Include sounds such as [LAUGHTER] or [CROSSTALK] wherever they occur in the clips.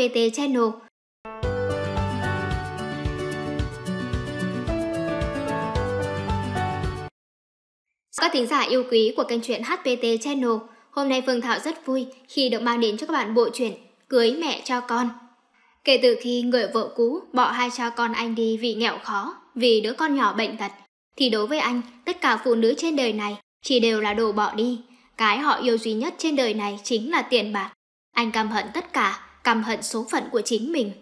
HPT Channel. Các thính giả yêu quý của kênh truyện HPT Channel, hôm nay Phương Thảo rất vui khi được mang đến cho các bạn bộ truyện Cưới mẹ cho con. Kể từ khi người vợ cũ bỏ hai cha con anh đi vì nghèo khó, vì đứa con nhỏ bệnh tật, thì đối với anh, tất cả phụ nữ trên đời này chỉ đều là đồ bỏ đi. Cái họ yêu duy nhất trên đời này chính là tiền bạc. Anh căm hận tất cả, căm hận số phận của chính mình.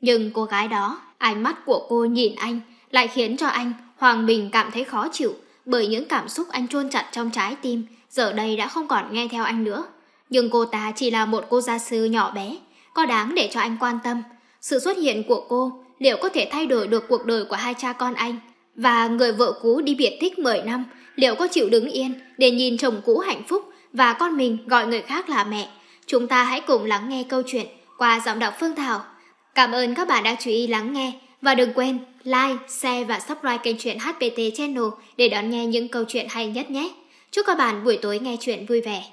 Nhưng cô gái đó, ánh mắt của cô nhìn anh lại khiến cho anh, Hoàng Bình cảm thấy khó chịu bởi những cảm xúc anh chôn chặt trong trái tim giờ đây đã không còn nghe theo anh nữa. Nhưng cô ta chỉ là một cô gia sư nhỏ bé, có đáng để cho anh quan tâm. Sự xuất hiện của cô liệu có thể thay đổi được cuộc đời của hai cha con anh? Và người vợ cũ đi biệt tích 10 năm liệu có chịu đứng yên để nhìn chồng cũ hạnh phúc và con mình gọi người khác là mẹ? Chúng ta hãy cùng lắng nghe câu chuyện qua giọng đọc Phương Thảo. Cảm ơn các bạn đã chú ý lắng nghe và đừng quên like, share và subscribe kênh truyện HPT Channel để đón nghe những câu chuyện hay nhất nhé. Chúc các bạn buổi tối nghe chuyện vui vẻ.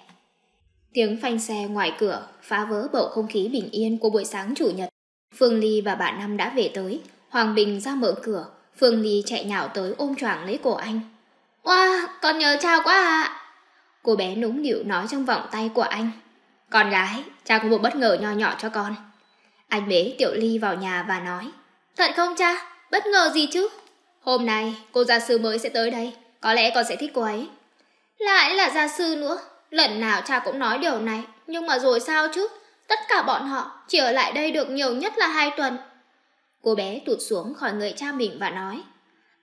Tiếng phanh xe ngoài cửa phá vỡ bầu không khí bình yên của buổi sáng chủ nhật. Phương Ly và bạn Năm đã về tới. Hoàng Bình ra mở cửa. Phương Ly chạy nhào tới ôm choàng lấy cổ anh. Wow, con nhớ cha quá à. Cô bé nũng nịu nói trong vòng tay của anh. Con gái, cha có một bất ngờ nho nhỏ cho con. Anh bế Tiểu Ly vào nhà và nói. Thật không cha? Bất ngờ gì chứ? Hôm nay, cô gia sư mới sẽ tới đây. Có lẽ con sẽ thích cô ấy. Lại là gia sư nữa. Lần nào cha cũng nói điều này. Nhưng mà rồi sao chứ? Tất cả bọn họ chỉ ở lại đây được nhiều nhất là hai tuần. Cô bé tụt xuống khỏi người cha mình và nói.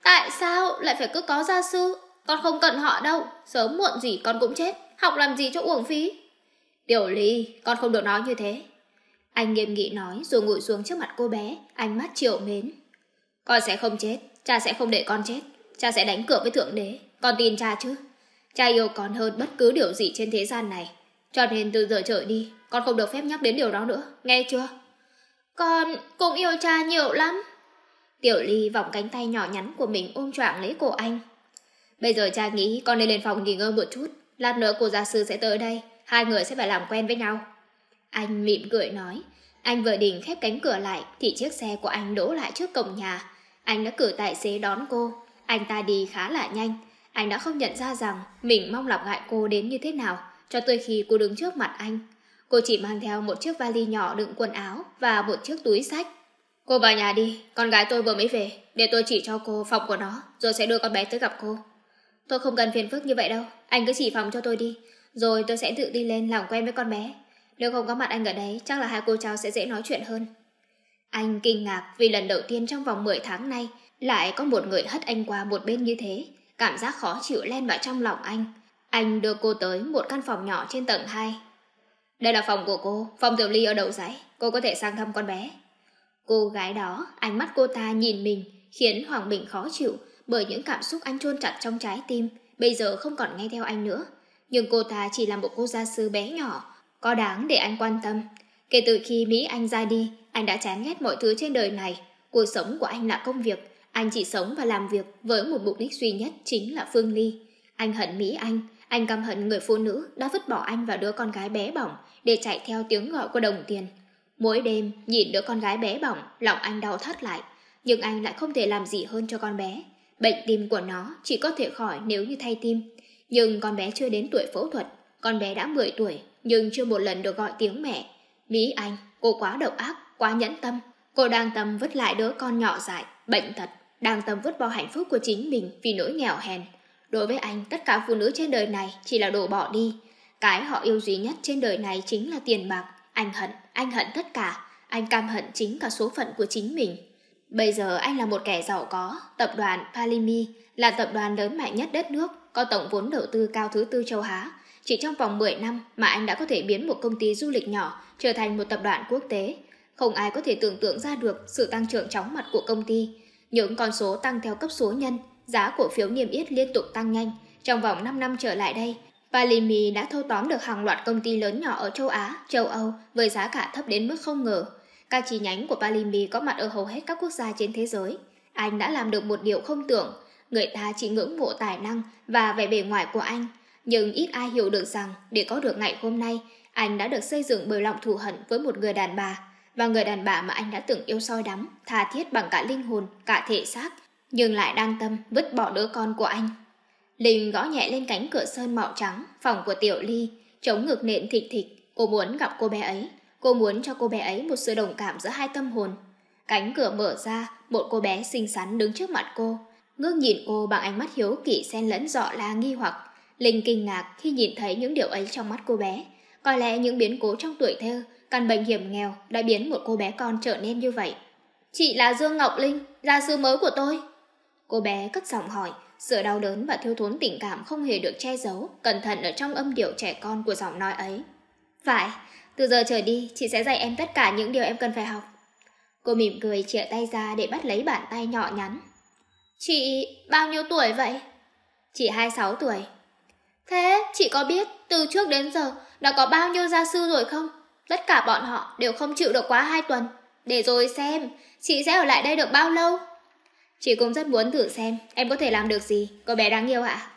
Tại sao lại phải cứ có gia sư? Con không cần họ đâu. Sớm muộn gì con cũng chết. Học làm gì cho uổng phí? Tiểu Ly, con không được nói như thế. Anh nghiêm nghị nói rồi ngồi xuống trước mặt cô bé, ánh mắt chiều mến. Con sẽ không chết, cha sẽ không để con chết. Cha sẽ đánh cược với Thượng Đế, con tin cha chứ. Cha yêu con hơn bất cứ điều gì trên thế gian này. Cho nên từ giờ trở đi, con không được phép nhắc đến điều đó nữa, nghe chưa? Con cũng yêu cha nhiều lắm. Tiểu Ly vòng cánh tay nhỏ nhắn của mình ôm choạng lấy cổ anh. Bây giờ cha nghĩ con nên lên phòng nghỉ ngơi một chút. Lát nữa cô gia sư sẽ tới đây, hai người sẽ phải làm quen với nhau. Anh mỉm cười nói. Anh vừa định khép cánh cửa lại thì chiếc xe của anh đỗ lại trước cổng nhà. Anh đã cử tài xế đón cô. Anh ta đi khá là nhanh. Anh đã không nhận ra rằng mình mong lọc ngại cô đến như thế nào cho tới khi cô đứng trước mặt anh. Cô chỉ mang theo một chiếc vali nhỏ đựng quần áo và một chiếc túi sách. Cô vào nhà đi, con gái tôi vừa mới về, để tôi chỉ cho cô phòng của nó, rồi sẽ đưa con bé tới gặp cô. Tôi không cần phiền phức như vậy đâu, anh cứ chỉ phòng cho tôi đi, rồi tôi sẽ tự đi lên làm quen với con bé. Nếu không có mặt anh ở đấy, chắc là hai cô cháu sẽ dễ nói chuyện hơn. Anh kinh ngạc vì lần đầu tiên trong vòng 10 tháng nay lại có một người hất anh qua một bên như thế. Cảm giác khó chịu len vào trong lòng anh. Anh đưa cô tới một căn phòng nhỏ trên tầng 2. Đây là phòng của cô, phòng tiểu ly ở đầu dãy. Cô có thể sang thăm con bé. Cô gái đó, ánh mắt cô ta nhìn mình, khiến Hoàng Bình khó chịu bởi những cảm xúc anh chôn chặt trong trái tim, bây giờ không còn nghe theo anh nữa. Nhưng cô ta chỉ là một cô gia sư bé nhỏ, có đáng để anh quan tâm. Kể từ khi Mỹ Anh ra đi, anh đã chán ghét mọi thứ trên đời này. Cuộc sống của anh là công việc. Anh chỉ sống và làm việc với một mục đích duy nhất chính là Phương Ly. Anh hận Mỹ Anh, anh căm hận người phụ nữ đã vứt bỏ anh và đứa con gái bé bỏng để chạy theo tiếng gọi của đồng tiền. Mỗi đêm, nhìn đứa con gái bé bỏng, lòng anh đau thắt lại. Nhưng anh lại không thể làm gì hơn cho con bé. Bệnh tim của nó chỉ có thể khỏi nếu như thay tim. Nhưng con bé chưa đến tuổi phẫu thuật, con bé đã 10 tuổi nhưng chưa một lần được gọi tiếng mẹ. Mỹ Anh, cô quá độc ác, quá nhẫn tâm. Cô đang tâm vứt lại đứa con nhỏ dại, bệnh tật, đang tâm vứt bỏ hạnh phúc của chính mình vì nỗi nghèo hèn. Đối với anh, tất cả phụ nữ trên đời này chỉ là đồ bỏ đi. Cái họ yêu duy nhất trên đời này chính là tiền bạc. Anh hận, anh hận tất cả. Anh cam hận chính cả số phận của chính mình. Bây giờ anh là một kẻ giàu có. Tập đoàn Palimi là tập đoàn lớn mạnh nhất đất nước, có tổng vốn đầu tư cao thứ tư châu Á chỉ trong vòng 10 năm mà anh đã có thể biến một công ty du lịch nhỏ trở thành một tập đoàn quốc tế. Không ai có thể tưởng tượng ra được sự tăng trưởng chóng mặt của công ty. Những con số tăng theo cấp số nhân, giá cổ phiếu niêm yết liên tục tăng nhanh. Trong vòng 5 năm trở lại đây, Palimi đã thâu tóm được hàng loạt công ty lớn nhỏ ở châu Á, châu Âu với giá cả thấp đến mức không ngờ. Các chi nhánh của Palimi có mặt ở hầu hết các quốc gia trên thế giới. Anh đã làm được một điều không tưởng. Người ta chỉ ngưỡng mộ tài năng và vẻ bề ngoài của anh – nhưng ít ai hiểu được rằng để có được ngày hôm nay, anh đã được xây dựng bởi lòng thù hận với một người đàn bà. và người đàn bà mà anh đã từng yêu soi đắm, tha thiết bằng cả linh hồn, cả thể xác, nhưng lại đang tâm vứt bỏ đứa con của anh. Linh gõ nhẹ lên cánh cửa sơn màu trắng, phòng của Tiểu Ly, chống ngực nện thịt thịt. Cô muốn gặp cô bé ấy, cô muốn cho cô bé ấy một sự đồng cảm giữa hai tâm hồn. Cánh cửa mở ra, một cô bé xinh xắn đứng trước mặt cô, ngước nhìn cô bằng ánh mắt hiếu kỳ xen lẫn dọ la nghi hoặc. Linh kinh ngạc khi nhìn thấy những điều ấy trong mắt cô bé. Có lẽ những biến cố trong tuổi thơ, căn bệnh hiểm nghèo đã biến một cô bé con trở nên như vậy. Chị là Dương Ngọc Linh, gia sư mới của tôi. Cô bé cất giọng hỏi, sự đau đớn và thiếu thốn tình cảm không hề được che giấu, cẩn thận ở trong âm điệu trẻ con của giọng nói ấy. Phải, từ giờ trở đi, chị sẽ dạy em tất cả những điều em cần phải học. Cô mỉm cười chìa tay ra để bắt lấy bàn tay nhỏ nhắn. Chị bao nhiêu tuổi vậy? Chị 26 tuổi. Thế chị có biết từ trước đến giờ đã có bao nhiêu gia sư rồi không? Tất cả bọn họ đều không chịu được quá hai tuần. Để rồi xem, chị sẽ ở lại đây được bao lâu? Chị cũng rất muốn thử xem em có thể làm được gì, cô bé đáng yêu ạ.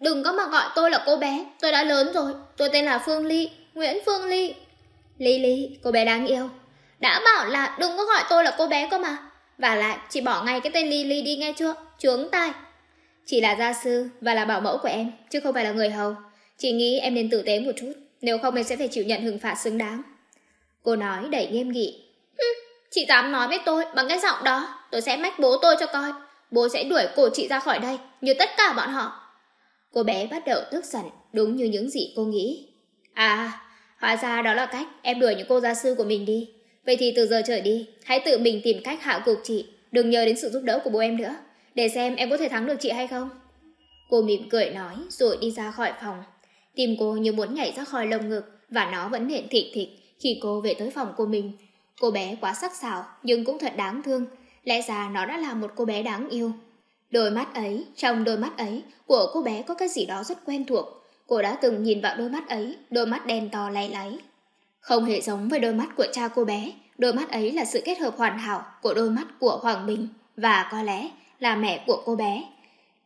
Đừng có mà gọi tôi là cô bé, tôi đã lớn rồi. Tôi tên là Phương Ly, Nguyễn Phương Ly. Ly Ly, cô bé đáng yêu. Đã bảo là đừng có gọi tôi là cô bé cơ mà. Và lại, chị bỏ ngay cái tên Lily đi nghe chưa? Chướng tai. Chị là gia sư và là bảo mẫu của em, chứ không phải là người hầu. Chị nghĩ em nên tử tế một chút, nếu không em sẽ phải chịu nhận hình phạt xứng đáng. Cô nói đầy nghiêm nghị. Chị dám nói với tôi bằng cái giọng đó, tôi sẽ mách bố tôi cho coi. Bố sẽ đuổi cổ chị ra khỏi đây, như tất cả bọn họ. Cô bé bắt đầu tức giận, đúng như những gì cô nghĩ. À, hóa ra đó là cách em đuổi những cô gia sư của mình đi. Vậy thì từ giờ trở đi, hãy tự mình tìm cách hạ gục chị, đừng nhờ đến sự giúp đỡ của bố em nữa, để xem em có thể thắng được chị hay không. Cô mỉm cười nói rồi đi ra khỏi phòng. Tim cô như muốn nhảy ra khỏi lồng ngực và nó vẫn nện thịt thịt khi cô về tới phòng của mình. Cô bé quá sắc sảo nhưng cũng thật đáng thương. Lẽ ra nó đã là một cô bé đáng yêu. Đôi mắt ấy, trong đôi mắt ấy của cô bé có cái gì đó rất quen thuộc. Cô đã từng nhìn vào đôi mắt ấy, đôi mắt đen to lay láy. Không hề giống với đôi mắt của cha cô bé, đôi mắt ấy là sự kết hợp hoàn hảo của đôi mắt của Hoàng Bình và có lẽ là mẹ của cô bé.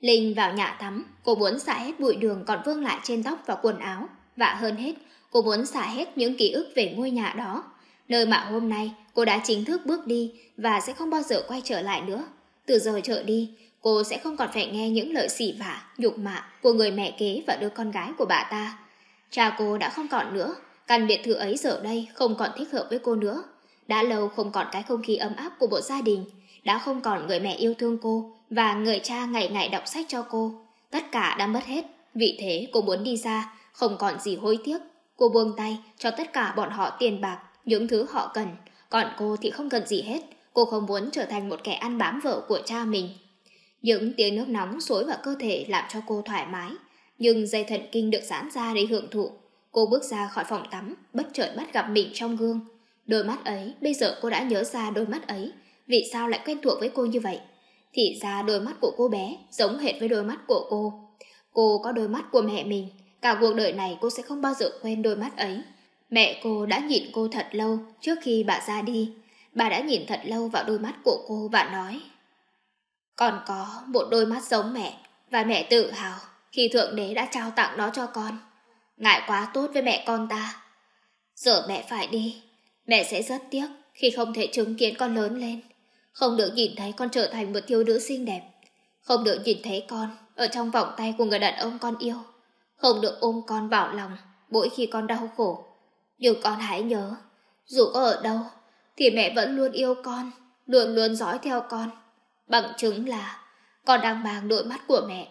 Linh vào nhà tắm, cô muốn xả hết bụi đường còn vương lại trên tóc và quần áo. Và hơn hết, cô muốn xả hết những ký ức về ngôi nhà đó. Nơi mà hôm nay cô đã chính thức bước đi và sẽ không bao giờ quay trở lại nữa. Từ giờ trở đi, cô sẽ không còn phải nghe những lời xỉ vả, nhục mạ của người mẹ kế và đứa con gái của bà ta. Cha cô đã không còn nữa, căn biệt thự ấy giờ đây không còn thích hợp với cô nữa. Đã lâu không còn cái không khí ấm áp của bộ gia đình, đã không còn người mẹ yêu thương cô và người cha ngày ngày đọc sách cho cô. Tất cả đã mất hết, vì thế cô muốn đi ra, không còn gì hối tiếc. Cô buông tay cho tất cả bọn họ tiền bạc, những thứ họ cần, còn cô thì không cần gì hết. Cô không muốn trở thành một kẻ ăn bám vợ của cha mình. Những tiếng nước nóng xối vào cơ thể làm cho cô thoải mái, nhưng dây thần kinh được giãn ra để hưởng thụ. Cô bước ra khỏi phòng tắm, bất chợt bắt gặp mình trong gương. Đôi mắt ấy, bây giờ cô đã nhớ ra đôi mắt ấy, vì sao lại quen thuộc với cô như vậy? Thì ra đôi mắt của cô bé giống hệt với đôi mắt của cô. Cô có đôi mắt của mẹ mình, cả cuộc đời này cô sẽ không bao giờ quên đôi mắt ấy. Mẹ cô đã nhìn cô thật lâu trước khi bà ra đi. Bà đã nhìn thật lâu vào đôi mắt của cô và nói còn có một đôi mắt giống mẹ và mẹ tự hào khi Thượng Đế đã trao tặng nó cho con. Ngại quá tốt với mẹ con ta. Giờ mẹ phải đi, mẹ sẽ rất tiếc khi không thể chứng kiến con lớn lên. Không được nhìn thấy con trở thành một thiếu nữ xinh đẹp. Không được nhìn thấy con ở trong vòng tay của người đàn ông con yêu. Không được ôm con vào lòng mỗi khi con đau khổ. Nhưng con hãy nhớ, dù có ở đâu, thì mẹ vẫn luôn yêu con, luôn luôn dõi theo con. Bằng chứng là con đang mang đôi mắt của mẹ.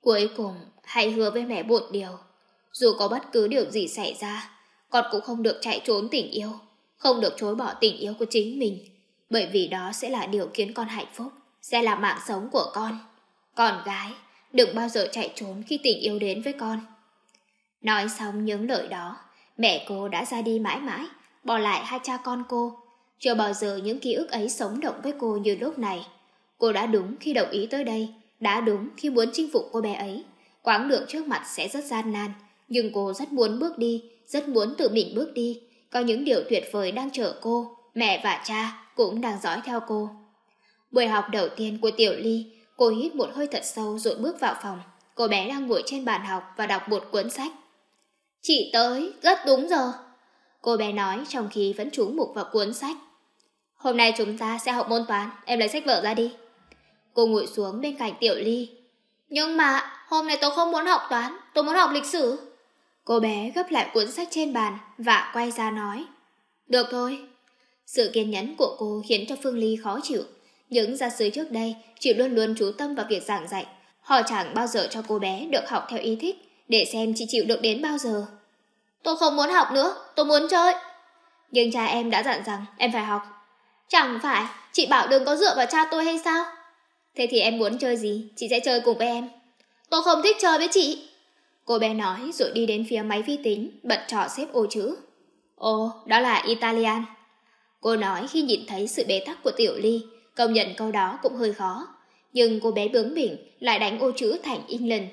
Cuối cùng, hãy hứa với mẹ một điều. Dù có bất cứ điều gì xảy ra, con cũng không được chạy trốn tình yêu, không được chối bỏ tình yêu của chính mình, bởi vì đó sẽ là điều khiến con hạnh phúc, sẽ là mạng sống của con. Con gái, đừng bao giờ chạy trốn khi tình yêu đến với con. Nói xong những lời đó, mẹ cô đã ra đi mãi mãi, bỏ lại hai cha con cô. Chưa bao giờ những ký ức ấy sống động với cô như lúc này. Cô đã đúng khi đồng ý tới đây, đã đúng khi muốn chinh phục cô bé ấy. Quãng đường trước mặt sẽ rất gian nan, nhưng cô rất muốn bước đi, rất muốn tự mình bước đi. Có những điều tuyệt vời đang chờ cô, mẹ và cha cũng đang dõi theo cô. Buổi học đầu tiên của Tiểu Ly, cô hít một hơi thật sâu rồi bước vào phòng. Cô bé đang ngồi trên bàn học và đọc một cuốn sách. Chị tới, rất đúng giờ. Cô bé nói trong khi vẫn trú mục vào cuốn sách. Hôm nay chúng ta sẽ học môn toán, em lấy sách vở ra đi. Cô ngồi xuống bên cạnh Tiểu Ly. Nhưng mà hôm nay tôi không muốn học toán, tôi muốn học lịch sử. Cô bé gấp lại cuốn sách trên bàn và quay ra nói. Được thôi. Sự kiên nhẫn của cô khiến cho Phương Ly khó chịu. Những gia sư trước đây chỉ luôn luôn chú tâm vào việc giảng dạy. Họ chẳng bao giờ cho cô bé được học theo ý thích để xem chị chịu được đến bao giờ. Tôi không muốn học nữa, tôi muốn chơi. Nhưng cha em đã dặn rằng em phải học. Chẳng phải, chị bảo đừng có dựa vào cha tôi hay sao? Thế thì em muốn chơi gì, chị sẽ chơi cùng với em. Tôi không thích chơi với chị. Cô bé nói rồi đi đến phía máy vi tính, bật trò xếp ô chữ. Ồ, đó là Italian. Cô nói khi nhìn thấy sự bế tắc của Tiểu Ly, công nhận câu đó cũng hơi khó. Nhưng cô bé bướng bỉnh lại đánh ô chữ thành England.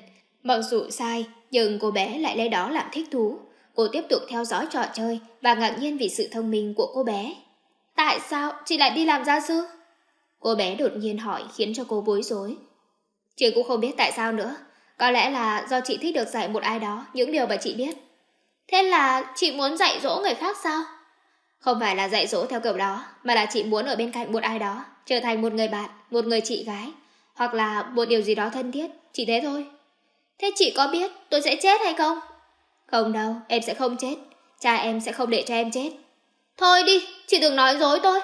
Mặc dù sai, nhưng cô bé lại lấy đó làm thích thú. Cô tiếp tục theo dõi trò chơi và ngạc nhiên vì sự thông minh của cô bé. Tại sao chị lại đi làm gia sư? Cô bé đột nhiên hỏi khiến cho cô bối rối. Chị cũng không biết tại sao nữa. Có lẽ là do chị thích được dạy một ai đó những điều mà chị biết. Thế là chị muốn dạy dỗ người khác sao? Không phải là dạy dỗ theo kiểu đó, mà là chị muốn ở bên cạnh một ai đó, trở thành một người bạn, một người chị gái, hoặc là một điều gì đó thân thiết, chỉ thế thôi. Thế chị có biết tôi sẽ chết hay không? Không đâu, em sẽ không chết. Cha em sẽ không để cho em chết. Thôi đi, chị đừng nói dối tôi.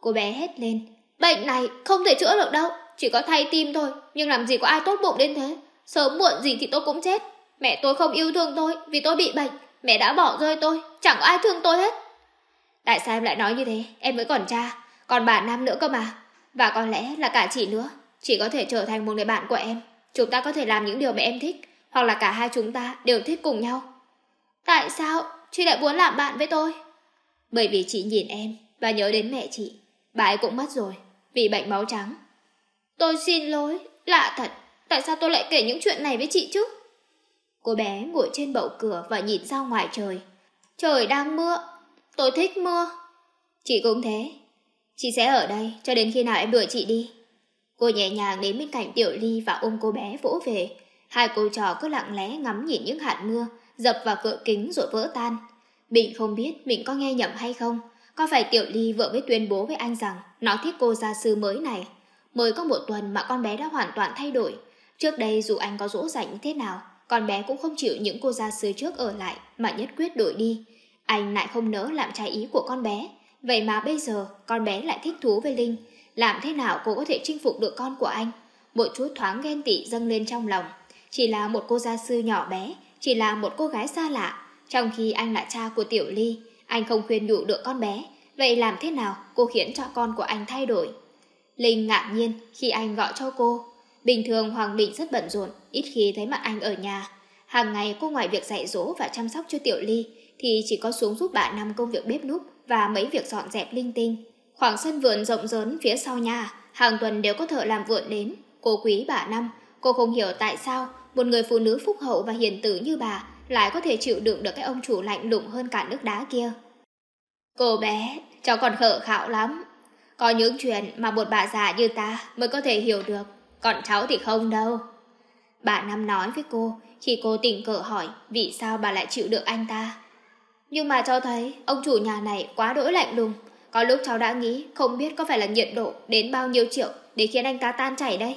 Cô bé hét lên. Bệnh này không thể chữa được đâu, chỉ có thay tim thôi, nhưng làm gì có ai tốt bụng đến thế. Sớm muộn gì thì tôi cũng chết. Mẹ tôi không yêu thương tôi vì tôi bị bệnh. Mẹ đã bỏ rơi tôi, chẳng có ai thương tôi hết. Tại sao em lại nói như thế? Em mới còn cha, còn bà Nam nữa cơ mà. Và có lẽ là cả chị nữa. Chị có thể trở thành một người bạn của em. Chúng ta có thể làm những điều mà em thích, hoặc là cả hai chúng ta đều thích cùng nhau. Tại sao chị lại muốn làm bạn với tôi? Bởi vì chị nhìn em và nhớ đến mẹ chị. Bà ấy cũng mất rồi, vì bệnh máu trắng. Tôi xin lỗi, lạ thật. Tại sao tôi lại kể những chuyện này với chị chứ? Cô bé ngồi trên bậu cửa và nhìn ra ngoài trời. Trời đang mưa, tôi thích mưa. Chị cũng thế. Chị sẽ ở đây cho đến khi nào em đuổi chị đi. Cô nhẹ nhàng đến bên cạnh Tiểu Ly và ôm cô bé vỗ về. Hai cô trò cứ lặng lẽ ngắm nhìn những hạt mưa dập vào cửa kính rồi vỡ tan. Mình không biết mình có nghe nhầm hay không. Có phải Tiểu Ly vợ mới tuyên bố với anh rằng nó thích cô gia sư mới này. Mới có một tuần mà con bé đã hoàn toàn thay đổi. Trước đây dù anh có dỗ dành như thế nào, con bé cũng không chịu những cô gia sư trước ở lại mà nhất quyết đổi đi. Anh lại không nỡ làm trái ý của con bé. Vậy mà bây giờ con bé lại thích thú với Linh. Làm thế nào cô có thể chinh phục được con của anh? Một chút thoáng ghen tị dâng lên trong lòng. Chỉ là một cô gia sư nhỏ bé, chỉ là một cô gái xa lạ. Trong khi anh là cha của Tiểu Ly, anh không khuyên nhủ được con bé. Vậy làm thế nào cô khiến cho con của anh thay đổi? Linh ngạc nhiên khi anh gọi cho cô. Bình thường Hoàng Định rất bận rộn, ít khi thấy mặt anh ở nhà. Hàng ngày cô ngoài việc dạy dỗ và chăm sóc cho Tiểu Ly, thì chỉ có xuống giúp bà năm công việc bếp núc và mấy việc dọn dẹp linh tinh. Khoảng sân vườn rộng lớn phía sau nhà, hàng tuần đều có thợ làm vườn đến. Cô quý bà năm, cô không hiểu tại sao một người phụ nữ phúc hậu và hiền tử như bà lại có thể chịu đựng được cái ông chủ lạnh lùng hơn cả nước đá kia. Cô bé, cháu còn khở khạo lắm. Có những chuyện mà một bà già như ta mới có thể hiểu được, còn cháu thì không đâu. Bà Năm nói với cô khi cô tình cờ hỏi vì sao bà lại chịu được anh ta. Nhưng mà cháu thấy ông chủ nhà này quá đỗi lạnh lùng. Có lúc cháu đã nghĩ không biết có phải là nhiệt độ đến bao nhiêu triệu để khiến anh ta tan chảy đây.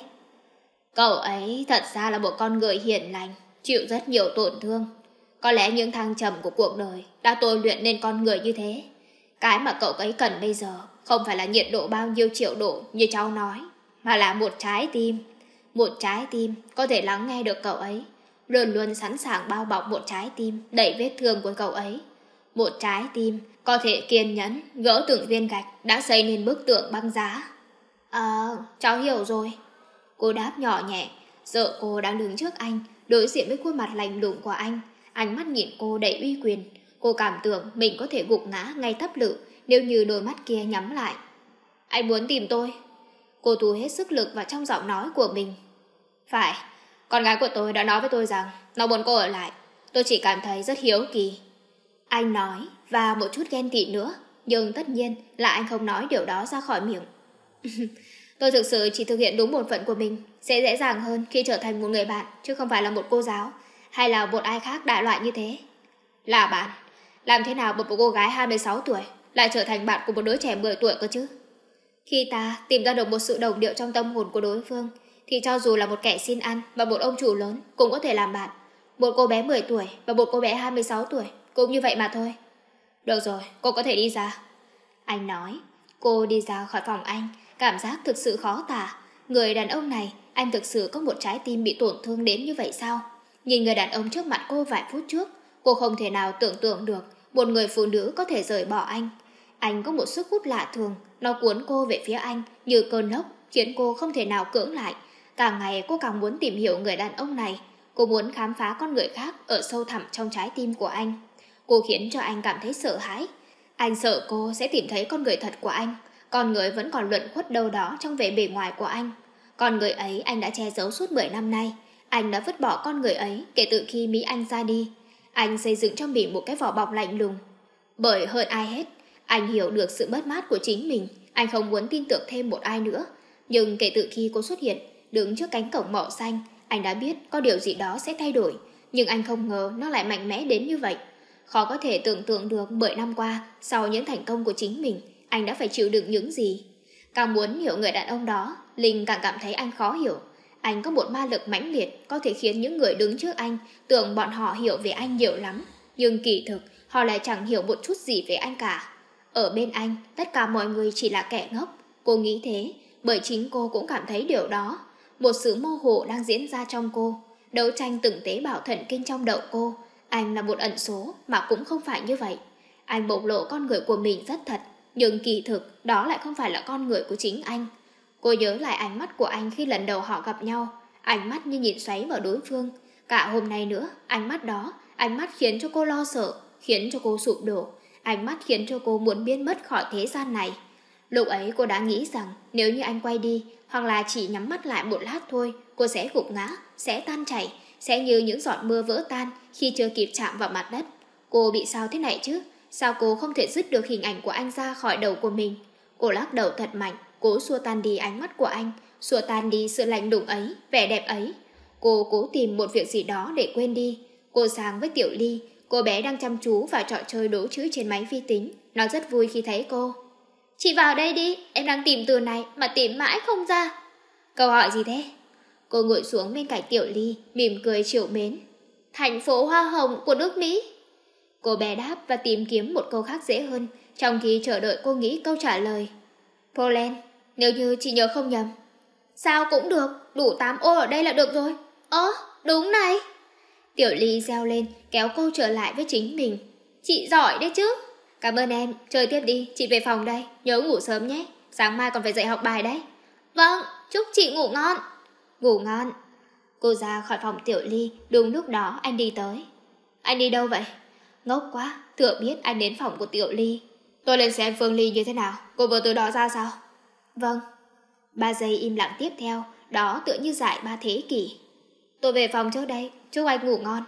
Cậu ấy thật ra là một con người hiền lành, chịu rất nhiều tổn thương. Có lẽ những thăng trầm của cuộc đời đã tôi luyện nên con người như thế. Cái mà cậu ấy cần bây giờ không phải là nhiệt độ bao nhiêu triệu độ như cháu nói, mà là một trái tim. Một trái tim có thể lắng nghe được cậu ấy, luôn luôn sẵn sàng bao bọc một trái tim đẩy vết thương của cậu ấy. Một trái tim có thể kiên nhẫn gỡ từng viên gạch đã xây nên bức tượng băng giá. À, cháu hiểu rồi. Cô đáp nhỏ nhẹ, sợ cô đang đứng trước anh, đối diện với khuôn mặt lành lùng của anh. Ánh mắt nhìn cô đầy uy quyền. Cô cảm tưởng mình có thể gục ngã ngay thấp lự nếu như đôi mắt kia nhắm lại. Anh muốn tìm tôi. Cô thu hết sức lực vào trong giọng nói của mình. Phải, con gái của tôi đã nói với tôi rằng nó muốn cô ở lại. Tôi chỉ cảm thấy rất hiếu kỳ. Anh nói và một chút ghen tị nữa, nhưng tất nhiên là anh không nói điều đó ra khỏi miệng. [LAUGHS] tôi thực sự chỉ thực hiện đúng bổn phận của mình, sẽ dễ dàng hơn khi trở thành một người bạn chứ không phải là một cô giáo hay là một ai khác đại loại như thế. Là bạn, Làm thế nào một cô gái 26 tuổi lại trở thành bạn của một đứa trẻ 10 tuổi cơ chứ? Khi ta tìm ra được một sự đồng điệu trong tâm hồn của đối phương, thì cho dù là một kẻ xin ăn và một ông chủ lớn cũng có thể làm bạn. Một cô bé 10 tuổi và một cô bé 26 tuổi cũng như vậy mà thôi. Được rồi, cô có thể đi ra. Anh nói, cô đi ra khỏi phòng anh, cảm giác thực sự khó tả. Người đàn ông này, anh thực sự có một trái tim bị tổn thương đến như vậy sao? Nhìn người đàn ông trước mặt cô vài phút trước, cô không thể nào tưởng tượng được một người phụ nữ có thể rời bỏ anh. Anh có một sức hút lạ thường, nó cuốn cô về phía anh như cơn lốc, khiến cô không thể nào cưỡng lại. Càng ngày cô càng muốn tìm hiểu người đàn ông này. Cô muốn khám phá con người khác ở sâu thẳm trong trái tim của anh. Cô khiến cho anh cảm thấy sợ hãi. Anh sợ cô sẽ tìm thấy con người thật của anh. Con người vẫn còn luận khuất đâu đó trong vẻ bề ngoài của anh. Con người ấy anh đã che giấu suốt 10 năm nay. Anh đã vứt bỏ con người ấy kể từ khi Mỹ Anh ra đi. Anh xây dựng cho mình một cái vỏ bọc lạnh lùng. Bởi hơn ai hết, anh hiểu được sự mất mát của chính mình. Anh không muốn tin tưởng thêm một ai nữa. Nhưng kể từ khi cô xuất hiện, đứng trước cánh cổng mỏ xanh, anh đã biết có điều gì đó sẽ thay đổi. Nhưng anh không ngờ nó lại mạnh mẽ đến như vậy. Khó có thể tưởng tượng được 10 năm qua, sau những thành công của chính mình, anh đã phải chịu đựng những gì. Càng muốn hiểu người đàn ông đó, Linh càng cảm thấy anh khó hiểu. Anh có một ma lực mãnh liệt có thể khiến những người đứng trước anh tưởng bọn họ hiểu về anh nhiều lắm. Nhưng kỳ thực, họ lại chẳng hiểu một chút gì về anh cả. Ở bên anh, tất cả mọi người chỉ là kẻ ngốc. Cô nghĩ thế, bởi chính cô cũng cảm thấy điều đó. Một sự mô hồ đang diễn ra trong cô. Đấu tranh từng tế bào thần kinh trong đầu cô. Anh là một ẩn số mà cũng không phải như vậy. Anh bộc lộ con người của mình rất thật, nhưng kỳ thực đó lại không phải là con người của chính anh. Cô nhớ lại ánh mắt của anh khi lần đầu họ gặp nhau, ánh mắt như nhìn xoáy vào đối phương. Cả hôm nay nữa, ánh mắt đó, ánh mắt khiến cho cô lo sợ, khiến cho cô sụp đổ, ánh mắt khiến cho cô muốn biến mất khỏi thế gian này. Lúc ấy cô đã nghĩ rằng nếu như anh quay đi, hoặc là chỉ nhắm mắt lại một lát thôi, cô sẽ gục ngã, sẽ tan chảy, sẽ như những giọt mưa vỡ tan khi chưa kịp chạm vào mặt đất. Cô bị sao thế này chứ? Sao cô không thể dứt được hình ảnh của anh ra khỏi đầu của mình? Cô lắc đầu thật mạnh, cố xua tan đi ánh mắt của anh, xua tan đi sự lạnh lùng ấy, vẻ đẹp ấy. Cô cố tìm một việc gì đó để quên đi. Cô sang với Tiểu Ly, cô bé đang chăm chú và trò chơi đố chữ trên máy vi tính. Nó rất vui khi thấy cô. Chị vào đây đi, em đang tìm từ này mà tìm mãi không ra. Câu hỏi gì thế? Cô ngồi xuống bên cạnh Tiểu Ly, mỉm cười chiều mến. Thành phố Hoa Hồng của nước Mỹ. Cô bé đáp và tìm kiếm một câu khác dễ hơn, trong khi chờ đợi cô nghĩ câu trả lời. Poland, nếu như chị nhớ không nhầm. Sao cũng được, đủ 8 ô ở đây là được rồi. Ơ, đúng này. Tiểu Ly reo lên, kéo cô trở lại với chính mình. Chị giỏi đấy chứ. Cảm ơn em, chơi tiếp đi, chị về phòng đây, nhớ ngủ sớm nhé. Sáng mai còn phải dạy học bài đấy. Vâng, chúc chị ngủ ngon. Ngủ ngon. Cô ra khỏi phòng Tiểu Ly, đúng lúc đó anh đi tới. Anh đi đâu vậy? Ngốc quá, thừa biết anh đến phòng của Tiểu Ly. Tôi lên xem Phương Ly như thế nào, cô vừa từ đó ra sao? Vâng. Ba giây im lặng tiếp theo, đó tựa như dại ba thế kỷ. Tôi về phòng trước đây, chúc anh ngủ ngon.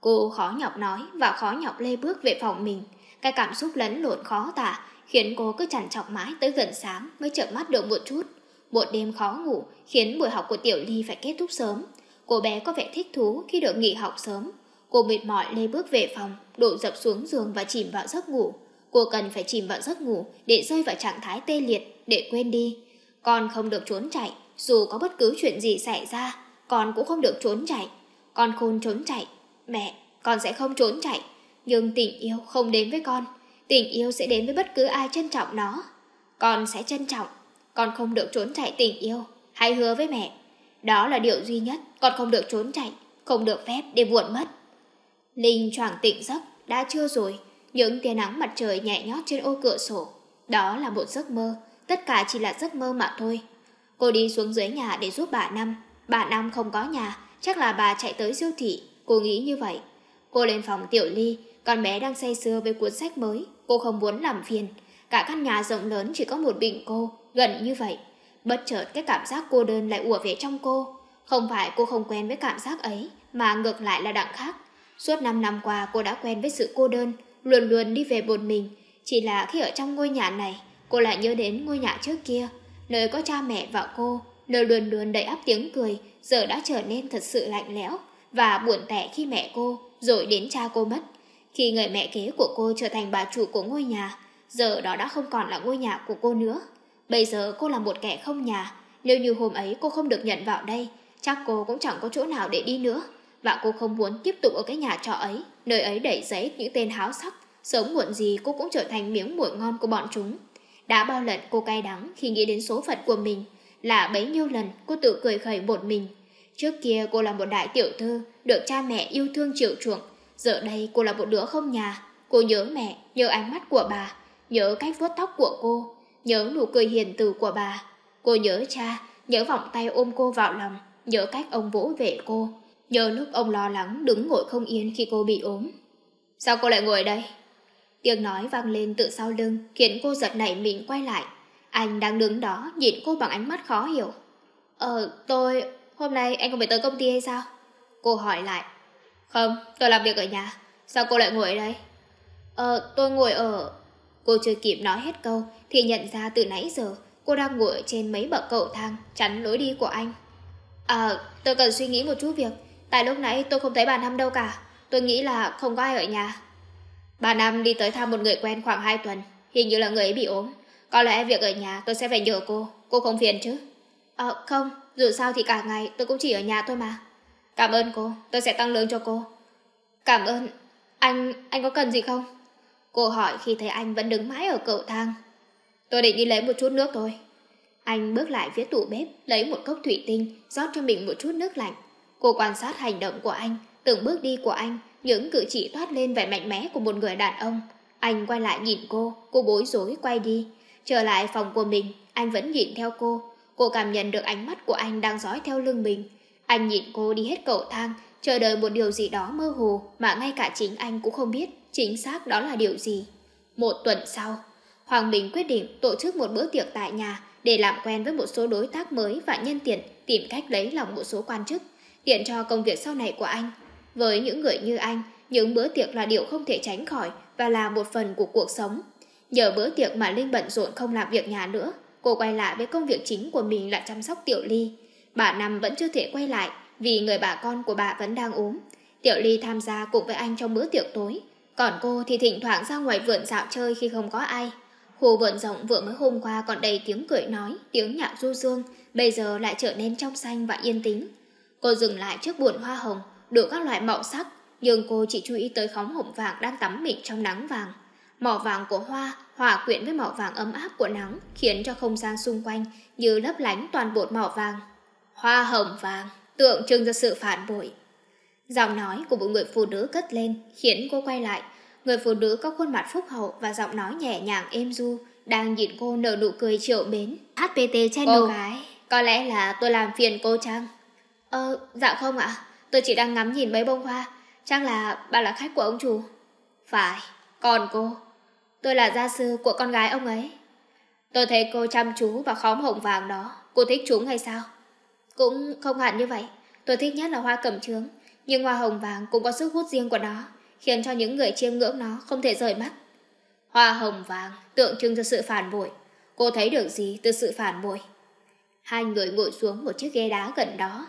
Cô khó nhọc nói và khó nhọc lê bước về phòng mình. Cái cảm xúc lẫn lộn khó tả khiến cô cứ chằn chọc mãi tới gần sáng mới chợp mắt được một chút. Một đêm khó ngủ khiến buổi học của Tiểu Ly phải kết thúc sớm. Cô bé có vẻ thích thú khi được nghỉ học sớm. Cô mệt mỏi lê bước về phòng, đổ dập xuống giường và chìm vào giấc ngủ. Cô cần phải chìm vào giấc ngủ để rơi vào trạng thái tê liệt, để quên đi. Con không được trốn chạy, dù có bất cứ chuyện gì xảy ra, con cũng không được trốn chạy. Con khôn trốn chạy. Mẹ, con sẽ không trốn chạy. Nhưng tình yêu không đến với con. Tình yêu sẽ đến với bất cứ ai trân trọng nó. Con sẽ trân trọng. Con không được trốn chạy tình yêu. Hãy hứa với mẹ. Đó là điều duy nhất con không được trốn chạy, không được phép để buồn mất. Linh choàng tỉnh giấc, đã trưa rồi. Những tia nắng mặt trời nhẹ nhót trên ô cửa sổ. Đó là một giấc mơ, tất cả chỉ là giấc mơ mà thôi. Cô đi xuống dưới nhà để giúp bà Năm. Bà Năm không có nhà, chắc là bà chạy tới siêu thị. Cô nghĩ như vậy. Cô lên phòng Tiểu Ly, con bé đang say sưa với cuốn sách mới. Cô không muốn làm phiền. Cả căn nhà rộng lớn chỉ có một mình cô, gần như vậy. Bất chợt cái cảm giác cô đơn lại ùa về trong cô. Không phải cô không quen với cảm giác ấy, mà ngược lại là đặng khác. Suốt 5 năm qua cô đã quen với sự cô đơn, luôn luôn đi về một mình. Chỉ là khi ở trong ngôi nhà này, cô lại nhớ đến ngôi nhà trước kia, nơi có cha mẹ và cô, nơi luôn luôn đầy áp tiếng cười, giờ đã trở nên thật sự lạnh lẽo và buồn tẻ khi mẹ cô, rồi đến cha cô mất. Khi người mẹ kế của cô trở thành bà chủ của ngôi nhà, giờ đó đã không còn là ngôi nhà của cô nữa. Bây giờ cô là một kẻ không nhà, nếu như hôm ấy cô không được nhận vào đây, chắc cô cũng chẳng có chỗ nào để đi nữa. Và cô không muốn tiếp tục ở cái nhà trọ ấy, nơi ấy đẩy giấy những tên háo sắc. Sớm muộn gì cô cũng trở thành miếng mồi ngon của bọn chúng. Đã bao lần cô cay đắng khi nghĩ đến số phận của mình, là bấy nhiêu lần cô tự cười khẩy một mình. Trước kia cô là một đại tiểu thư, được cha mẹ yêu thương chiều chuộng. Giờ đây cô là một đứa không nhà. Cô nhớ mẹ, nhớ ánh mắt của bà, nhớ cách vuốt tóc của cô, nhớ nụ cười hiền từ của bà. Cô nhớ cha, nhớ vòng tay ôm cô vào lòng, nhớ cách ông vỗ về cô, nhớ lúc ông lo lắng đứng ngồi không yên khi cô bị ốm. Sao cô lại ngồi đây? Tiếng nói vang lên từ sau lưng, khiến cô giật nảy mình quay lại. Anh đang đứng đó nhìn cô bằng ánh mắt khó hiểu. Ờ, tôi... Hôm nay anh không phải tới công ty hay sao? Cô hỏi lại. Không, tôi làm việc ở nhà. Sao cô lại ngồi ở đây? Ờ, tôi ngồi ở... Cô chưa kịp nói hết câu thì nhận ra từ nãy giờ cô đang ngồi trên mấy bậc cầu thang chắn lối đi của anh. À, tôi cần suy nghĩ một chút việc. Tại lúc nãy tôi không thấy bà Năm đâu cả. Tôi nghĩ là không có ai ở nhà. Bà Năm đi tới thăm một người quen khoảng 2 tuần. Hình như là người ấy bị ốm. Có lẽ việc ở nhà tôi sẽ phải nhờ cô. Cô không phiền chứ? Ờ, không. Dù sao thì cả ngày tôi cũng chỉ ở nhà thôi mà. Cảm ơn cô. Tôi sẽ tăng lương cho cô. Cảm ơn. Anh... anh có cần gì không? Cô hỏi khi thấy anh vẫn đứng mãi ở cầu thang. Tôi định đi lấy một chút nước thôi. Anh bước lại phía tủ bếp, lấy một cốc thủy tinh, rót cho mình một chút nước lạnh. Cô quan sát hành động của anh, từng bước đi của anh, những cử chỉ toát lên vẻ mạnh mẽ của một người đàn ông. Anh quay lại nhìn cô, cô bối rối quay đi. Trở lại phòng của mình, anh vẫn nhìn theo cô. Cô cảm nhận được ánh mắt của anh đang dõi theo lưng mình. Anh nhìn cô đi hết cầu thang, chờ đợi một điều gì đó mơ hồ mà ngay cả chính anh cũng không biết chính xác đó là điều gì. Một tuần sau, Hoàng Bình quyết định tổ chức một bữa tiệc tại nhà để làm quen với một số đối tác mới và nhân tiện tìm cách lấy lòng một số quan chức, tiện cho công việc sau này của anh. Với những người như anh, những bữa tiệc là điều không thể tránh khỏi và là một phần của cuộc sống. Nhờ bữa tiệc mà Linh bận rộn không làm việc nhà nữa, cô quay lại với công việc chính của mình là chăm sóc Tiểu Ly. Bà Năm vẫn chưa thể quay lại vì người bà con của bà vẫn đang ốm. Tiểu Ly tham gia cùng với anh trong bữa tiệc tối, còn cô thì thỉnh thoảng ra ngoài vườn dạo chơi khi không có ai. Hồ vườn rộng vừa mới hôm qua còn đầy tiếng cười nói, tiếng nhạc du dương, bây giờ lại trở nên trong xanh và yên tĩnh. Cô dừng lại trước buồn hoa hồng, đủ các loại màu sắc, nhưng cô chỉ chú ý tới khóm hồng vàng đang tắm mình trong nắng vàng. Màu vàng của hoa hòa quyện với màu vàng ấm áp của nắng, khiến cho không gian xung quanh như lấp lánh toàn bộ màu vàng. Hoa hồng vàng, tượng trưng cho sự phản bội. Giọng nói của một người phụ nữ cất lên, khiến cô quay lại, Người phụ nữ có khuôn mặt phúc hậu và giọng nói nhẹ nhàng êm du, đang nhìn cô nở nụ cười triệu mến. HPT Channel. Cô gái, có lẽ là tôi làm phiền cô chăng? Ờ, dạ không ạ. Tôi chỉ đang ngắm nhìn mấy bông hoa. Chắc là bà là khách của ông chủ. Phải, còn cô. Tôi là gia sư của con gái ông ấy. Tôi thấy cô chăm chú vào khóm hồng vàng đó. Cô thích chúng hay sao? Cũng không hẳn như vậy. Tôi thích nhất là hoa cẩm trướng. Nhưng hoa hồng vàng cũng có sức hút riêng của nó khiến cho những người chiêm ngưỡng nó không thể rời mắt. Hoa hồng vàng tượng trưng cho sự phản bội. Cô thấy được gì từ sự phản bội? Hai người ngồi xuống một chiếc ghế đá gần đó.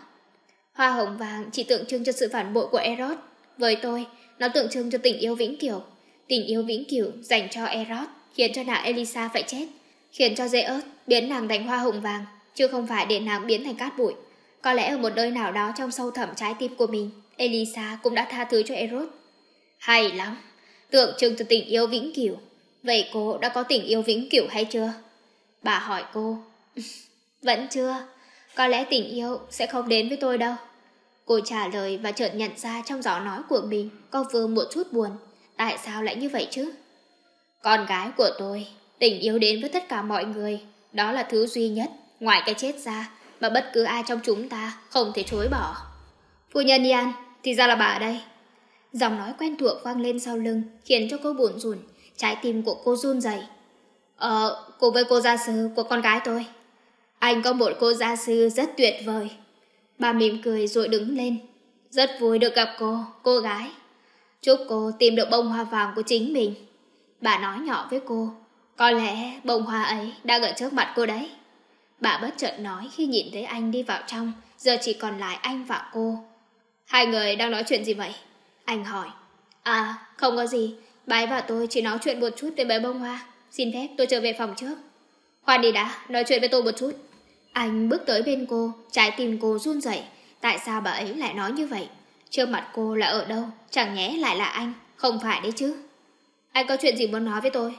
Hoa hồng vàng chỉ tượng trưng cho sự phản bội của Eros. Với tôi, nó tượng trưng cho tình yêu vĩnh cửu. Tình yêu vĩnh cửu dành cho Eros khiến cho nàng Elisa phải chết. Khiến cho Zeus biến nàng thành hoa hồng vàng, chứ không phải để nàng biến thành cát bụi. Có lẽ ở một nơi nào đó trong sâu thẳm trái tim của mình, Elisa cũng đã tha thứ cho Eros hay lắm, tượng trưng cho tình yêu vĩnh cửu. Vậy cô đã có tình yêu vĩnh cửu hay chưa? Bà hỏi cô. [LAUGHS] Vẫn chưa, có lẽ tình yêu sẽ không đến với tôi đâu. Cô trả lời và chợt nhận ra trong giọng nói của mình có vương một chút buồn. Tại sao lại như vậy chứ? Con gái của tôi, tình yêu đến với tất cả mọi người. Đó là thứ duy nhất, ngoài cái chết ra, mà bất cứ ai trong chúng ta không thể chối bỏ. Phu nhân Yan, thì ra là bà đây. Giọng nói quen thuộc vang lên sau lưng, khiến cho cô buồn rùn, trái tim của cô run rẩy. Ờ, cùng với cô gia sư của con gái tôi. Anh có một cô gia sư rất tuyệt vời. Bà mỉm cười rồi đứng lên. Rất vui được gặp cô, cô gái. Chúc cô tìm được bông hoa vàng của chính mình. Bà nói nhỏ với cô. Có lẽ bông hoa ấy đang ở trước mặt cô đấy. Bà bất chợt nói khi nhìn thấy anh đi vào trong, giờ chỉ còn lại anh và cô. Hai người đang nói chuyện gì vậy? Anh hỏi. À, không có gì. bà ấy và tôi chỉ nói chuyện một chút về bãi bông hoa. Xin phép tôi trở về phòng trước. Khoan đi đã, nói chuyện với tôi một chút. Anh bước tới bên cô, trái tim cô run rẩy. Tại sao bà ấy lại nói như vậy? Trước mặt cô là ở đâu? Chẳng nhẽ lại là anh, không phải đấy chứ? Anh có chuyện gì muốn nói với tôi?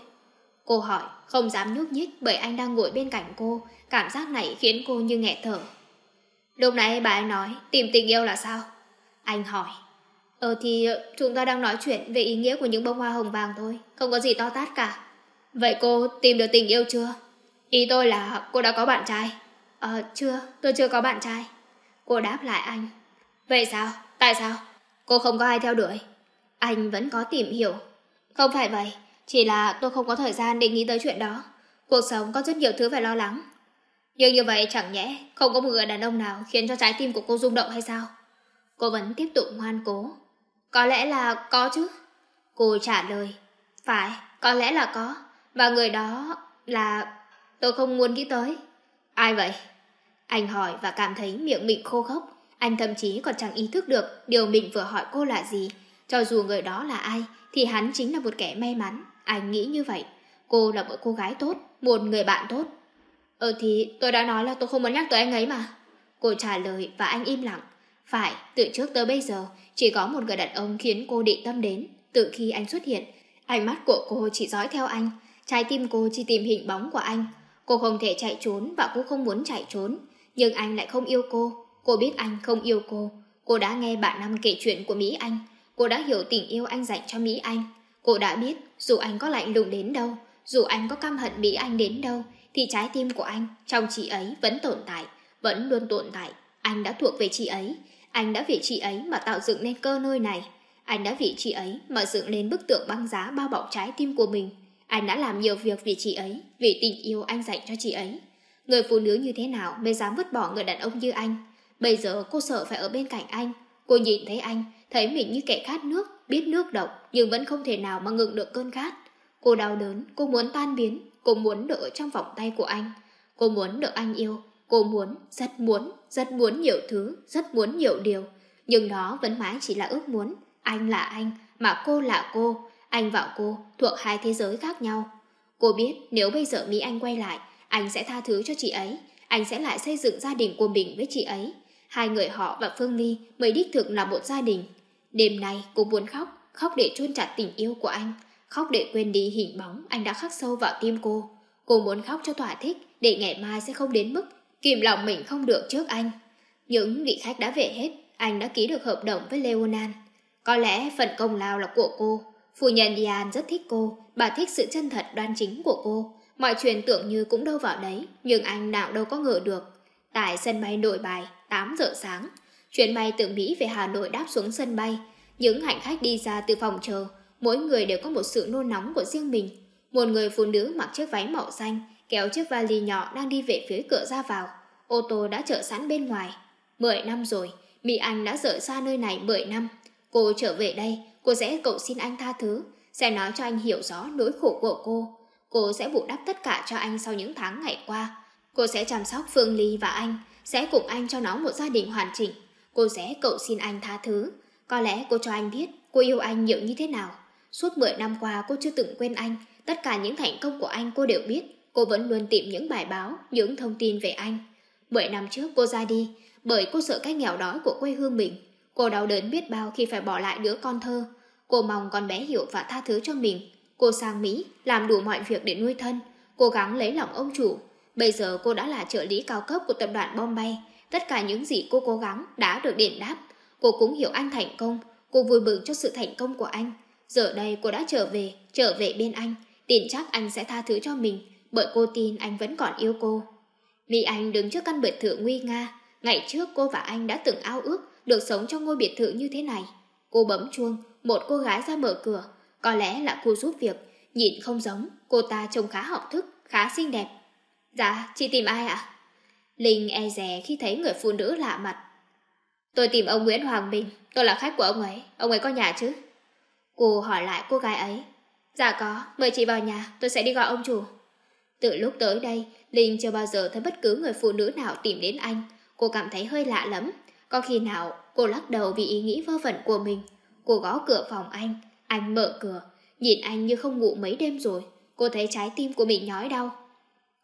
Cô hỏi, không dám nhúc nhích bởi anh đang ngồi bên cạnh cô. Cảm giác này khiến cô như nghẹt thở. Lúc nãy bà ấy nói tìm tình yêu là sao? Anh hỏi. Ờ thì chúng ta đang nói chuyện về ý nghĩa của những bông hoa hồng vàng thôi. Không có gì to tát cả. Vậy cô tìm được tình yêu chưa? Ý tôi là cô đã có bạn trai. Ờ chưa, tôi chưa có bạn trai. Cô đáp lại anh. Vậy sao? Tại sao? Cô không có ai theo đuổi. Anh vẫn có tìm hiểu. Không phải vậy, chỉ là tôi không có thời gian để nghĩ tới chuyện đó. Cuộc sống có rất nhiều thứ phải lo lắng. Nhưng như vậy chẳng nhẽ không có một người đàn ông nào khiến cho trái tim của cô rung động hay sao? Cô vẫn tiếp tục ngoan cố. Có lẽ là có chứ. Cô trả lời. Phải, có lẽ là có. Và người đó là... Tôi không muốn nghĩ tới. Ai vậy? Anh hỏi và cảm thấy miệng mình khô khốc. Anh thậm chí còn chẳng ý thức được điều mình vừa hỏi cô là gì. Cho dù người đó là ai, thì hắn chính là một kẻ may mắn. Anh nghĩ như vậy. Cô là một cô gái tốt, một người bạn tốt. Ờ thì tôi đã nói là tôi không muốn nhắc tới anh ấy mà. Cô trả lời và anh im lặng. Phải, từ trước tới bây giờ, chỉ có một người đàn ông khiến cô định tâm đến. Từ khi anh xuất hiện, ánh mắt của cô chỉ dõi theo anh. Trái tim cô chỉ tìm hình bóng của anh. Cô không thể chạy trốn và cô không muốn chạy trốn. Nhưng anh lại không yêu cô. Cô biết anh không yêu cô. Cô đã nghe bạn Năm kể chuyện của Mỹ Anh. Cô đã hiểu tình yêu anh dành cho Mỹ Anh. Cô đã biết dù anh có lạnh lùng đến đâu, dù anh có căm hận Mỹ Anh đến đâu, thì trái tim của anh trong chị ấy vẫn tồn tại, vẫn luôn tồn tại. Anh đã thuộc về chị ấy. Anh đã vì chị ấy mà tạo dựng nên cơ nơi này. Anh đã vì chị ấy mà dựng lên bức tượng băng giá bao bọc trái tim của mình. Anh đã làm nhiều việc vì chị ấy, vì tình yêu anh dành cho chị ấy. Người phụ nữ như thế nào mới dám vứt bỏ người đàn ông như anh? Bây giờ cô sợ phải ở bên cạnh anh. Cô nhìn thấy anh, thấy mình như kẻ khát nước, biết nước độc nhưng vẫn không thể nào mà ngừng được cơn khát. Cô đau đớn, cô muốn tan biến, cô muốn được ở trong vòng tay của anh. Cô muốn được anh yêu, cô muốn, rất muốn, rất muốn nhiều thứ, rất muốn nhiều điều. Nhưng đó vẫn mãi chỉ là ước muốn. Anh là anh, mà cô là cô. Anh và cô thuộc hai thế giới khác nhau. Cô biết nếu bây giờ Mỹ Anh quay lại, anh sẽ tha thứ cho chị ấy. Anh sẽ lại xây dựng gia đình của mình với chị ấy. Hai người họ và Phương Ly mới đích thực là một gia đình. Đêm nay cô muốn khóc, khóc để chôn chặt tình yêu của anh, khóc để quên đi hình bóng anh đã khắc sâu vào tim cô. Cô muốn khóc cho thỏa thích để ngày mai sẽ không đến mức kìm lòng mình không được trước anh. Những vị khách đã về hết, anh đã ký được hợp đồng với Leonan. Có lẽ phần công lao là của cô. Phu nhân Diane rất thích cô, bà thích sự chân thật đoan chính của cô. Mọi chuyện tưởng như cũng đâu vào đấy, nhưng anh nào đâu có ngờ được. Tại sân bay nội bài, 8 giờ sáng, chuyến bay từ Mỹ về Hà Nội đáp xuống sân bay. Những hành khách đi ra từ phòng chờ, mỗi người đều có một sự nôn nóng của riêng mình. Một người phụ nữ mặc chiếc váy màu xanh, kéo chiếc vali nhỏ đang đi về phía cửa ra vào. Ô tô đã chở sẵn bên ngoài. Mười năm rồi, Mỹ Anh đã rời xa nơi này mười năm. Cô trở về đây, cô sẽ cầu xin anh tha thứ, sẽ nói cho anh hiểu rõ nỗi khổ của cô. Cô sẽ bù đắp tất cả cho anh sau những tháng ngày qua. Cô sẽ chăm sóc Phương Ly và anh, sẽ cùng anh cho nó một gia đình hoàn chỉnh. Cô sẽ cầu xin anh tha thứ. Có lẽ cô cho anh biết cô yêu anh nhiều như thế nào. Suốt 10 năm qua cô chưa từng quên anh. Tất cả những thành công của anh cô đều biết. Cô vẫn luôn tìm những bài báo, những thông tin về anh. 10 năm trước cô ra đi, bởi cô sợ cái nghèo đói của quê hương mình. Cô đau đớn biết bao khi phải bỏ lại đứa con thơ. Cô mong con bé hiểu và tha thứ cho mình. Cô sang Mỹ, làm đủ mọi việc để nuôi thân, cố gắng lấy lòng ông chủ. Bây giờ cô đã là trợ lý cao cấp của tập đoàn Bombay. Tất cả những gì cô cố gắng đã được đền đáp. Cô cũng hiểu anh thành công. Cô vui mừng cho sự thành công của anh. Giờ đây cô đã trở về, trở về bên anh. Tin chắc anh sẽ tha thứ cho mình, bởi cô tin anh vẫn còn yêu cô. Mỹ Anh đứng trước căn biệt thự nguy nga. Ngày trước cô và anh đã từng ao ước được sống trong ngôi biệt thự như thế này. Cô bấm chuông, một cô gái ra mở cửa. Có lẽ là cô giúp việc. Nhìn không giống, cô ta trông khá học thức, khá xinh đẹp. Dạ, chị tìm ai ạ? Linh e rè khi thấy người phụ nữ lạ mặt. Tôi tìm ông Nguyễn Hoàng Bình, tôi là khách của ông ấy, ông ấy có nhà chứ? Cô hỏi lại cô gái ấy. Dạ có, mời chị vào nhà, tôi sẽ đi gọi ông chủ. Từ lúc tới đây, Linh chưa bao giờ thấy bất cứ người phụ nữ nào tìm đến anh. Cô cảm thấy hơi lạ lắm. Có khi nào cô lắc đầu vì ý nghĩ vơ vẩn của mình. Cô gõ cửa phòng anh. Anh mở cửa, nhìn anh như không ngủ mấy đêm rồi. Cô thấy trái tim của mình nhói đau.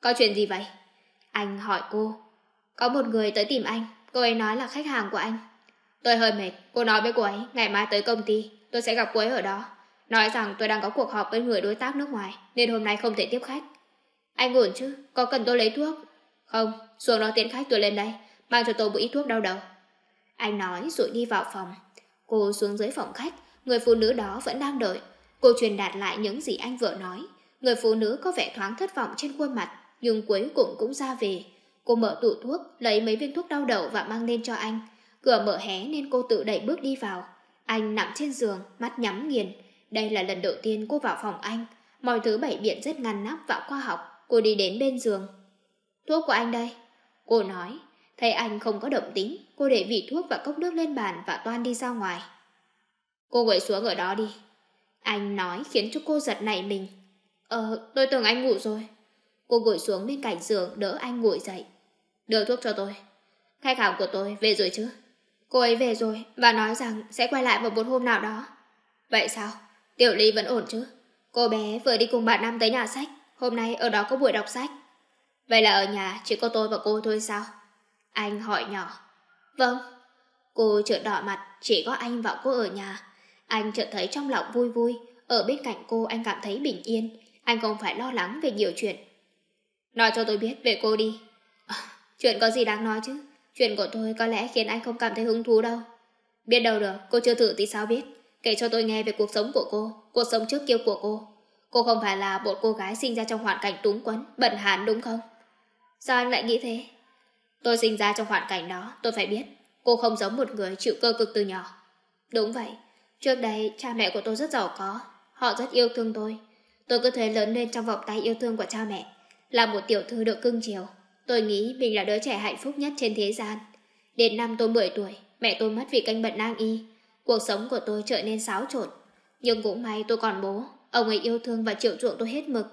Có chuyện gì vậy? Anh hỏi cô. Có một người tới tìm anh, cô ấy nói là khách hàng của anh. Tôi hơi mệt, cô nói với cô ấy, ngày mai tới công ty, tôi sẽ gặp cô ấy ở đó. Nói rằng tôi đang có cuộc họp với người đối tác nước ngoài, nên hôm nay không thể tiếp khách. Anh ổn chứ, có cần tôi lấy thuốc? Không, xuống đó tiến khách tôi lên đây, mang cho tôi một ít thuốc đau đầu. Anh nói rồi đi vào phòng. Cô xuống dưới phòng khách, người phụ nữ đó vẫn đang đợi. Cô truyền đạt lại những gì anh vừa nói. Người phụ nữ có vẻ thoáng thất vọng trên khuôn mặt, nhưng cuối cùng cũng ra về. Cô mở tủ thuốc, lấy mấy viên thuốc đau đầu và mang lên cho anh. Cửa mở hé nên cô tự đẩy bước đi vào. Anh nằm trên giường, mắt nhắm nghiền. Đây là lần đầu tiên cô vào phòng anh. Mọi thứ bảy biện rất ngăn nắp và khoa học. Cô đi đến bên giường. Thuốc của anh đây. Cô nói. Thấy anh không có động tính, cô để vị thuốc và cốc nước lên bàn và toan đi ra ngoài. Cô ngồi xuống ở đó đi. Anh nói khiến cho cô giật nảy mình. Ờ, tôi tưởng anh ngủ rồi. Cô ngồi xuống bên cạnh giường đỡ anh ngồi dậy. Đưa thuốc cho tôi. Khách hàng của tôi về rồi chứ? Cô ấy về rồi và nói rằng sẽ quay lại vào một hôm nào đó. Vậy sao? Tiểu Ly vẫn ổn chứ? Cô bé vừa đi cùng bạn Nam tới nhà sách. Hôm nay ở đó có buổi đọc sách. Vậy là ở nhà chỉ có tôi và cô thôi sao? Anh hỏi nhỏ. Vâng. Cô chợt đỏ mặt, chỉ có anh và cô ở nhà. Anh chợt thấy trong lòng vui vui. Ở bên cạnh cô anh cảm thấy bình yên. Anh không phải lo lắng về nhiều chuyện. Nói cho tôi biết về cô đi. À, chuyện có gì đáng nói chứ? Chuyện của tôi có lẽ khiến anh không cảm thấy hứng thú đâu. Biết đâu được, cô chưa thử thì sao biết. Kể cho tôi nghe về cuộc sống của cô, cuộc sống trước kia của cô. Cô không phải là một cô gái sinh ra trong hoàn cảnh túng quẫn, bận hàn đúng không? Sao anh lại nghĩ thế? Tôi sinh ra trong hoàn cảnh đó, tôi phải biết. Cô không giống một người chịu cơ cực từ nhỏ. Đúng vậy, trước đây cha mẹ của tôi rất giàu có. Họ rất yêu thương tôi. Tôi cứ thế lớn lên trong vòng tay yêu thương của cha mẹ. Là một tiểu thư được cưng chiều. Tôi nghĩ mình là đứa trẻ hạnh phúc nhất trên thế gian. Đến năm tôi 10 tuổi, mẹ tôi mất vì canh bệnh nang y. Cuộc sống của tôi trở nên xáo trộn. Nhưng cũng may tôi còn bố. Ông ấy yêu thương và chịu chuộng tôi hết mực.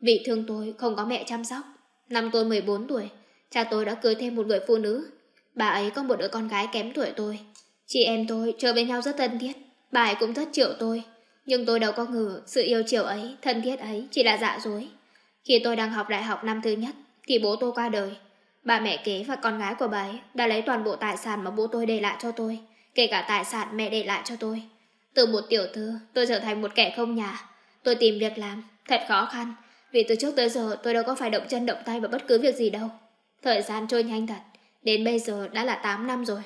Vì thương tôi không có mẹ chăm sóc. Năm tôi 14 tuổi, cha tôi đã cưới thêm một người phụ nữ. Bà ấy có một đứa con gái kém tuổi tôi. Chị em tôi chơi với nhau rất thân thiết. Bà ấy cũng rất chịu tôi. Nhưng tôi đâu có ngờ sự yêu chiều ấy, thân thiết ấy chỉ là dạ dối. Khi tôi đang học đại học năm thứ nhất, thì bố tôi qua đời. Bà mẹ kế và con gái của bà ấy đã lấy toàn bộ tài sản mà bố tôi để lại cho tôi, kể cả tài sản mẹ để lại cho tôi. Từ một tiểu thư, tôi trở thành một kẻ không nhà. Tôi tìm việc làm, thật khó khăn, vì từ trước tới giờ tôi đâu có phải động chân động tay vào bất cứ việc gì đâu. Thời gian trôi nhanh thật, đến bây giờ đã là 8 năm rồi.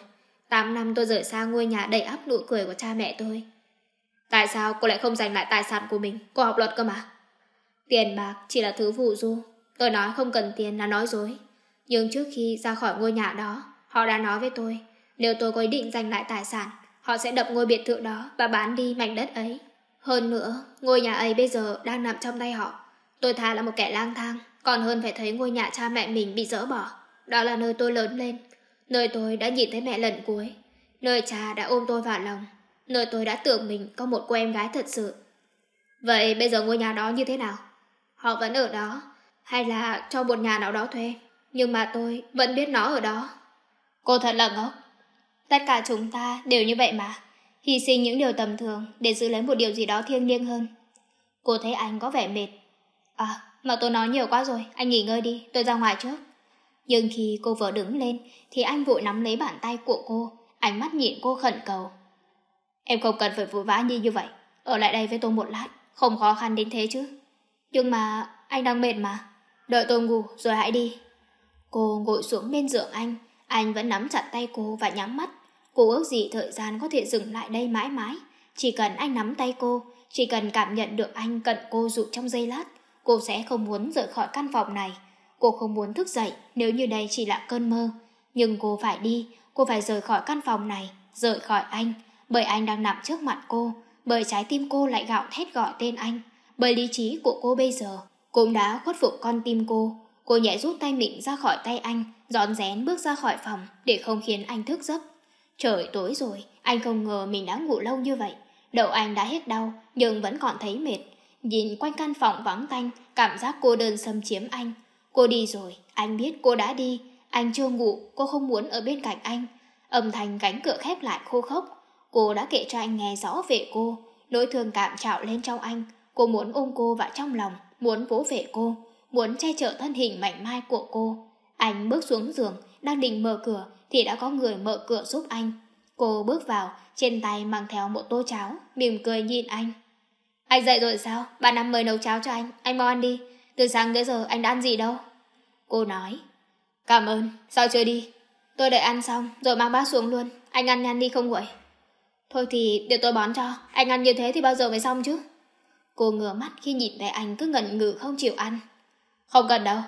8 năm tôi rời xa ngôi nhà đầy ắp nụ cười của cha mẹ tôi. Tại sao cô lại không giành lại tài sản của mình? Cô học luật cơ mà. Tiền bạc chỉ là thứ vụ du. Tôi nói không cần tiền là nói dối. Nhưng trước khi ra khỏi ngôi nhà đó, họ đã nói với tôi, nếu tôi có ý định giành lại tài sản, họ sẽ đập ngôi biệt thự đó và bán đi mảnh đất ấy. Hơn nữa, ngôi nhà ấy bây giờ đang nằm trong tay họ. Tôi thà là một kẻ lang thang, còn hơn phải thấy ngôi nhà cha mẹ mình bị dỡ bỏ. Đó là nơi tôi lớn lên, nơi tôi đã nhìn thấy mẹ lần cuối, nơi cha đã ôm tôi vào lòng, nơi tôi đã tưởng mình có một cô em gái thật sự. Vậy bây giờ ngôi nhà đó như thế nào? Họ vẫn ở đó, hay là cho một nhà nào đó thuê. Nhưng mà tôi vẫn biết nó ở đó. Cô thật là ngốc. Tất cả chúng ta đều như vậy mà. Hy sinh những điều tầm thường để giữ lấy một điều gì đó thiêng liêng hơn. Cô thấy anh có vẻ mệt. À, mà tôi nói nhiều quá rồi, anh nghỉ ngơi đi, tôi ra ngoài trước. Nhưng khi cô vừa đứng lên, thì anh vội nắm lấy bàn tay của cô, ánh mắt nhịn cô khẩn cầu. Em không cần phải vội vã như như vậy, ở lại đây với tôi một lát, không khó khăn đến thế chứ. Nhưng mà anh đang mệt mà, đợi tôi ngủ rồi hãy đi. Cô ngồi xuống bên giường anh, anh vẫn nắm chặt tay cô và nhắm mắt. Cô ước gì thời gian có thể dừng lại đây mãi mãi. Chỉ cần anh nắm tay cô, chỉ cần cảm nhận được anh cận cô dụ trong giây lát, cô sẽ không muốn rời khỏi căn phòng này. Cô không muốn thức dậy nếu như đây chỉ là cơn mơ. Nhưng cô phải đi, cô phải rời khỏi căn phòng này, rời khỏi anh, bởi anh đang nằm trước mặt cô, bởi trái tim cô lại gạo thét gọi tên anh, bởi lý trí của cô bây giờ cũng đã khuất phục con tim cô. Cô nhẹ rút tay mình ra khỏi tay anh, gión rén bước ra khỏi phòng để không khiến anh thức giấc. Trời tối rồi, anh không ngờ mình đã ngủ lâu như vậy. Đầu anh đã hết đau, nhưng vẫn còn thấy mệt. Nhìn quanh căn phòng vắng tanh, cảm giác cô đơn xâm chiếm anh. Cô đi rồi, anh biết cô đã đi. Anh chưa ngủ, cô không muốn ở bên cạnh anh. Âm thanh cánh cửa khép lại khô khốc. Cô đã kể cho anh nghe rõ về cô. Nỗi thương cảm trào lên trong anh. Cô muốn ôm cô vào trong lòng, muốn vỗ về cô, muốn che chở thân hình mảnh mai của cô. Anh bước xuống giường, đang định mở cửa thì đã có người mở cửa giúp anh. Cô bước vào, trên tay mang theo một tô cháo, mỉm cười nhìn anh. Anh dậy rồi sao? Bà Năm mời nấu cháo cho anh, anh mau ăn đi. Từ sáng tới giờ anh đã ăn gì đâu? Cô nói. Cảm ơn, sao chưa đi? Tôi đợi ăn xong, rồi mang bát xuống luôn. Anh ăn nhanh đi không nguội. Thôi thì để tôi bón cho, anh ăn như thế thì bao giờ mới xong chứ? Cô ngửa mắt khi nhìn thấy anh cứ ngẩn ngừ không chịu ăn. Không cần đâu.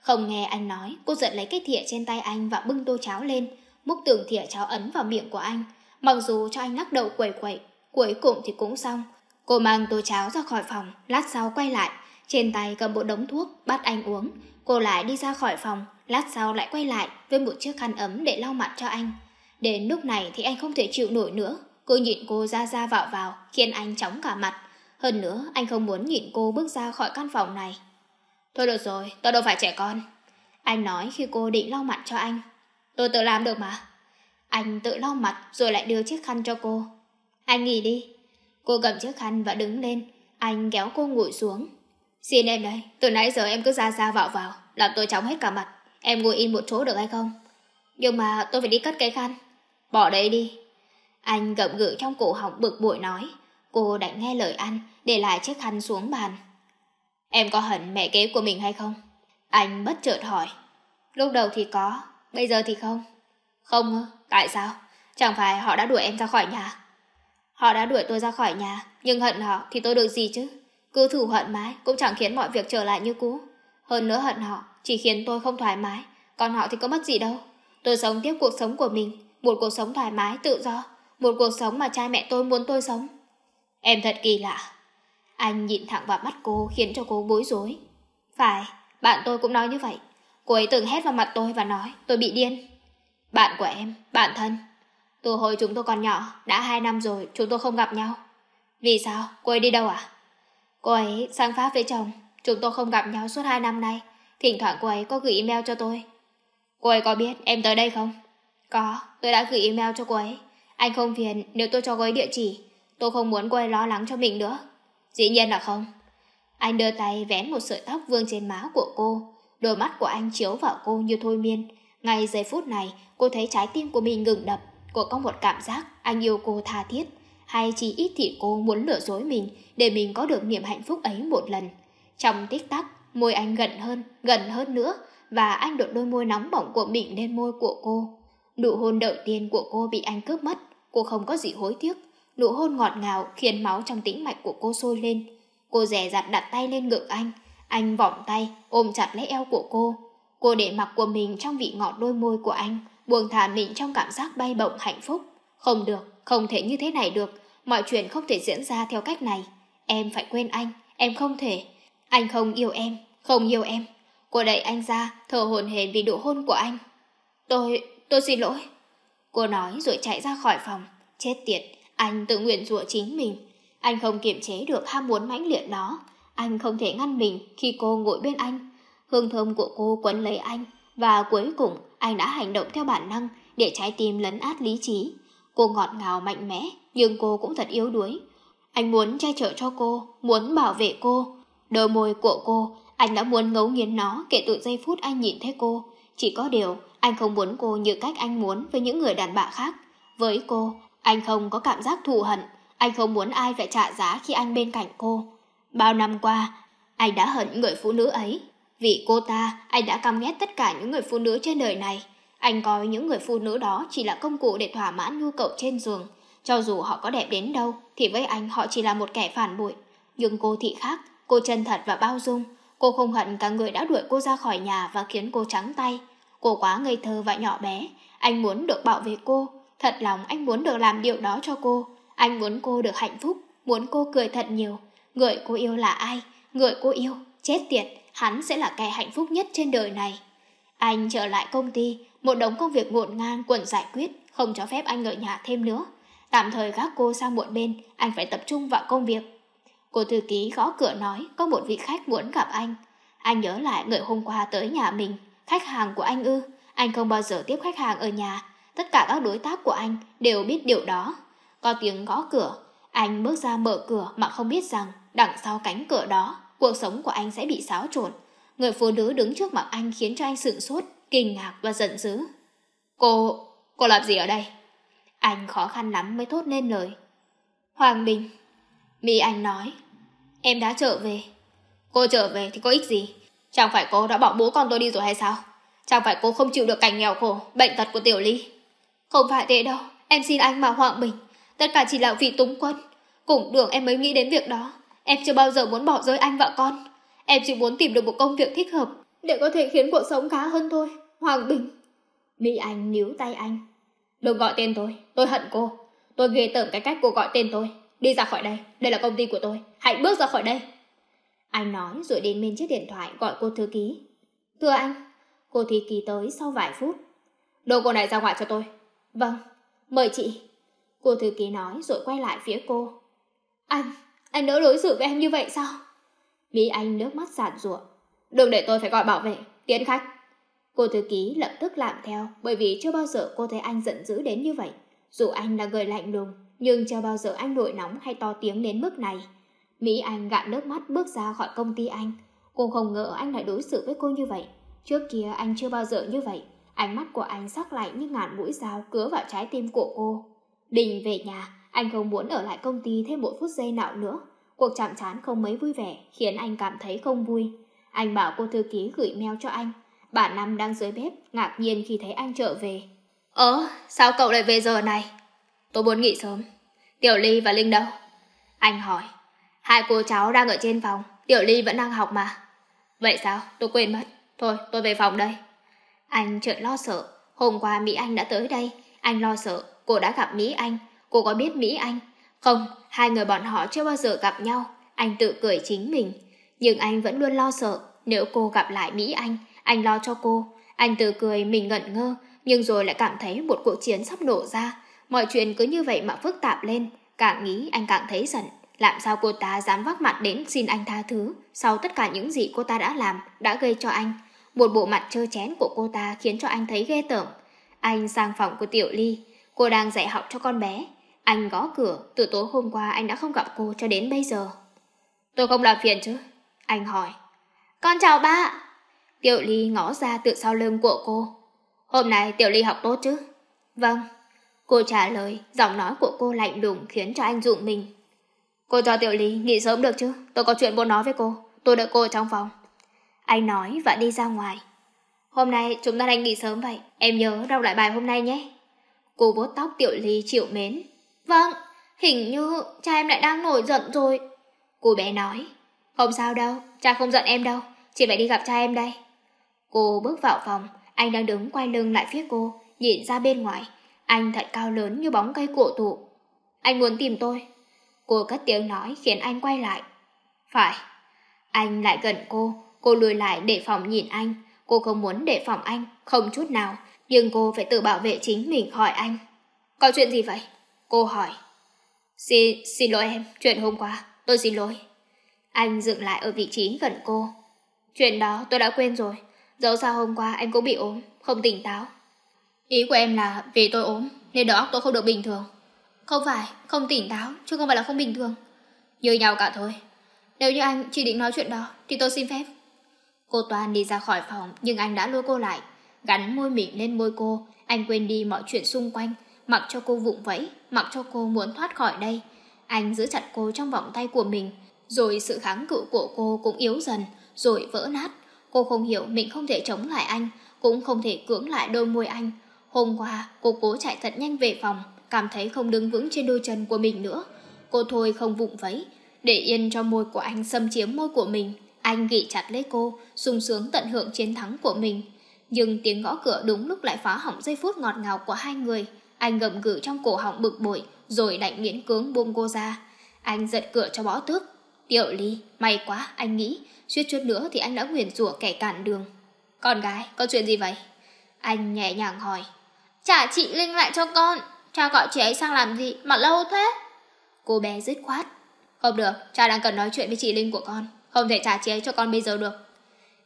Không nghe anh nói, cô giật lấy cái thìa trên tay anh và bưng tô cháo lên, múc tưởng thìa cháo ấn vào miệng của anh. Mặc dù cho anh lắc đầu quẩy quẩy, cuối cùng thì cũng xong. Cô mang tô cháo ra khỏi phòng, lát sau quay lại, trên tay cầm bộ đống thuốc, bắt anh uống. Cô lại đi ra khỏi phòng, lát sau lại quay lại với một chiếc khăn ấm để lau mặt cho anh. Đến lúc này thì anh không thể chịu nổi nữa. Cô nhìn cô ra ra vào vào, khiến anh chóng cả mặt. Hơn nữa, anh không muốn nhìn cô bước ra khỏi căn phòng này. Thôi được rồi, tôi đâu phải trẻ con. Anh nói khi cô định lau mặt cho anh. Tôi tự làm được mà. Anh tự lau mặt rồi lại đưa chiếc khăn cho cô. Anh nghỉ đi. Cô cầm chiếc khăn và đứng lên. Anh kéo cô ngồi xuống. Xin em đây, từ nãy giờ em cứ ra ra vào vào, làm tôi chóng hết cả mặt. Em ngồi in một chỗ được hay không? Nhưng mà tôi phải đi cất cái khăn. Bỏ đấy đi. Anh gậm gự trong cổ họng bực bội nói. Cô đành nghe lời anh, để lại chiếc khăn xuống bàn. Em có hận mẹ kế của mình hay không? Anh bất chợt hỏi. Lúc đầu thì có, bây giờ thì không. Không tại sao? Chẳng phải họ đã đuổi em ra khỏi nhà? Họ đã đuổi tôi ra khỏi nhà, nhưng hận họ thì tôi được gì chứ? Cứ thử hận mãi cũng chẳng khiến mọi việc trở lại như cũ. Hơn nữa hận họ chỉ khiến tôi không thoải mái, còn họ thì có mất gì đâu. Tôi sống tiếp cuộc sống của mình, một cuộc sống thoải mái, tự do, một cuộc sống mà cha mẹ tôi muốn tôi sống. Em thật kỳ lạ. Anh nhìn thẳng vào mắt cô khiến cho cô bối rối. Phải, bạn tôi cũng nói như vậy. Cô ấy từng hét vào mặt tôi và nói tôi bị điên. Bạn của em, bạn thân. Từ hồi chúng tôi còn nhỏ, đã hai năm rồi chúng tôi không gặp nhau. Vì sao? Cô ấy đi đâu à? Cô ấy sang Pháp với chồng. Chúng tôi không gặp nhau suốt hai năm nay. Thỉnh thoảng cô ấy có gửi email cho tôi. Cô ấy có biết em tới đây không? Có, tôi đã gửi email cho cô ấy. Anh không phiền nếu tôi cho cô ấy địa chỉ. Tôi không muốn cô ấy lo lắng cho mình nữa. Dĩ nhiên là không. Anh đưa tay vén một sợi tóc vương trên má của cô. Đôi mắt của anh chiếu vào cô như thôi miên. Ngay giây phút này, cô thấy trái tim của mình ngừng đập. Cô có một cảm giác anh yêu cô tha thiết. Hay chỉ ít thì cô muốn lừa dối mình để mình có được niềm hạnh phúc ấy một lần. Trong tích tắc, môi anh gần hơn, gần hơn nữa và anh đột đôi môi nóng bỏng của mình lên môi của cô. Nụ hôn đầu tiên của cô bị anh cướp mất, cô không có gì hối tiếc. Nụ hôn ngọt ngào khiến máu trong tĩnh mạch của cô sôi lên. Cô rẻ rặt đặt tay lên ngực anh, anh vòng tay, ôm chặt lấy eo của cô. Cô để mặc của mình trong vị ngọt đôi môi của anh, buông thả mình trong cảm giác bay bổng hạnh phúc. Không được, không thể như thế này được, mọi chuyện không thể diễn ra theo cách này. Em phải quên anh, em không thể. Anh không yêu em, không yêu em. Cô đẩy anh ra, thở hồn hển vì độ hôn của anh. Tôi, tôi xin lỗi. Cô nói rồi chạy ra khỏi phòng. Chết tiệt, anh tự nguyện rủa chính mình. Anh không kiềm chế được ham muốn mãnh liệt đó. Anh không thể ngăn mình khi cô ngồi bên anh. Hương thơm của cô quấn lấy anh. Và cuối cùng, anh đã hành động theo bản năng để trái tim lấn át lý trí. Cô ngọt ngào mạnh mẽ, nhưng cô cũng thật yếu đuối. Anh muốn che chở cho cô, muốn bảo vệ cô. Đôi môi của cô, anh đã muốn ngấu nghiến nó kể từ giây phút anh nhìn thấy cô. Chỉ có điều, anh không muốn cô như cách anh muốn với những người đàn bà khác. Với cô, anh không có cảm giác thù hận. Anh không muốn ai phải trả giá khi anh bên cạnh cô. Bao năm qua, anh đã hận người phụ nữ ấy. Vì cô ta, anh đã căm ghét tất cả những người phụ nữ trên đời này. Anh coi những người phụ nữ đó chỉ là công cụ để thỏa mãn nhu cầu trên giường. Cho dù họ có đẹp đến đâu, thì với anh họ chỉ là một kẻ phản bội. Nhưng cô Thị khác, cô chân thật và bao dung. Cô không hận cả người đã đuổi cô ra khỏi nhà và khiến cô trắng tay. Cô quá ngây thơ và nhỏ bé. Anh muốn được bảo vệ cô. Thật lòng anh muốn được làm điều đó cho cô. Anh muốn cô được hạnh phúc, muốn cô cười thật nhiều. Người cô yêu là ai? Người cô yêu, chết tiệt, hắn sẽ là kẻ hạnh phúc nhất trên đời này. Anh trở lại công ty, một đống công việc ngổn ngang quần giải quyết, không cho phép anh ở nhà thêm nữa. Tạm thời gác cô sang một bên, anh phải tập trung vào công việc. Cô thư ký gõ cửa nói có một vị khách muốn gặp anh. Anh nhớ lại người hôm qua tới nhà mình, khách hàng của anh ư. Anh không bao giờ tiếp khách hàng ở nhà. Tất cả các đối tác của anh đều biết điều đó. Có tiếng gõ cửa. Anh bước ra mở cửa mà không biết rằng đằng sau cánh cửa đó, cuộc sống của anh sẽ bị xáo trộn. Người phụ nữ đứng trước mặt anh khiến cho anh sửng sốt, kinh ngạc và giận dữ. Cô, cô làm gì ở đây? Anh khó khăn lắm mới thốt lên lời. Hoàng Bình. Mỹ Anh nói. Em đã trở về. Cô trở về thì có ích gì? Chẳng phải cô đã bỏ bố con tôi đi rồi hay sao? Chẳng phải cô không chịu được cảnh nghèo khổ, bệnh tật của Tiểu Ly? Không phải thế đâu, em xin anh mà Hoàng Bình. Tất cả chỉ là vì túng quân. Cùng đường em mới nghĩ đến việc đó. Em chưa bao giờ muốn bỏ rơi anh và con. Em chỉ muốn tìm được một công việc thích hợp để có thể khiến cuộc sống khá hơn thôi. Hoàng Bình. Mỹ Anh níu tay anh. Đừng gọi tên tôi, tôi hận cô. Tôi ghê tởm cái cách cô gọi tên tôi. Đi ra khỏi đây, đây là công ty của tôi. Hãy bước ra khỏi đây. Anh nói rồi đến bên chiếc điện thoại gọi cô thư ký. Thưa anh, cô thư ký tới sau vài phút. Đồ cô này ra ngoài cho tôi. Vâng, mời chị. Cô thư ký nói rồi quay lại phía cô. Anh, anh đỡ đối xử với em như vậy sao? Mỹ Anh nước mắt giản ruộng. Đừng để tôi phải gọi bảo vệ, tiến khách. Cô thư ký lập tức làm theo bởi vì chưa bao giờ cô thấy anh giận dữ đến như vậy. Dù anh là người lạnh lùng, nhưng chưa bao giờ anh nổi nóng hay to tiếng đến mức này. Mỹ Anh gạn nước mắt bước ra khỏi công ty anh. Cô không ngờ anh lại đối xử với cô như vậy. Trước kia anh chưa bao giờ như vậy. Ánh mắt của anh sắc lạnh như ngàn mũi dao cứa vào trái tim của cô. Đình về nhà, anh không muốn ở lại công ty thêm một phút giây nào nữa. Cuộc chạm trán không mấy vui vẻ khiến anh cảm thấy không vui. Anh bảo cô thư ký gửi mail cho anh. Bà Năm đang dưới bếp, ngạc nhiên khi thấy anh trở về. Ơ, sao cậu lại về giờ này? Tôi muốn nghỉ sớm. Tiểu Ly và Linh đâu? Anh hỏi. Hai cô cháu đang ở trên phòng, Tiểu Ly vẫn đang học mà. Vậy sao? Tôi quên mất. Thôi, tôi về phòng đây. Anh chợt lo sợ. Hôm qua Mỹ Anh đã tới đây. Anh lo sợ cô đã gặp Mỹ Anh. Cô có biết Mỹ Anh? Không, hai người bọn họ chưa bao giờ gặp nhau. Anh tự cười chính mình. Nhưng anh vẫn luôn lo sợ. Nếu cô gặp lại Mỹ Anh, anh lo cho cô. Anh tự cười mình ngẩn ngơ, nhưng rồi lại cảm thấy một cuộc chiến sắp nổ ra. Mọi chuyện cứ như vậy mà phức tạp lên. Càng nghĩ anh càng thấy giận. Làm sao cô ta dám vác mặt đến xin anh tha thứ sau tất cả những gì cô ta đã làm, đã gây cho anh. Một bộ mặt trơ chén của cô ta khiến cho anh thấy ghê tởm. Anh sang phòng của Tiểu Ly. Cô đang dạy học cho con bé. Anh gõ cửa, từ tối hôm qua anh đã không gặp cô cho đến bây giờ. Tôi không làm phiền chứ? Anh hỏi. Con chào ba. Tiểu Ly ngó ra từ sau lưng của cô. Hôm nay Tiểu Ly học tốt chứ? Vâng. Cô trả lời, giọng nói của cô lạnh lùng khiến cho anh rụng mình. Cô cho Tiểu Ly nghỉ sớm được chứ? Tôi có chuyện muốn nói với cô. Tôi đợi cô ở trong phòng. Anh nói và đi ra ngoài. Hôm nay chúng ta đang nghỉ sớm vậy. Em nhớ đọc lại bài hôm nay nhé. Cô vuốt tóc Tiểu Ly chịu mến. Vâng, hình như cha em lại đang nổi giận rồi. Cô bé nói. Không sao đâu, cha không giận em đâu. Chỉ phải đi gặp cha em đây. Cô bước vào phòng. Anh đang đứng quay lưng lại phía cô, nhìn ra bên ngoài. Anh thật cao lớn như bóng cây cổ thụ. Anh muốn tìm tôi. Cô cất tiếng nói khiến anh quay lại. Phải. Anh lại gần cô, cô lùi lại để phòng nhìn anh. Cô không muốn để phòng anh, không chút nào. Nhưng cô phải tự bảo vệ chính mình khỏi anh. Có chuyện gì vậy? Cô hỏi. Xin, xin lỗi em, chuyện hôm qua, tôi xin lỗi. Anh dựng lại ở vị trí gần cô. Chuyện đó tôi đã quên rồi. Dẫu sao hôm qua anh cũng bị ốm, không tỉnh táo. Ý của em là vì tôi ốm, nên đầu óc tôi không được bình thường. Không phải, không tỉnh táo, chứ không phải là không bình thường. Như nhau cả thôi. Nếu như anh chỉ định nói chuyện đó, thì tôi xin phép. Cô Toàn đi ra khỏi phòng, nhưng anh đã lôi cô lại. Gắn môi mình lên môi cô, anh quên đi mọi chuyện xung quanh, mặc cho cô vụng vẫy, mặc cho cô muốn thoát khỏi đây. Anh giữ chặt cô trong vòng tay của mình, rồi sự kháng cự của cô cũng yếu dần, rồi vỡ nát. Cô không hiểu mình không thể chống lại anh, cũng không thể cưỡng lại đôi môi anh. Hôm qua, cô cố chạy thật nhanh về phòng, cảm thấy không đứng vững trên đôi chân của mình nữa. Cô thôi không vụng vẫy, để yên cho môi của anh xâm chiếm môi của mình. Anh gị chặt lấy cô, sung sướng tận hưởng chiến thắng của mình. Nhưng tiếng gõ cửa đúng lúc lại phá hỏng giây phút ngọt ngào của hai người. Anh gầm gừ trong cổ họng bực bội, rồi đạnh miễn cưỡng buông cô ra. Anh giật cửa cho bỏ tước. Tiểu Ly, may quá, anh nghĩ. Suýt chút nữa thì anh đã nguyền rủa kẻ cản đường. Con gái, có chuyện gì vậy? Anh nhẹ nhàng hỏi. Trả chị Linh lại cho con. Cha gọi chị ấy sang làm gì mà lâu thế? Cô bé dứt khoát. Không được, cha đang cần nói chuyện với chị Linh của con. Không thể trả chế cho con bây giờ được.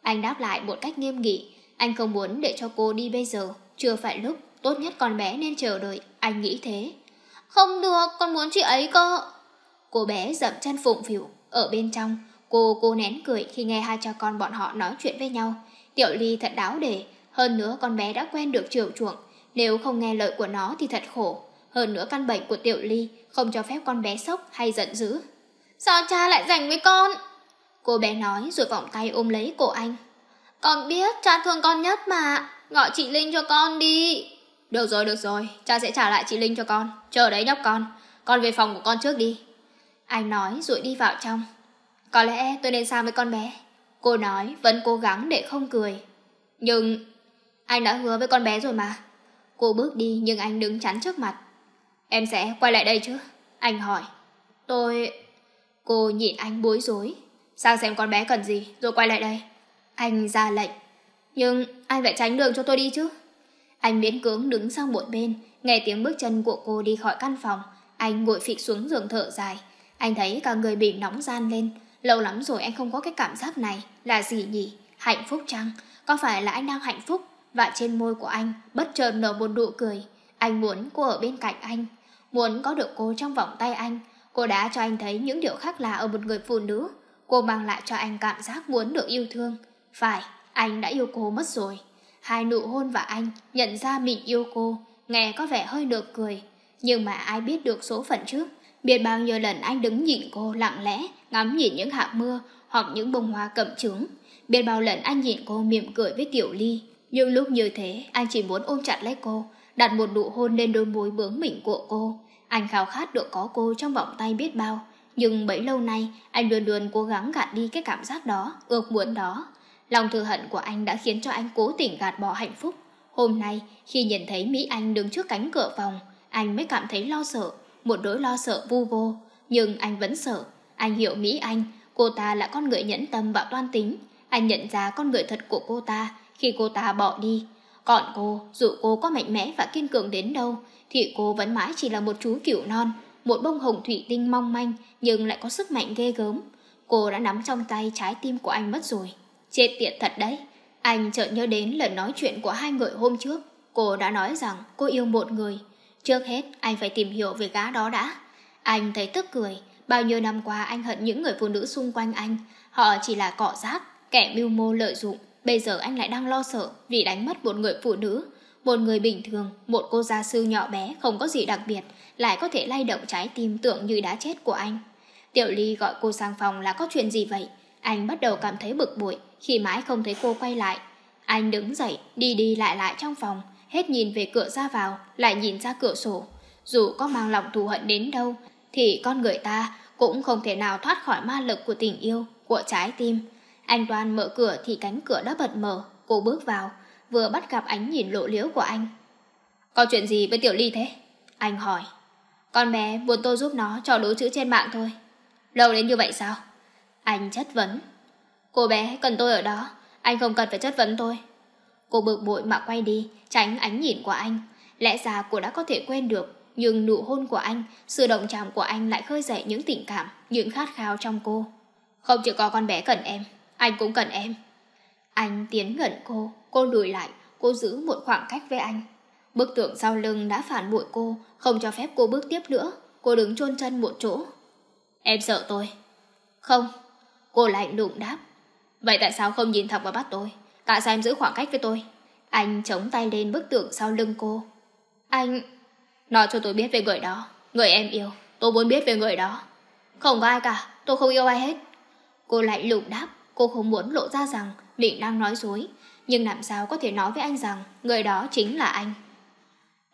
Anh đáp lại một cách nghiêm nghị. Anh không muốn để cho cô đi bây giờ. Chưa phải lúc, tốt nhất con bé nên chờ đợi. Anh nghĩ thế. Không được, con muốn chị ấy cơ. Cô bé dậm chân phụng phịu ở bên trong. Cô cô nén cười khi nghe hai cha con bọn họ nói chuyện với nhau. Tiểu Ly thật đáo để, hơn nữa con bé đã quen được chiều chuộng. Nếu không nghe lời của nó thì thật khổ. Hơn nữa căn bệnh của Tiểu Ly không cho phép con bé sốc hay giận dữ. Sao cha lại giành với con? Cô bé nói rồi vòng tay ôm lấy cổ anh. Con biết cha thương con nhất mà, gọi chị Linh cho con đi. Được rồi, được rồi, cha sẽ trả lại chị Linh cho con. Chờ đấy nhóc con, con về phòng của con trước đi. Anh nói rồi đi vào trong. Có lẽ tôi nên sao với con bé. Cô nói vẫn cố gắng để không cười. Nhưng anh đã hứa với con bé rồi mà. Cô bước đi nhưng anh đứng chắn trước mặt. Em sẽ quay lại đây chứ? Anh hỏi. Tôi... Cô nhìn anh bối rối. Sang xem con bé cần gì rồi quay lại đây. Anh ra lệnh. Nhưng anh phải tránh đường cho tôi đi chứ. Anh miễn cưỡng đứng sang một bên, nghe tiếng bước chân của cô đi khỏi căn phòng. Anh ngồi phịch xuống giường thở dài. Anh thấy cả người bị nóng gian lên. Lâu lắm rồi anh không có cái cảm giác này. Là gì nhỉ? Hạnh phúc chăng? Có phải là anh đang hạnh phúc? Và trên môi của anh bất chợt nở một nụ cười. Anh muốn cô ở bên cạnh anh. Muốn có được cô trong vòng tay anh. Cô đã cho anh thấy những điều khác lạ ở một người phụ nữ. Cô mang lại cho anh cảm giác muốn được yêu thương. Phải, anh đã yêu cô mất rồi. Hai nụ hôn và anh nhận ra mình yêu cô, nghe có vẻ hơi được cười. Nhưng mà ai biết được số phận trước. Biết bao nhiêu lần anh đứng nhìn cô lặng lẽ, ngắm nhìn những hạt mưa hoặc những bông hoa cẩm trướng. Biết bao lần anh nhìn cô mỉm cười với Tiểu Ly. Nhưng lúc như thế, anh chỉ muốn ôm chặt lấy cô, đặt một nụ hôn lên đôi môi bướng bỉnh của cô. Anh khao khát được có cô trong vòng tay biết bao. Nhưng bấy lâu nay, anh luôn luôn cố gắng gạt đi cái cảm giác đó, ước muốn đó. Lòng thừa hận của anh đã khiến cho anh cố tình gạt bỏ hạnh phúc. Hôm nay, khi nhìn thấy Mỹ Anh đứng trước cánh cửa phòng, anh mới cảm thấy lo sợ, một nỗi lo sợ vu vô. Nhưng anh vẫn sợ. Anh hiểu Mỹ Anh, cô ta là con người nhẫn tâm và toan tính. Anh nhận ra con người thật của cô ta khi cô ta bỏ đi. Còn cô, dù cô có mạnh mẽ và kiên cường đến đâu, thì cô vẫn mãi chỉ là một chú cửu non, một bông hồng thủy tinh mong manh nhưng lại có sức mạnh ghê gớm. Cô đã nắm trong tay trái tim của anh mất rồi. Chết tiệt thật đấy. Anh chợt nhớ đến lần nói chuyện của hai người hôm trước. Cô đã nói rằng cô yêu một người. Trước hết, anh phải tìm hiểu về gã đó đã. Anh thấy tức cười. Bao nhiêu năm qua anh hận những người phụ nữ xung quanh anh. Họ chỉ là cọ rác, kẻ mưu mô lợi dụng. Bây giờ anh lại đang lo sợ vì đánh mất một người phụ nữ. Một người bình thường, một cô gia sư nhỏ bé không có gì đặc biệt, lại có thể lay động trái tim tưởng như đã chết của anh. Tiểu Ly gọi cô sang phòng là có chuyện gì vậy? Anh bắt đầu cảm thấy bực bội khi mãi không thấy cô quay lại. Anh đứng dậy, đi đi lại lại trong phòng, hết nhìn về cửa ra vào, lại nhìn ra cửa sổ. Dù có mang lòng thù hận đến đâu, thì con người ta cũng không thể nào thoát khỏi ma lực của tình yêu, của trái tim. Anh Đoan mở cửa thì cánh cửa đã bật mở, cô bước vào, vừa bắt gặp ánh nhìn lộ liễu của anh. Có chuyện gì với Tiểu Ly thế? Anh hỏi. Con bé muốn tôi giúp nó cho đố chữ trên mạng thôi. Lâu đến như vậy sao? Anh chất vấn. Cô bé cần tôi ở đó, anh không cần phải chất vấn tôi. Cô bực bội mà quay đi, tránh ánh nhìn của anh. Lẽ ra cô đã có thể quên được, nhưng nụ hôn của anh, sự động chạm của anh lại khơi dậy những tình cảm, những khát khao trong cô. Không chỉ có con bé cần em, anh cũng cần em. Anh tiến gần cô, cô lùi lại, cô giữ một khoảng cách với anh. Bức tượng sau lưng đã phản bội cô, không cho phép cô bước tiếp nữa. Cô đứng chôn chân một chỗ. Em sợ tôi. Không. Cô lạnh lùng đáp. Vậy tại sao không nhìn thẳng vào mắt tôi? Tại sao em giữ khoảng cách với tôi? Anh chống tay lên bức tượng sau lưng cô. Anh... Nói cho tôi biết về người đó. Người em yêu. Tôi muốn biết về người đó. Không có ai cả. Tôi không yêu ai hết. Cô lạnh lùng đáp. Cô không muốn lộ ra rằng mình đang nói dối. Nhưng làm sao có thể nói với anh rằng người đó chính là anh.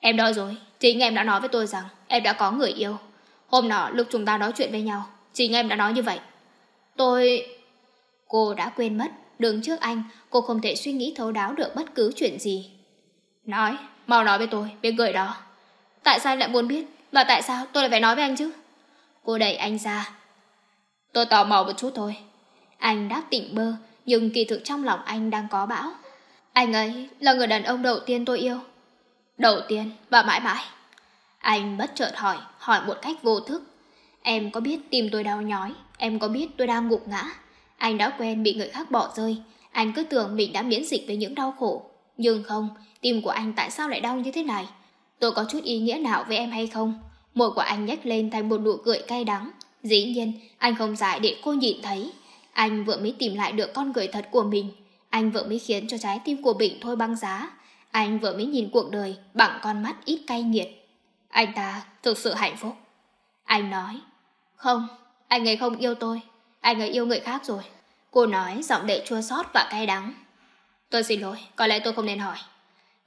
Em nói rồi. Chính em đã nói với tôi rằng em đã có người yêu. Hôm nọ lúc chúng ta nói chuyện với nhau, chính em đã nói như vậy. Tôi... Cô đã quên mất, đứng trước anh, cô không thể suy nghĩ thấu đáo được bất cứ chuyện gì. Nói, mau nói với tôi, với người đó. Tại sao lại muốn biết? Và tại sao tôi lại phải nói với anh chứ? Cô đẩy anh ra. Tôi tò mò một chút thôi. Anh đáp tỉnh bơ, nhưng kỳ thực trong lòng anh đang có bão. Anh ấy là người đàn ông đầu tiên tôi yêu. Đầu tiên và mãi mãi. Anh bất chợt hỏi, hỏi một cách vô thức. Em có biết tim tôi đau nhói, em có biết tôi đang gục ngã. Anh đã quen bị người khác bỏ rơi, anh cứ tưởng mình đã miễn dịch với những đau khổ. Nhưng không, tim của anh tại sao lại đau như thế này? Tôi có chút ý nghĩa nào với em hay không? Môi của anh nhếch lên thành một nụ cười cay đắng. Dĩ nhiên, anh không dại để cô nhìn thấy. Anh vừa mới tìm lại được con người thật của mình. Anh vừa mới khiến cho trái tim của mình thôi băng giá. Anh vừa mới nhìn cuộc đời bằng con mắt ít cay nghiệt. Anh ta thực sự hạnh phúc. Anh nói, không, anh ấy không yêu tôi. Anh ấy yêu người khác rồi. Cô nói giọng đệ chua xót và cay đắng. Tôi xin lỗi, có lẽ tôi không nên hỏi.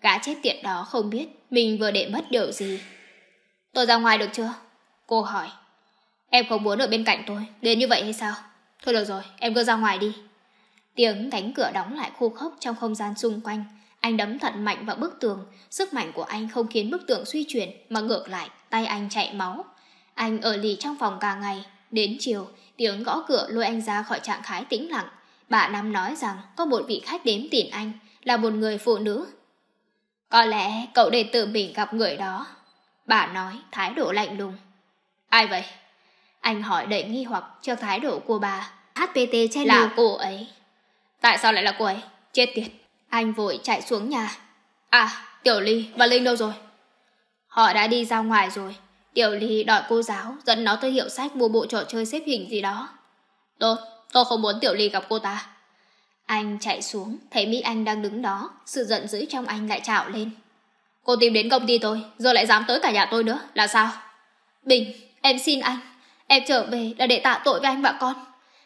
Gã chết tiệt đó không biết mình vừa để mất điều gì. Tôi ra ngoài được chưa? Cô hỏi. Em không muốn ở bên cạnh tôi, đến như vậy hay sao? Thôi được rồi, em cứ ra ngoài đi. Tiếng cánh cửa đóng lại khu khốc trong không gian xung quanh. Anh đấm thật mạnh vào bức tường. Sức mạnh của anh không khiến bức tường suy chuyển, mà ngược lại, tay anh chạy máu. Anh ở lì trong phòng cả ngày. Đến chiều, tiếng gõ cửa lôi anh ra khỏi trạng thái tĩnh lặng. Bà Năm nói rằng có một vị khách đến tìm anh, là một người phụ nữ. Có lẽ cậu để tự mình gặp người đó. Bà nói, thái độ lạnh lùng. Ai vậy? Anh hỏi đầy nghi hoặc cho thái độ của bà. HPT che là cô ấy. Tại sao lại là cô ấy? Chết tiệt. Anh vội chạy xuống nhà. À, Tiểu Ly và Linh đâu rồi? Họ đã đi ra ngoài rồi. Tiểu Ly đòi cô giáo dẫn nó tới hiệu sách mua bộ trò chơi xếp hình gì đó. Tốt, tôi không muốn Tiểu Ly gặp cô ta. Anh chạy xuống, thấy Mỹ Anh đang đứng đó, sự giận dữ trong anh lại trào lên. Cô tìm đến công ty tôi, giờ lại dám tới cả nhà tôi nữa, là sao? Bình, em xin anh, em trở về là để tạ tội với anh và con.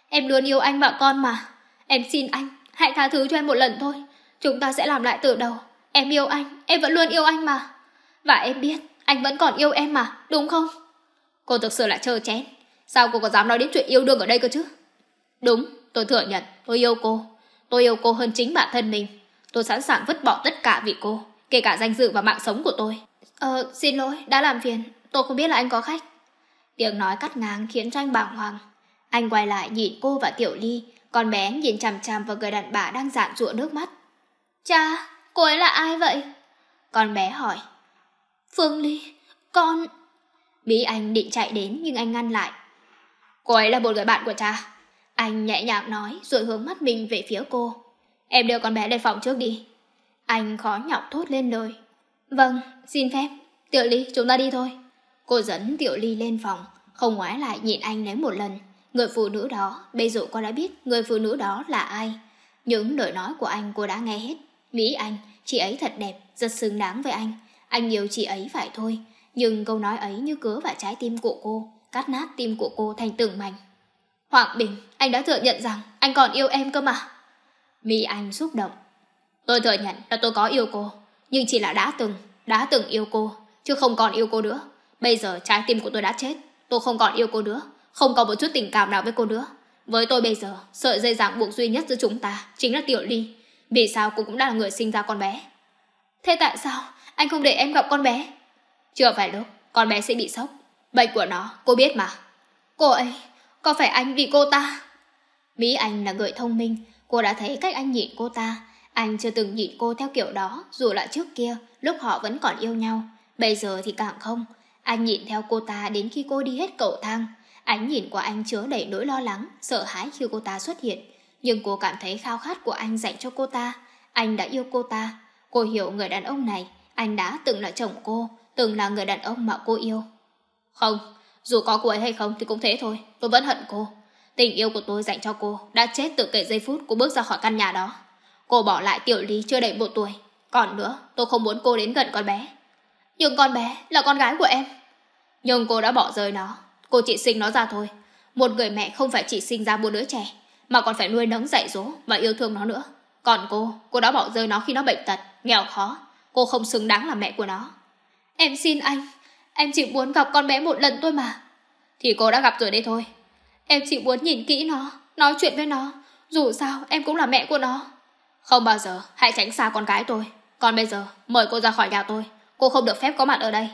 Em luôn yêu anh và con mà. Em xin anh, hãy tha thứ cho em một lần thôi. Chúng ta sẽ làm lại từ đầu. Em yêu anh, em vẫn luôn yêu anh mà. Và em biết, anh vẫn còn yêu em mà, đúng không? Cô thực sự là trơ chén. Sao cô có dám nói đến chuyện yêu đương ở đây cơ chứ? Đúng, tôi thừa nhận, tôi yêu cô. Tôi yêu cô hơn chính bản thân mình. Tôi sẵn sàng vứt bỏ tất cả vì cô, kể cả danh dự và mạng sống của tôi. Ờ, xin lỗi, đã làm phiền. Tôi không biết là anh có khách. Tiếng nói cắt ngang khiến cho anh bàng hoàng. Anh quay lại nhìn cô và Tiểu Ly, con bé nhìn chằm chằm vào người đàn bà đang dạn dụa nước mắt. Cha, cô ấy là ai vậy? Con bé hỏi. Phương Ly, con... Bí Anh định chạy đến nhưng anh ngăn lại. Cô ấy là một người bạn của cha. Anh nhẹ nhàng nói rồi hướng mắt mình về phía cô. Em đưa con bé lên phòng trước đi. Anh khó nhọc thốt lên lời. Vâng, xin phép. Tiểu Ly, chúng ta đi thôi. Cô dẫn Tiểu Ly lên phòng, không ngoái lại nhìn anh lấy một lần. Người phụ nữ đó, bây giờ cô đã biết người phụ nữ đó là ai. Những lời nói của anh cô đã nghe hết. Mỹ anh, chị ấy thật đẹp, rất xứng đáng với anh. Anh yêu chị ấy phải thôi. Nhưng câu nói ấy như cứa vào trái tim của cô, cắt nát tim của cô thành từng mảnh. Hoàng Bình, anh đã thừa nhận rằng anh còn yêu em cơ mà. Mỹ Anh xúc động. Tôi thừa nhận là tôi có yêu cô, nhưng chỉ là đã từng, đã từng yêu cô, chứ không còn yêu cô nữa. Bây giờ trái tim của tôi đã chết, tôi không còn yêu cô nữa, không có một chút tình cảm nào với cô nữa. Với tôi bây giờ, sợi dây ràng buộc duy nhất giữa chúng ta chính là Tiểu Ly. Vì sao cô cũng đã là người sinh ra con bé? Thế tại sao anh không để em gặp con bé? Chưa phải lúc, con bé sẽ bị sốc. Bệnh của nó, cô biết mà. Cô ấy, có phải anh vì cô ta? Mỹ Anh là người thông minh, cô đã thấy cách anh nhịn cô ta. Anh chưa từng nhịn cô theo kiểu đó, dù là trước kia, lúc họ vẫn còn yêu nhau. Bây giờ thì càng không. Anh nhịn theo cô ta đến khi cô đi hết cầu thang. Ánh nhìn của anh chứa đầy nỗi lo lắng, sợ hãi khi cô ta xuất hiện. Nhưng cô cảm thấy khao khát của anh dành cho cô ta. Anh đã yêu cô ta. Cô hiểu người đàn ông này, anh đã từng là chồng cô, từng là người đàn ông mà cô yêu. Không, dù có cô ấy hay không thì cũng thế thôi, tôi vẫn hận cô. Tình yêu của tôi dành cho cô đã chết từ kể giây phút cô bước ra khỏi căn nhà đó. Cô bỏ lại tiểu lý chưa đầy một tuổi. Còn nữa, tôi không muốn cô đến gần con bé. Nhưng con bé là con gái của em. Nhưng cô đã bỏ rơi nó. Cô chỉ sinh nó ra thôi. Một người mẹ không phải chỉ sinh ra một đứa trẻ, mà còn phải nuôi nấng dạy dỗ và yêu thương nó nữa. Còn cô, cô đã bỏ rơi nó khi nó bệnh tật, nghèo khó. Cô không xứng đáng là mẹ của nó. Em xin anh, Em chỉ muốn gặp con bé một lần thôi mà. Thì cô đã gặp rồi đây thôi. Em chỉ muốn nhìn kỹ nó, nói chuyện với nó. Dù sao em cũng là mẹ của nó. Không bao giờ, hãy tránh xa con gái tôi. Còn bây giờ, mời cô ra khỏi nhà tôi. Cô không được phép có mặt ở đây.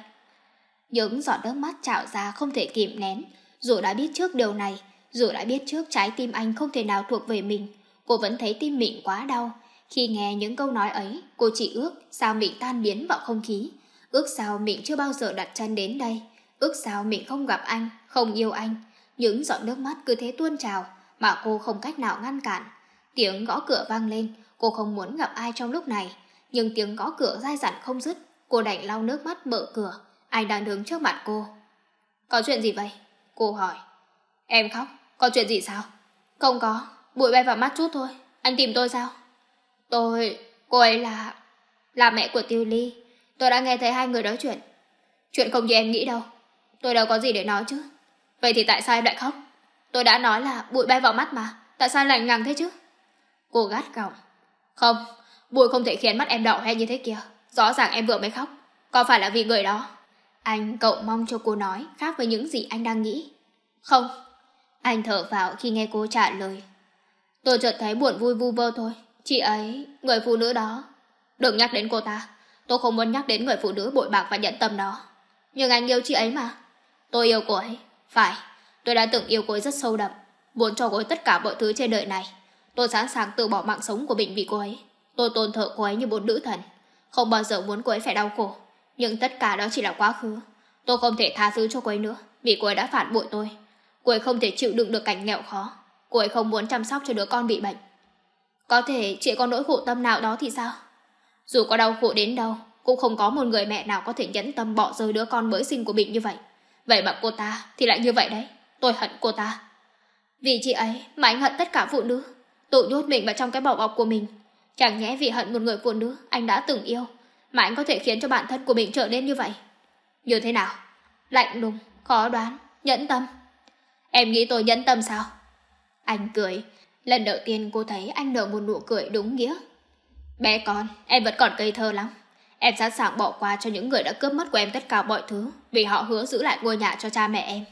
Những giọt nước mắt trào ra không thể kìm nén. Dù đã biết trước điều này, dù đã biết trước trái tim anh không thể nào thuộc về mình, cô vẫn thấy tim mình quá đau. Khi nghe những câu nói ấy, cô chỉ ước sao mình tan biến vào không khí, Ước sao mình chưa bao giờ đặt chân đến đây Ước sao mình không gặp anh Không yêu anh. Những giọt nước mắt cứ thế tuôn trào Mà cô không cách nào ngăn cản. Tiếng gõ cửa vang lên Cô không muốn gặp ai trong lúc này. Nhưng tiếng gõ cửa dai dẳng không dứt Cô đành lau nước mắt mở cửa. Anh đang đứng trước mặt cô? Có chuyện gì vậy? Cô hỏi. Em khóc, có chuyện gì sao? Không có, bụi bay vào mắt chút thôi. Anh tìm tôi sao? Tôi... cô ấy là... là mẹ của Tiêu Ly. Tôi đã nghe thấy hai người nói chuyện. Chuyện không như em nghĩ đâu. Tôi đâu có gì để nói chứ. Vậy thì tại sao em lại khóc? Tôi đã nói là bụi bay vào mắt mà. Tại sao lạnh ngằng thế chứ? Cô gắt gỏng. Không, bụi không thể khiến mắt em đỏ hoe như thế kia. Rõ ràng em vừa mới khóc. Có phải là vì người đó? Anh cậu mong cho cô nói khác với những gì anh đang nghĩ. Không. Anh thở vào khi nghe cô trả lời. Tôi chợt thấy buồn vui vu vơ thôi. Chị ấy, người phụ nữ đó. Đừng nhắc đến cô ta. Tôi không muốn nhắc đến người phụ nữ bội bạc và nhẫn tâm đó. Nhưng anh yêu chị ấy mà. Tôi yêu cô ấy. Phải, tôi đã từng yêu cô ấy rất sâu đậm. Muốn cho cô ấy tất cả mọi thứ trên đời này. Tôi sẵn sàng tự bỏ mạng sống của mình vì cô ấy. Tôi tôn thờ cô ấy như một nữ thần. Không bao giờ muốn cô ấy phải đau khổ. Nhưng tất cả đó chỉ là quá khứ. Tôi không thể tha thứ cho cô ấy nữa. Vì cô ấy đã phản bội tôi. Cô ấy không thể chịu đựng được cảnh nghèo khó. Cô ấy không muốn chăm sóc cho đứa con bị bệnh. Có thể chị có nỗi khổ tâm nào đó thì sao? Dù có đau khổ đến đâu, cũng không có một người mẹ nào có thể nhẫn tâm bỏ rơi đứa con mới sinh của mình như vậy. Vậy mà cô ta thì lại như vậy đấy. Tôi hận cô ta. Vì chị ấy mà anh hận tất cả phụ nữ. Tự nhốt mình vào trong cái bọc bọc của mình. Chẳng nhẽ vì hận một người phụ nữ anh đã từng yêu mà anh có thể khiến cho bản thân của mình trở nên như vậy. Như thế nào? Lạnh lùng, khó đoán, nhẫn tâm. Em nghĩ tôi nhẫn tâm sao? Anh cười. Lần đầu tiên cô thấy anh nở một nụ cười đúng nghĩa. Bé con, em vẫn còn cây thơ lắm. Em sẵn sàng bỏ qua cho những người đã cướp mất của em tất cả mọi thứ vì họ hứa giữ lại ngôi nhà cho cha mẹ em.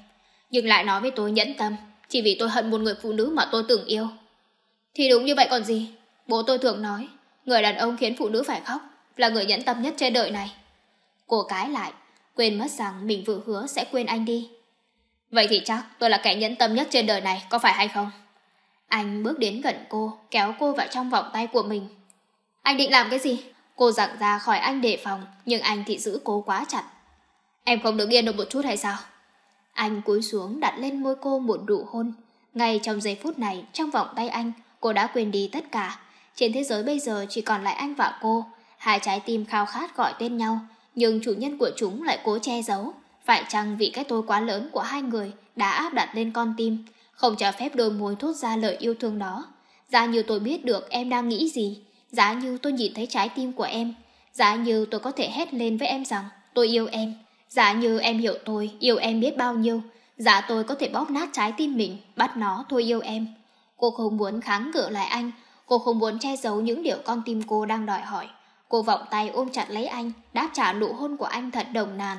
Nhưng lại nói với tôi nhẫn tâm chỉ vì tôi hận một người phụ nữ mà tôi từng yêu. Thì đúng như vậy còn gì? Bố tôi thường nói người đàn ông khiến phụ nữ phải khóc là người nhẫn tâm nhất trên đời này. Cô cái lại, quên mất rằng mình vừa hứa sẽ quên anh đi. Vậy thì chắc tôi là kẻ nhẫn tâm nhất trên đời này, có phải hay không? Anh bước đến gần cô, kéo cô vào trong vòng tay của mình. Anh định làm cái gì? Cô dặn ra khỏi anh đề phòng, nhưng anh thì giữ cô quá chặt. Em không được yên được một chút hay sao? Anh cúi xuống đặt lên môi cô một nụ hôn. Ngay trong giây phút này, trong vòng tay anh, cô đã quên đi tất cả. Trên thế giới bây giờ chỉ còn lại anh và cô. Hai trái tim khao khát gọi tên nhau, nhưng chủ nhân của chúng lại cố che giấu. Phải chăng vì cái tôi quá lớn của hai người đã áp đặt lên con tim, không cho phép đôi môi thốt ra lời yêu thương đó. Giá như tôi biết được em đang nghĩ gì, giá như tôi nhìn thấy trái tim của em, giá như tôi có thể hét lên với em rằng tôi yêu em, giá như em hiểu tôi, yêu em biết bao nhiêu, giá tôi có thể bóp nát trái tim mình, bắt nó thôi yêu em. Cô không muốn kháng cự lại anh, cô không muốn che giấu những điều con tim cô đang đòi hỏi. Cô vọng tay ôm chặt lấy anh, đáp trả nụ hôn của anh thật đồng nàn.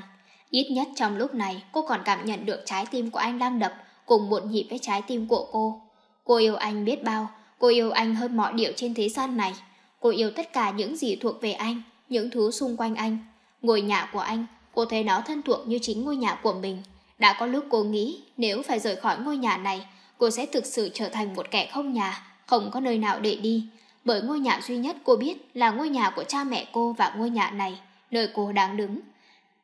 Ít nhất trong lúc này cô còn cảm nhận được trái tim của anh đang đập cùng muộn nhịp với trái tim của cô. Cô yêu anh biết bao, cô yêu anh hơn mọi điều trên thế gian này. Cô yêu tất cả những gì thuộc về anh, những thứ xung quanh anh. Ngôi nhà của anh, cô thấy nó thân thuộc như chính ngôi nhà của mình. Đã có lúc cô nghĩ nếu phải rời khỏi ngôi nhà này, cô sẽ thực sự trở thành một kẻ không nhà, không có nơi nào để đi. Bởi ngôi nhà duy nhất cô biết là ngôi nhà của cha mẹ cô và ngôi nhà này, nơi cô đang đứng.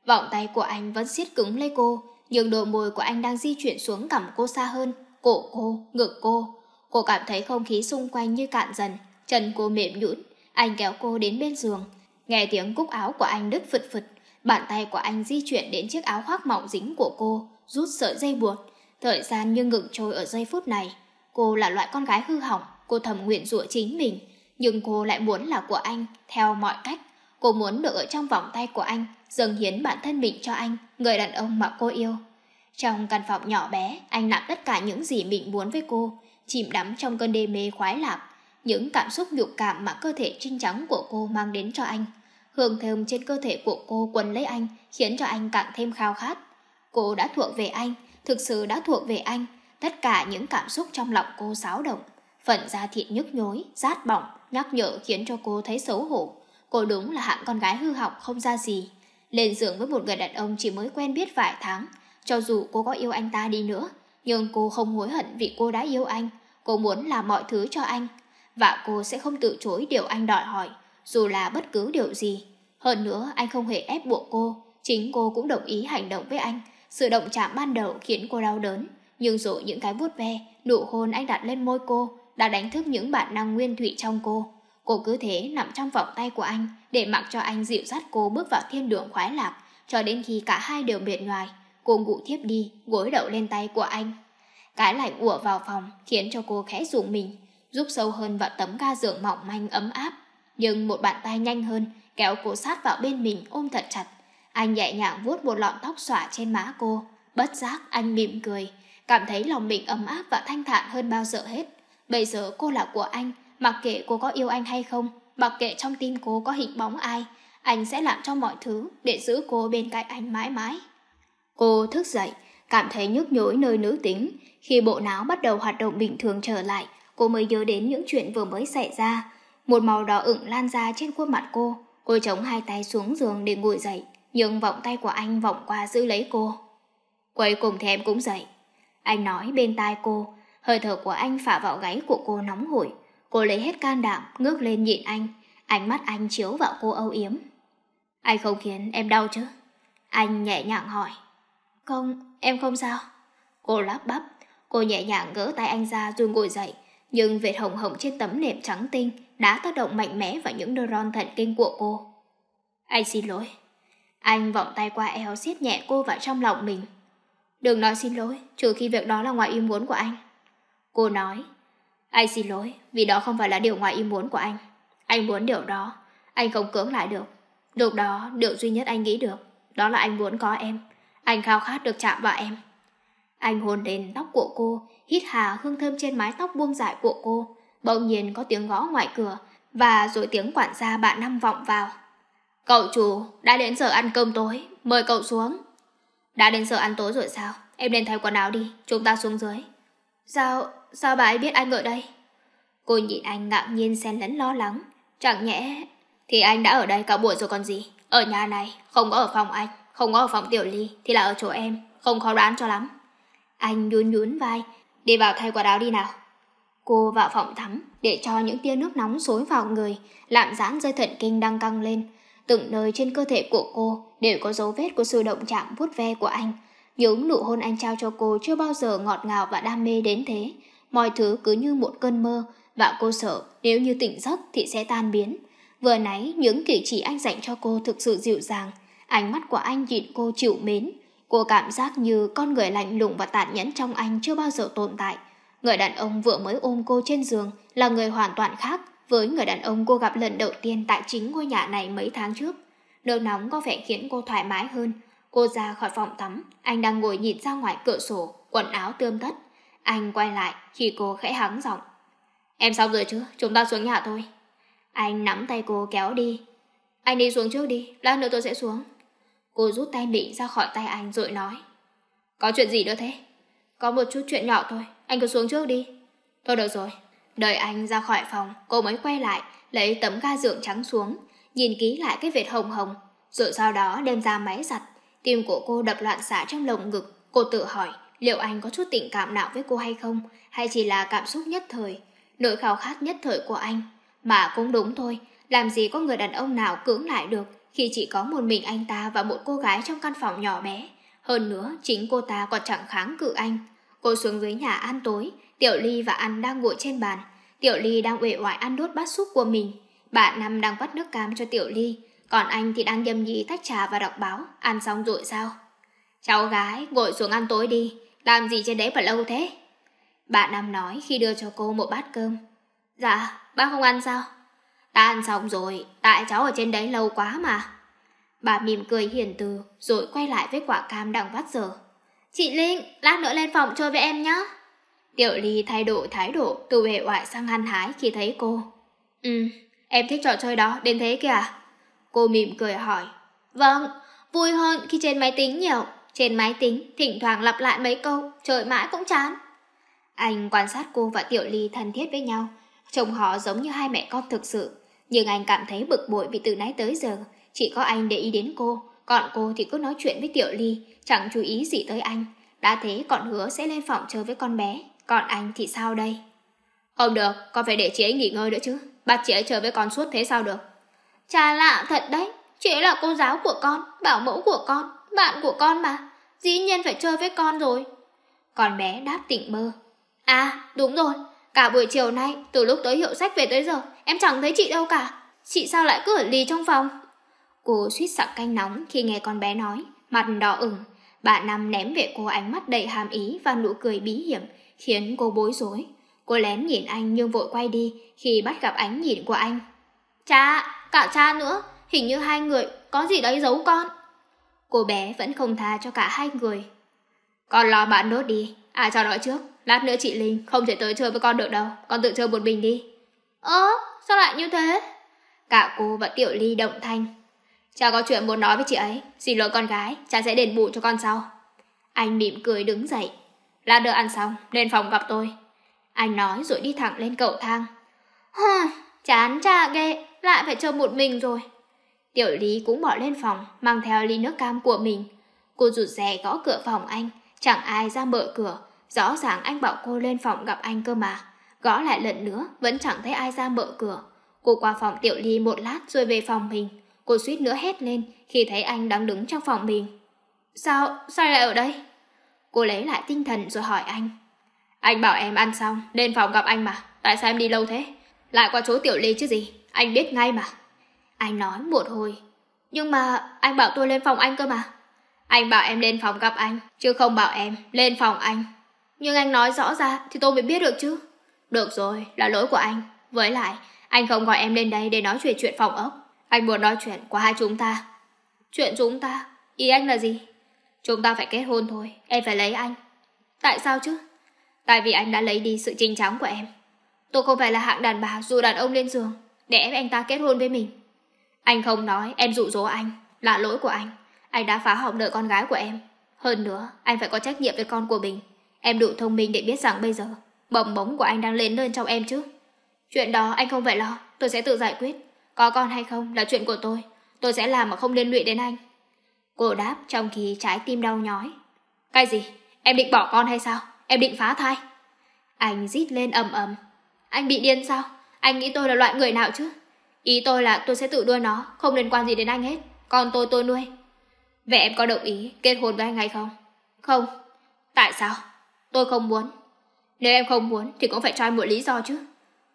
Vòng tay của anh vẫn siết cứng lấy cô, nhưng đôi môi của anh đang di chuyển xuống cằm cô xa hơn, cổ cô, ngực cô. Cô cảm thấy không khí xung quanh như cạn dần, chân cô mềm nhũn. Anh kéo cô đến bên giường, nghe tiếng cúc áo của anh đứt phật phật. Bàn tay của anh di chuyển đến chiếc áo khoác mỏng dính của cô, rút sợi dây buộc. Thời gian như ngừng trôi ở giây phút này. Cô là loại con gái hư hỏng, cô thầm nguyện rủa chính mình, nhưng cô lại muốn là của anh, theo mọi cách. Cô muốn được ở trong vòng tay của anh, dâng hiến bản thân mình cho anh, người đàn ông mà cô yêu. Trong căn phòng nhỏ bé, anh làm tất cả những gì mình muốn với cô, chìm đắm trong cơn đê mê khoái lạc, những cảm xúc nhục cảm mà cơ thể trinh trắng của cô mang đến cho anh. Hương thơm trên cơ thể của cô quấn lấy anh, khiến cho anh càng thêm khao khát. Cô đã thuộc về anh, thực sự đã thuộc về anh, tất cả những cảm xúc trong lòng cô xáo động. Phần da thịt nhức nhối, rát bỏng, nhắc nhở khiến cho cô thấy xấu hổ. Cô đúng là hạng con gái hư học không ra gì. Lên giường với một người đàn ông chỉ mới quen biết vài tháng, cho dù cô có yêu anh ta đi nữa, nhưng cô không hối hận vì cô đã yêu anh. Cô muốn làm mọi thứ cho anh, và cô sẽ không từ chối điều anh đòi hỏi, dù là bất cứ điều gì. Hơn nữa, anh không hề ép buộc cô, chính cô cũng đồng ý hành động với anh. Sự động chạm ban đầu khiến cô đau đớn, nhưng rồi những cái vuốt ve, nụ hôn anh đặt lên môi cô đã đánh thức những bản năng nguyên thủy trong cô. Cô cứ thế nằm trong vòng tay của anh để mặc cho anh dịu dắt cô bước vào thiên đường khoái lạc cho đến khi cả hai đều mệt nhoài. Cô ngủ thiếp đi, gối đậu lên tay của anh. Cái lạnh ùa vào phòng khiến cho cô khẽ rụng mình, giúp sâu hơn vào tấm ga giường mỏng manh ấm áp. Nhưng một bàn tay nhanh hơn kéo cô sát vào bên mình ôm thật chặt. Anh nhẹ nhàng vuốt một lọn tóc xõa trên má cô. Bất giác anh mỉm cười, cảm thấy lòng mình ấm áp và thanh thản hơn bao giờ hết. Bây giờ cô là của anh, mặc kệ cô có yêu anh hay không, mặc kệ trong tim cô có hình bóng ai, anh sẽ làm cho mọi thứ để giữ cô bên cạnh anh mãi mãi. Cô thức dậy, cảm thấy nhức nhối nơi nữ tính. Khi bộ não bắt đầu hoạt động bình thường trở lại, cô mới nhớ đến những chuyện vừa mới xảy ra. Một màu đỏ ửng lan ra trên khuôn mặt cô. Cô chống hai tay xuống giường để ngồi dậy, nhưng vòng tay của anh vòng qua giữ lấy cô. Cuối cùng thì em cũng dậy. Anh nói bên tai cô, hơi thở của anh phả vào gáy của cô nóng hổi. Cô lấy hết can đảm, ngước lên nhìn anh. Ánh mắt anh chiếu vào cô âu yếm. Anh không khiến em đau chứ? Anh nhẹ nhàng hỏi. Không, em không sao. Cô lắp bắp, cô nhẹ nhàng gỡ tay anh ra rồi ngồi dậy. Nhưng vệt hồng hồng trên tấm nệm trắng tinh đã tác động mạnh mẽ vào những neuron thần kinh của cô. Anh xin lỗi. Anh vọng tay qua eo siết nhẹ cô vào trong lòng mình. Đừng nói xin lỗi, trừ khi việc đó là ngoài ý muốn của anh. Cô nói, anh xin lỗi, vì đó không phải là điều ngoài ý muốn của anh. Anh muốn điều đó, anh không cưỡng lại được. Lúc đó, điều duy nhất anh nghĩ được, đó là anh muốn có em. Anh khao khát được chạm vào em. Anh hôn lên tóc của cô, hít hà hương thơm trên mái tóc buông dại của cô. Bỗng nhiên có tiếng gõ ngoài cửa, và rồi tiếng quản gia bạn năm vọng vào. Cậu chủ, đã đến giờ ăn cơm tối, mời cậu xuống. Đã đến giờ ăn tối rồi sao? Em nên thay quần áo đi, chúng ta xuống dưới. Sao, sao bà ấy biết anh ở đây? Cô nhìn anh ngạc nhiên xen lẫn lo lắng. Chẳng nhẽ... Thì anh đã ở đây cả buổi rồi còn gì? Ở nhà này, không có ở phòng anh, không có ở phòng tiểu ly, thì là ở chỗ em, không khó đoán cho lắm. Anh nhún nhún vai, đi vào thay quần áo đi nào. Cô vào phòng tắm để cho những tia nước nóng xối vào người, làm giãn dây thần kinh đang căng lên. Từng nơi trên cơ thể của cô đều có dấu vết của sự động chạm vuốt ve của anh. Những nụ hôn anh trao cho cô chưa bao giờ ngọt ngào và đam mê đến thế. Mọi thứ cứ như một cơn mơ, và cô sợ nếu như tỉnh giấc thì sẽ tan biến. Vừa nãy những kỷ chỉ anh dành cho cô thực sự dịu dàng, ánh mắt của anh nhìn cô chịu mến. Cô cảm giác như con người lạnh lùng và tàn nhẫn trong anh chưa bao giờ tồn tại. Người đàn ông vừa mới ôm cô trên giường là người hoàn toàn khác với người đàn ông cô gặp lần đầu tiên tại chính ngôi nhà này mấy tháng trước. Nơi nóng có vẻ khiến cô thoải mái hơn. Cô ra khỏi phòng tắm, anh đang ngồi nhìn ra ngoài cửa sổ, quần áo tươm tất. Anh quay lại khi cô khẽ hắng giọng. Em xong rồi chứ, chúng ta xuống nhà thôi. Anh nắm tay cô kéo đi. Anh đi xuống trước đi, lát nữa tôi sẽ xuống. Cô rút tay định ra khỏi tay anh rồi nói. Có chuyện gì nữa thế? Có một chút chuyện nhỏ thôi, anh cứ xuống trước đi. Thôi được rồi. Đợi anh ra khỏi phòng, cô mới quay lại, lấy tấm ga giường trắng xuống, nhìn kỹ lại cái vệt hồng hồng, rồi sau đó đem ra máy giặt. Tim của cô đập loạn xạ trong lồng ngực, cô tự hỏi liệu anh có chút tình cảm nào với cô hay không, hay chỉ là cảm xúc nhất thời, nỗi khao khát nhất thời của anh. Mà cũng đúng thôi, làm gì có người đàn ông nào cưỡng lại được khi chỉ có một mình anh ta và một cô gái trong căn phòng nhỏ bé. Hơn nữa, chính cô ta còn chẳng kháng cự anh. Cô xuống dưới nhà ăn tối, Tiểu Ly và anh đang ngồi trên bàn. Tiểu Ly đang uể oải ăn đốt bát súp của mình. Bạn Năm đang vắt nước cam cho Tiểu Ly, còn anh thì đang nhâm nhi tách trà và đọc báo, ăn xong rồi sao? Cháu gái, ngồi xuống ăn tối đi, làm gì trên đấy mà lâu thế? Bà Năm nói khi đưa cho cô một bát cơm. Dạ, bác không ăn sao? Ta ăn xong rồi, tại cháu ở trên đấy lâu quá mà. Bà mỉm cười hiền từ, rồi quay lại với quả cam đang vắt dở. Chị Linh, lát nữa lên phòng chơi với em nhé. Tiểu Ly thay đổi thái độ từ vẻ oại sang hăn hái khi thấy cô. Ừ, em thích trò chơi đó, đến thế kìa. Cô mỉm cười hỏi. Vâng, vui hơn khi trên máy tính nhiều. Trên máy tính, thỉnh thoảng lặp lại mấy câu, trời mãi cũng chán. Anh quan sát cô và Tiểu Ly thân thiết với nhau, Trông họ giống như hai mẹ con thực sự. Nhưng anh cảm thấy bực bội vì từ nãy tới giờ, chỉ có anh để ý đến cô, còn cô thì cứ nói chuyện với Tiểu Ly, chẳng chú ý gì tới anh. Đã thế còn hứa sẽ lên phòng chơi với con bé, còn anh thì sao đây? Không được, con phải để chị ấy nghỉ ngơi nữa chứ. Bắt chị ấy chơi với con suốt thế sao được? Cha lạ thật đấy, chị ấy là cô giáo của con, bảo mẫu của con, bạn của con mà. Dĩ nhiên phải chơi với con rồi. Con bé đáp tỉnh mơ. À, đúng rồi, Cả buổi chiều nay, từ lúc tới hiệu sách về tới giờ, em chẳng thấy chị đâu cả. Chị sao lại cứ ở lì trong phòng? Cô suýt sặc canh nóng khi nghe con bé nói, mặt đỏ ửng. Bà Năm ném về cô ánh mắt đầy hàm ý và nụ cười bí hiểm, khiến cô bối rối. Cô lén nhìn anh nhưng vội quay đi khi bắt gặp ánh nhìn của anh. Cha, cả cha nữa, hình như hai người có gì đấy giấu con. Cô bé vẫn không tha cho cả hai người. Con lo bạn nốt đi, à cho nói trước, lát nữa chị Linh không thể tới chơi với con được đâu, con tự chơi một mình đi. Ơ, sao lại như thế? Cả cô và Tiểu Ly động thanh. Cha có chuyện muốn nói với chị ấy, xin lỗi con gái, cha sẽ đền bù cho con sau. Anh mỉm cười đứng dậy. Lát nữa ăn xong, lên phòng gặp tôi. Anh nói rồi đi thẳng lên cầu thang. Hừ, chán cha ghê, lại phải chơi một mình rồi. Tiểu Lý cũng bỏ lên phòng, mang theo ly nước cam của mình. Cô rụt rè gõ cửa phòng anh, chẳng ai ra mở cửa. Rõ ràng anh bảo cô lên phòng gặp anh cơ mà. Gõ lại lần nữa, vẫn chẳng thấy ai ra mở cửa. Cô qua phòng Tiểu Ly một lát rồi về phòng mình. Cô suýt nữa hét lên khi thấy anh đang đứng trong phòng mình. Sao, sao lại ở đây? Cô lấy lại tinh thần rồi hỏi anh. Anh bảo em ăn xong, lên phòng gặp anh mà. Tại sao em đi lâu thế? Lại qua chỗ Tiểu Ly chứ gì? Anh biết ngay mà. Anh nói một hồi. Nhưng mà anh bảo tôi lên phòng anh cơ mà. Anh bảo em lên phòng gặp anh, chứ không bảo em lên phòng anh. Nhưng anh nói rõ ra thì tôi mới biết được chứ. Được rồi, là lỗi của anh. Với lại, anh không gọi em lên đây để nói chuyện chuyện phòng ốc. Anh muốn nói chuyện của hai chúng ta. Chuyện chúng ta? Ý anh là gì? Chúng ta phải kết hôn thôi, em phải lấy anh. Tại sao chứ? Tại vì anh đã lấy đi sự trinh trắng của em. Tôi không phải là hạng đàn bà dù đàn ông lên giường để ép anh ta kết hôn với mình. Anh không nói em dụ dỗ anh, là lỗi của anh. Anh đã phá hỏng đời con gái của em. Hơn nữa, anh phải có trách nhiệm với con của mình. Em đủ thông minh để biết rằng bây giờ bầm bóng của anh đang lên lên trong em chứ. Chuyện đó anh không phải lo, tôi sẽ tự giải quyết. Có con hay không là chuyện của tôi, tôi sẽ làm mà không liên lụy đến anh. Cô đáp trong khi trái tim đau nhói. Cái gì? Em định bỏ con hay sao? Em định phá thai? Anh rít lên ầm ầm. Anh bị điên sao? Anh nghĩ tôi là loại người nào chứ? Ý tôi là tôi sẽ tự nuôi nó, không liên quan gì đến anh hết. Còn tôi tôi nuôi. Vậy em có đồng ý kết hôn với anh hay không? Không. Tại sao? Tôi không muốn. Nếu em không muốn thì cũng phải cho anh một lý do chứ.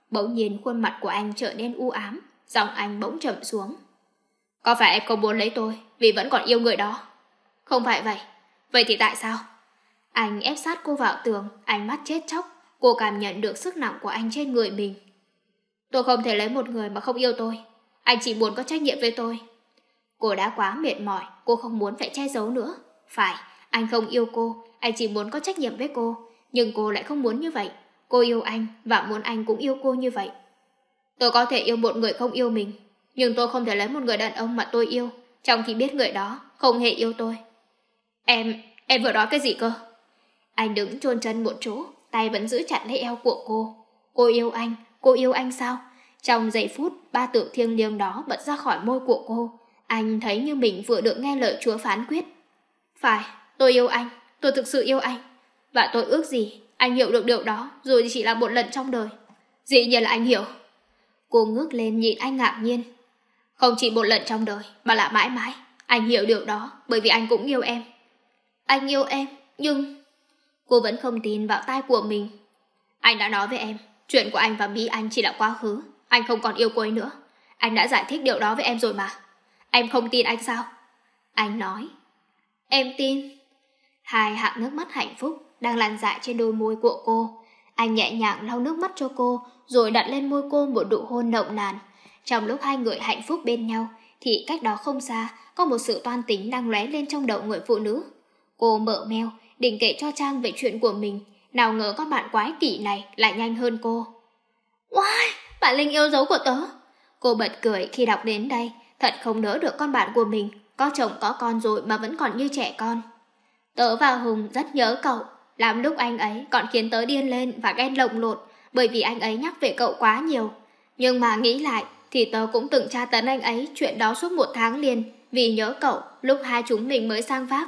Bỗng nhiên khuôn mặt của anh trở nên u ám, giọng anh bỗng chậm xuống. Có phải em không muốn lấy tôi vì vẫn còn yêu người đó? Không phải vậy. Vậy thì tại sao? Anh ép sát cô vào tường, ánh mắt chết chóc. Cô cảm nhận được sức nặng của anh trên người mình. Tôi không thể lấy một người mà không yêu tôi. Anh chỉ muốn có trách nhiệm với tôi. Cô đã quá mệt mỏi, cô không muốn phải che giấu nữa. Phải, anh không yêu cô, anh chỉ muốn có trách nhiệm với cô. Nhưng cô lại không muốn như vậy. Cô yêu anh và muốn anh cũng yêu cô như vậy. Tôi có thể yêu một người không yêu mình, nhưng tôi không thể lấy một người đàn ông mà tôi yêu, trong khi biết người đó không hề yêu tôi. Em, em vừa nói cái gì cơ? Anh đứng chôn chân một chỗ, tay vẫn giữ chặt lấy eo của cô. Cô yêu anh, cô yêu anh sao? Trong giây phút, ba tự thiêng liêng đó bật ra khỏi môi của cô. Anh thấy như mình vừa được nghe lời Chúa phán quyết. Phải, tôi yêu anh, tôi thực sự yêu anh. Và tôi ước gì, anh hiểu được điều đó, rồi chỉ là một lần trong đời. Dĩ nhiên là anh hiểu. Cô ngước lên nhìn anh ngạc nhiên. Không chỉ một lần trong đời, mà là mãi mãi. Anh hiểu điều đó, bởi vì anh cũng yêu em. Anh yêu em, nhưng... Cô vẫn không tin vào tai của mình. Anh đã nói với em, chuyện của anh và Mỹ Anh chỉ là quá khứ. Anh không còn yêu cô ấy nữa. Anh đã giải thích điều đó với em rồi mà. Em không tin anh sao? Anh nói. Em tin. Hai hạng nước mắt hạnh phúc đang lan dại trên đôi môi của cô. Anh nhẹ nhàng lau nước mắt cho cô, rồi đặt lên môi cô một nụ hôn nồng nàn. Trong lúc hai người hạnh phúc bên nhau, thì cách đó không xa, có một sự toan tính đang lóe lên trong đầu người phụ nữ. Cô mở meo, định kể cho Trang về chuyện của mình, nào ngờ con bạn quái kỷ này lại nhanh hơn cô. Wow, bạn Linh yêu dấu của tớ. Cô bật cười khi đọc đến đây, thật không đỡ được con bạn của mình, có chồng có con rồi mà vẫn còn như trẻ con. Tớ và Hùng rất nhớ cậu, làm lúc anh ấy còn khiến tớ điên lên và ghen lộng lột, bởi vì anh ấy nhắc về cậu quá nhiều. Nhưng mà nghĩ lại, thì tớ cũng từng tra tấn anh ấy chuyện đó suốt một tháng liền, vì nhớ cậu lúc hai chúng mình mới sang Pháp.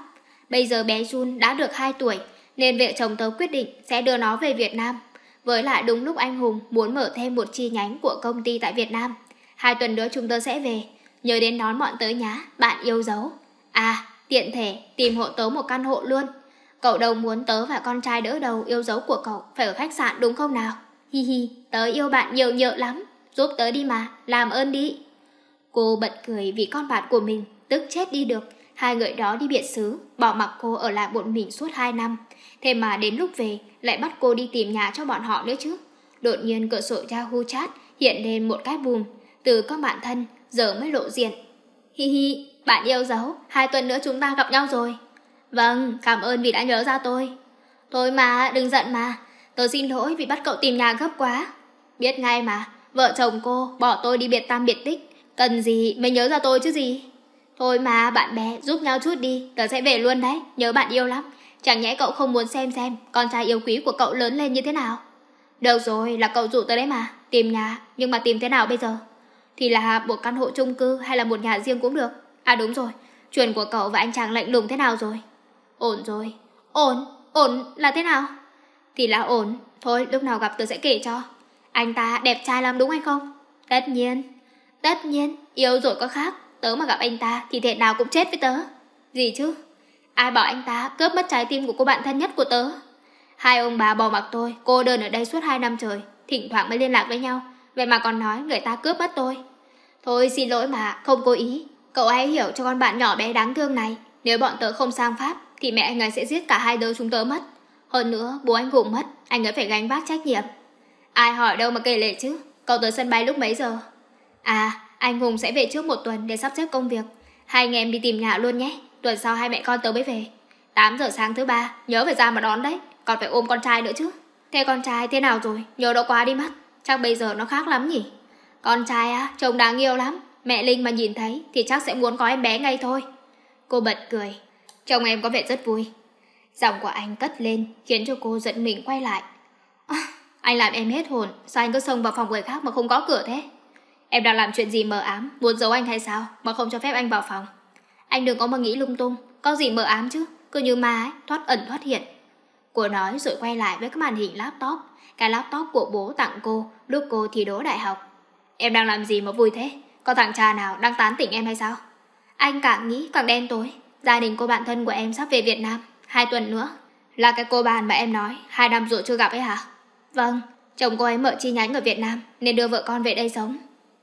Bây giờ bé Jun đã được 2 tuổi, nên vợ chồng tớ quyết định sẽ đưa nó về Việt Nam. Với lại đúng lúc anh Hùng muốn mở thêm một chi nhánh của công ty tại Việt Nam. Hai tuần nữa chúng tớ sẽ về, nhớ đến đón bọn tớ nhá, bạn yêu dấu. À, tiện thể tìm hộ tớ một căn hộ luôn. Cậu đâu muốn tớ và con trai đỡ đầu yêu dấu của cậu phải ở khách sạn đúng không nào? Hi hi, tớ yêu bạn nhiều nhợ lắm, giúp tớ đi mà, làm ơn đi. Cô bật cười vì con bạn của mình tức chết đi được, hai người đó đi biệt xứ, bỏ mặc cô ở lại bọn mình suốt hai năm. Thế mà đến lúc về, lại bắt cô đi tìm nhà cho bọn họ nữa chứ. Đột nhiên cửa sổ Yahoo chat hiện lên một cái bùm, từ các bạn thân, giờ mới lộ diện. Hi hi, bạn yêu dấu, hai tuần nữa chúng ta gặp nhau rồi. Vâng, cảm ơn vì đã nhớ ra tôi. Thôi mà, đừng giận mà. Tôi xin lỗi vì bắt cậu tìm nhà gấp quá. Biết ngay mà, vợ chồng cô bỏ tôi đi biệt tam biệt tích. Cần gì mới nhớ ra tôi chứ gì. Thôi mà, bạn bè, giúp nhau chút đi, tớ sẽ về luôn đấy, nhớ bạn yêu lắm. Chẳng nhẽ cậu không muốn xem xem con trai yêu quý của cậu lớn lên như thế nào. Được rồi, là cậu rủ tớ đấy mà, tìm nhà, nhưng mà tìm thế nào bây giờ? Thì là một căn hộ chung cư hay là một nhà riêng cũng được. À đúng rồi, chuyện của cậu và anh chàng lạnh lùng thế nào rồi? Ổn rồi. Ổn? Ổn là thế nào? Thì là ổn. Thôi, lúc nào gặp tớ sẽ kể cho. Anh ta đẹp trai lắm đúng hay không? Tất nhiên. Tất nhiên, yêu rồi có khác. Tớ mà gặp anh ta thì thể nào cũng chết với tớ. Gì chứ? Ai bảo anh ta cướp mất trái tim của cô bạn thân nhất của tớ? Hai ông bà bỏ mặc tôi, cô đơn ở đây suốt hai năm trời. Thỉnh thoảng mới liên lạc với nhau. Vậy mà còn nói người ta cướp mất tôi. Thôi xin lỗi mà, không cố ý. Cậu hãy hiểu cho con bạn nhỏ bé đáng thương này. Nếu bọn tớ không sang Pháp, thì mẹ anh ấy sẽ giết cả hai đứa chúng tớ mất. Hơn nữa, bố anh cũng mất, anh ấy phải gánh vác trách nhiệm. Ai hỏi đâu mà kể lệ chứ, cậu tới sân bay lúc mấy giờ? À, anh Hùng sẽ về trước một tuần để sắp xếp công việc. Hai anh em đi tìm nhà luôn nhé, tuần sau hai mẹ con tớ mới về. 8 giờ sáng thứ ba, nhớ phải ra mà đón đấy, còn phải ôm con trai nữa chứ. Thế con trai thế nào rồi, nhớ đó quá đi mất, chắc bây giờ nó khác lắm nhỉ? Con trai á, trông đáng yêu lắm, mẹ Linh mà nhìn thấy thì chắc sẽ muốn có em bé ngay thôi. Cô bật cười, Chồng em có vẻ rất vui. Giọng của anh cất lên khiến cho cô giận mình quay lại. À, anh làm em hết hồn, sao anh cứ xông vào phòng người khác mà không có cửa thế? Em đang làm chuyện gì mờ ám, muốn giấu anh hay sao mà không cho phép anh vào phòng? Anh đừng có mà nghĩ lung tung, có gì mờ ám chứ, cứ như ma ấy, thoát ẩn thoát hiện. Cô nói rồi quay lại với cái màn hình laptop, cái laptop của bố tặng cô lúc cô thi đỗ đại học. Em đang làm gì mà vui thế? Có thằng cha nào đang tán tỉnh em hay sao? Anh càng nghĩ càng đen tối, Gia đình cô bạn thân của em sắp về Việt Nam Hai tuần nữa Là cái cô bạn mà em nói Hai năm rồi chưa gặp ấy hả Vâng Chồng cô ấy mở chi nhánh ở Việt Nam Nên đưa vợ con về đây sống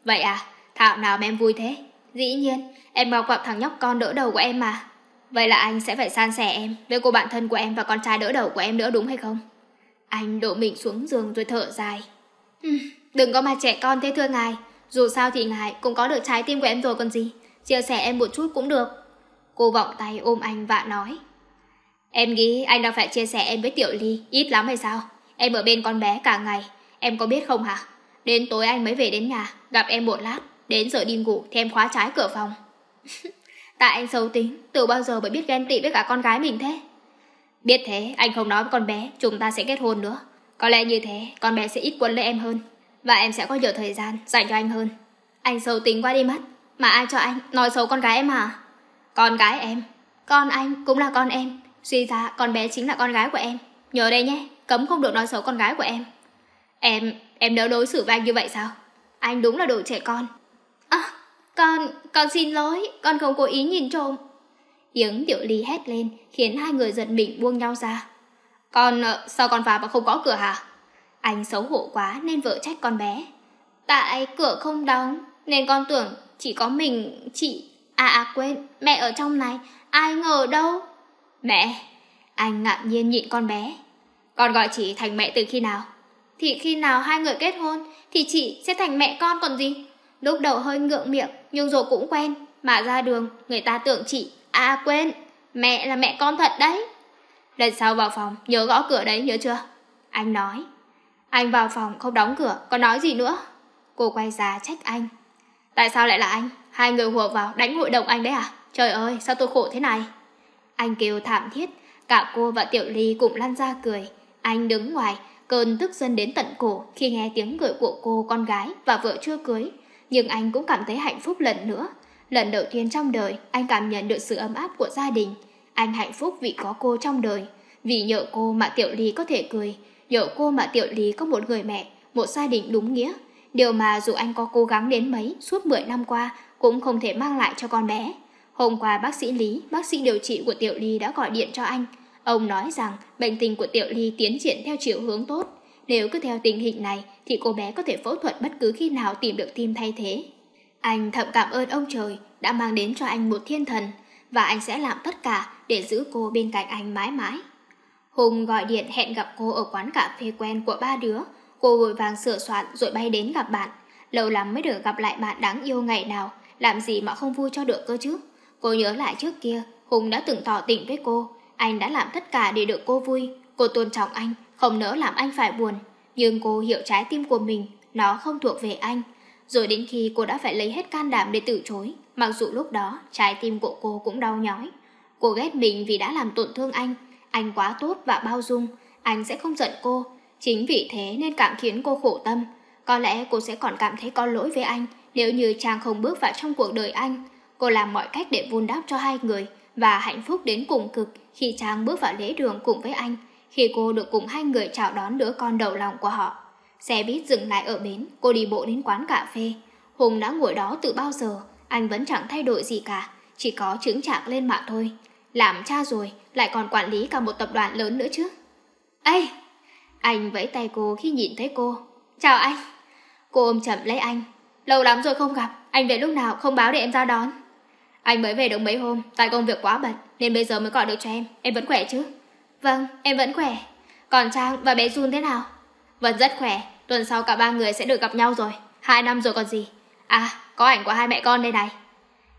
Vậy à? Thảo nào mà em vui thế? Dĩ nhiên, Em bao gặp thằng nhóc con đỡ đầu của em mà. Vậy là anh sẽ phải san sẻ em Với cô bạn thân của em và con trai đỡ đầu của em nữa đúng hay không? Anh đổ mình xuống giường rồi thở dài. Đừng có mà trẻ con thế thưa ngài. Dù sao thì ngài cũng có được trái tim của em rồi còn gì. Chia sẻ em một chút cũng được. Cô vọng tay ôm anh và nói. Em nghĩ anh đang phải chia sẻ em với Tiểu Ly Ít lắm hay sao? Em ở bên con bé cả ngày. Em có biết không hả? Đến tối anh mới về đến nhà Gặp em một lát Đến giờ đi ngủ thì em khóa trái cửa phòng. [LAUGHS] Tại anh xấu tính Từ bao giờ mới biết ghen tị với cả con gái mình thế? Biết thế anh không nói với con bé Chúng ta sẽ kết hôn nữa. Có lẽ như thế con bé sẽ ít quấn lấy em hơn. Và em sẽ có nhiều thời gian dành cho anh hơn. Anh xấu tính quá đi mất Mà ai cho anh nói xấu con gái em hả con gái em Con anh cũng là con em. Suy ra con bé chính là con gái của em. Nhớ đây nhé Cấm không được nói xấu con gái của em. Em, em đỡ đối xử với anh như vậy sao Anh đúng là đồ trẻ con À, con, con xin lỗi Con không cố ý nhìn trộm Tiếng tiểu ly hét lên Khiến hai người giận mình buông nhau ra Con, ờ, sao con vào mà không có cửa hả Anh xấu hổ quá nên vợ trách con bé Tại cửa không đóng Nên con tưởng chỉ có mình chị À à quên, mẹ ở trong này, ai ngờ đâu. Mẹ, anh ngạc nhiên nhịn con bé. Con gọi chị thành mẹ từ khi nào? Thì khi nào hai người kết hôn, thì chị sẽ thành mẹ con còn gì. Lúc đầu hơi ngượng miệng, nhưng rồi cũng quen. Mà ra đường, người ta tưởng chị, à quên, mẹ là mẹ con thật đấy. Lần sau vào phòng, nhớ gõ cửa đấy, nhớ chưa? Anh nói. Anh vào phòng không đóng cửa, còn nói gì nữa? Cô quay ra trách anh. Tại sao lại là anh? Hai người hùa vào đánh hội đồng anh đấy à? Trời ơi, sao tôi khổ thế này? Anh kêu thảm thiết, cả cô và Tiểu Ly cũng lăn ra cười. Anh đứng ngoài, cơn tức dân đến tận cổ khi nghe tiếng gọi của cô con gái và vợ chưa cưới. Nhưng anh cũng cảm thấy hạnh phúc lần nữa. Lần đầu tiên trong đời, anh cảm nhận được sự ấm áp của gia đình. Anh hạnh phúc vì có cô trong đời. Vì nhờ cô mà Tiểu Ly có thể cười. Nhờ cô mà Tiểu Ly có một người mẹ, một gia đình đúng nghĩa. Điều mà dù anh có cố gắng đến mấy suốt 10 năm qua cũng không thể mang lại cho con bé. Hôm qua bác sĩ Lý, bác sĩ điều trị của Tiểu Ly đã gọi điện cho anh. Ông nói rằng bệnh tình của Tiểu Ly tiến triển theo chiều hướng tốt. Nếu cứ theo tình hình này thì cô bé có thể phẫu thuật bất cứ khi nào tìm được tim thay thế. Anh thậm cảm ơn ông trời đã mang đến cho anh một thiên thần. và anh sẽ làm tất cả để giữ cô bên cạnh anh mãi mãi. Hùng gọi điện hẹn gặp cô ở quán cà phê quen của ba đứa. Cô vội vàng sửa soạn rồi bay đến gặp bạn. Lâu lắm mới được gặp lại bạn đáng yêu ngày nào, làm gì mà không vui cho được cơ chứ. Cô nhớ lại trước kia, Hùng đã từng tỏ tình với cô. Anh đã làm tất cả để được cô vui. Cô tôn trọng anh, không nỡ làm anh phải buồn. Nhưng cô hiểu trái tim của mình, nó không thuộc về anh. Rồi đến khi cô đã phải lấy hết can đảm để từ chối, mặc dù lúc đó trái tim của cô cũng đau nhói. Cô ghét mình vì đã làm tổn thương anh. Anh quá tốt và bao dung, anh sẽ không giận cô. Chính vì thế nên cảm khiến cô khổ tâm. Có lẽ cô sẽ còn cảm thấy có lỗi với anh nếu như chàng không bước vào trong cuộc đời anh. Cô làm mọi cách để vun đắp cho hai người và hạnh phúc đến cùng cực khi chàng bước vào lễ đường cùng với anh, khi cô được cùng hai người chào đón đứa con đầu lòng của họ. Xe buýt dừng lại ở bến, cô đi bộ đến quán cà phê. Hùng đã ngồi đó từ bao giờ, anh vẫn chẳng thay đổi gì cả, chỉ có chứng trạng lên mạng thôi. Làm cha rồi, lại còn quản lý cả một tập đoàn lớn nữa chứ. Ê! Anh vẫy tay cô khi nhìn thấy cô. Chào anh! Cô ôm chậm lấy anh. Lâu lắm rồi không gặp, anh về lúc nào không báo để em ra đón. Anh mới về được mấy hôm, tại công việc quá bận, nên bây giờ mới gọi được cho em. Em vẫn khỏe chứ? Vâng, em vẫn khỏe. Còn Trang và bé Jun thế nào? Vẫn rất khỏe, tuần sau cả ba người sẽ được gặp nhau rồi. Hai năm rồi còn gì. À, có ảnh của hai mẹ con đây này.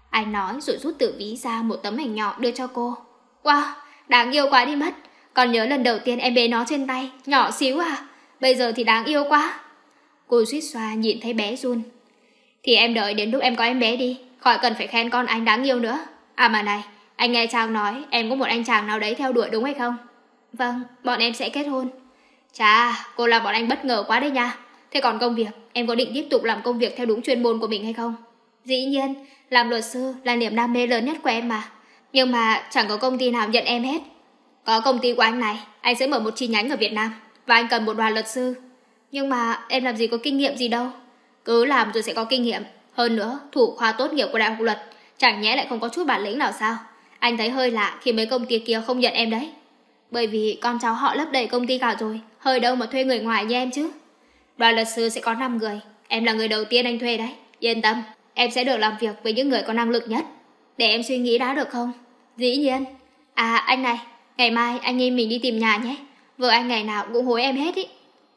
Anh nói rồi rút từ ví ra một tấm ảnh nhỏ đưa cho cô. Wow, đáng yêu quá đi mất. Còn nhớ lần đầu tiên em bé nó trên tay, nhỏ xíu à. Bây giờ thì đáng yêu quá. Cô suýt xoa nhìn thấy bé Jun, Thì em đợi đến lúc em có em bé đi, khỏi cần phải khen con anh đáng yêu nữa. À mà này, anh nghe Trang nói em có một anh chàng nào đấy theo đuổi đúng hay không? Vâng, bọn em sẽ kết hôn. Chà, cô làm bọn anh bất ngờ quá đấy nha. Thế còn công việc, em có định tiếp tục làm công việc theo đúng chuyên môn của mình hay không? Dĩ nhiên, làm luật sư là niềm đam mê lớn nhất của em mà. Nhưng mà chẳng có công ty nào nhận em hết. Có công ty của anh này, anh sẽ mở một chi nhánh ở Việt Nam và anh cần một đoàn luật sư. Nhưng mà em làm gì có kinh nghiệm gì đâu. Cứ làm rồi sẽ có kinh nghiệm. Hơn nữa, thủ khoa tốt nghiệp của đại học luật chẳng nhẽ lại không có chút bản lĩnh nào sao? Anh thấy hơi lạ khi mấy công ty kia không nhận em đấy. Bởi vì con cháu họ lấp đầy công ty cả rồi, hơi đâu mà thuê người ngoài như em chứ. Đoàn luật sư sẽ có 5 người, em là người đầu tiên anh thuê đấy. Yên tâm, em sẽ được làm việc với những người có năng lực nhất. Để em suy nghĩ đã được không? Dĩ nhiên. À anh này, ngày mai anh em mình đi tìm nhà nhé. Vợ anh ngày nào cũng hối em hết ý.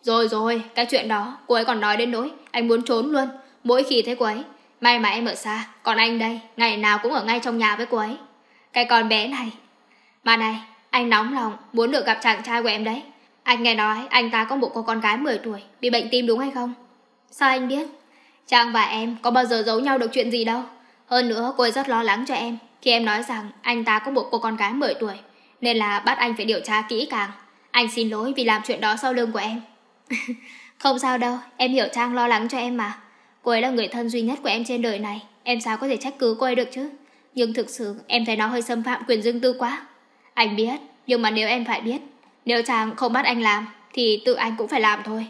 Rồi rồi, cái chuyện đó, cô ấy còn nói đến nỗi anh muốn trốn luôn, mỗi khi thấy cô ấy. May mà em ở xa, còn anh đây, ngày nào cũng ở ngay trong nhà với cô ấy. Cái con bé này. Mà này, anh nóng lòng, muốn được gặp chàng trai của em đấy. Anh nghe nói anh ta có một cô con gái 10 tuổi, bị bệnh tim đúng hay không? Sao anh biết? Trang và em có bao giờ giấu nhau được chuyện gì đâu. Hơn nữa cô ấy rất lo lắng cho em khi em nói rằng anh ta có một cô con gái 10 tuổi, nên là bắt anh phải điều tra kỹ càng. Anh xin lỗi vì làm chuyện đó sau lưng của em. [LAUGHS] không sao đâu, em hiểu Trang lo lắng cho em mà. Cô ấy là người thân duy nhất của em trên đời này, em sao có thể trách cứ cô ấy được chứ? Nhưng thực sự em thấy nó hơi xâm phạm quyền riêng tư quá. Anh biết, nhưng mà nếu em phải biết, nếu chàng không bắt anh làm, thì tự anh cũng phải làm thôi.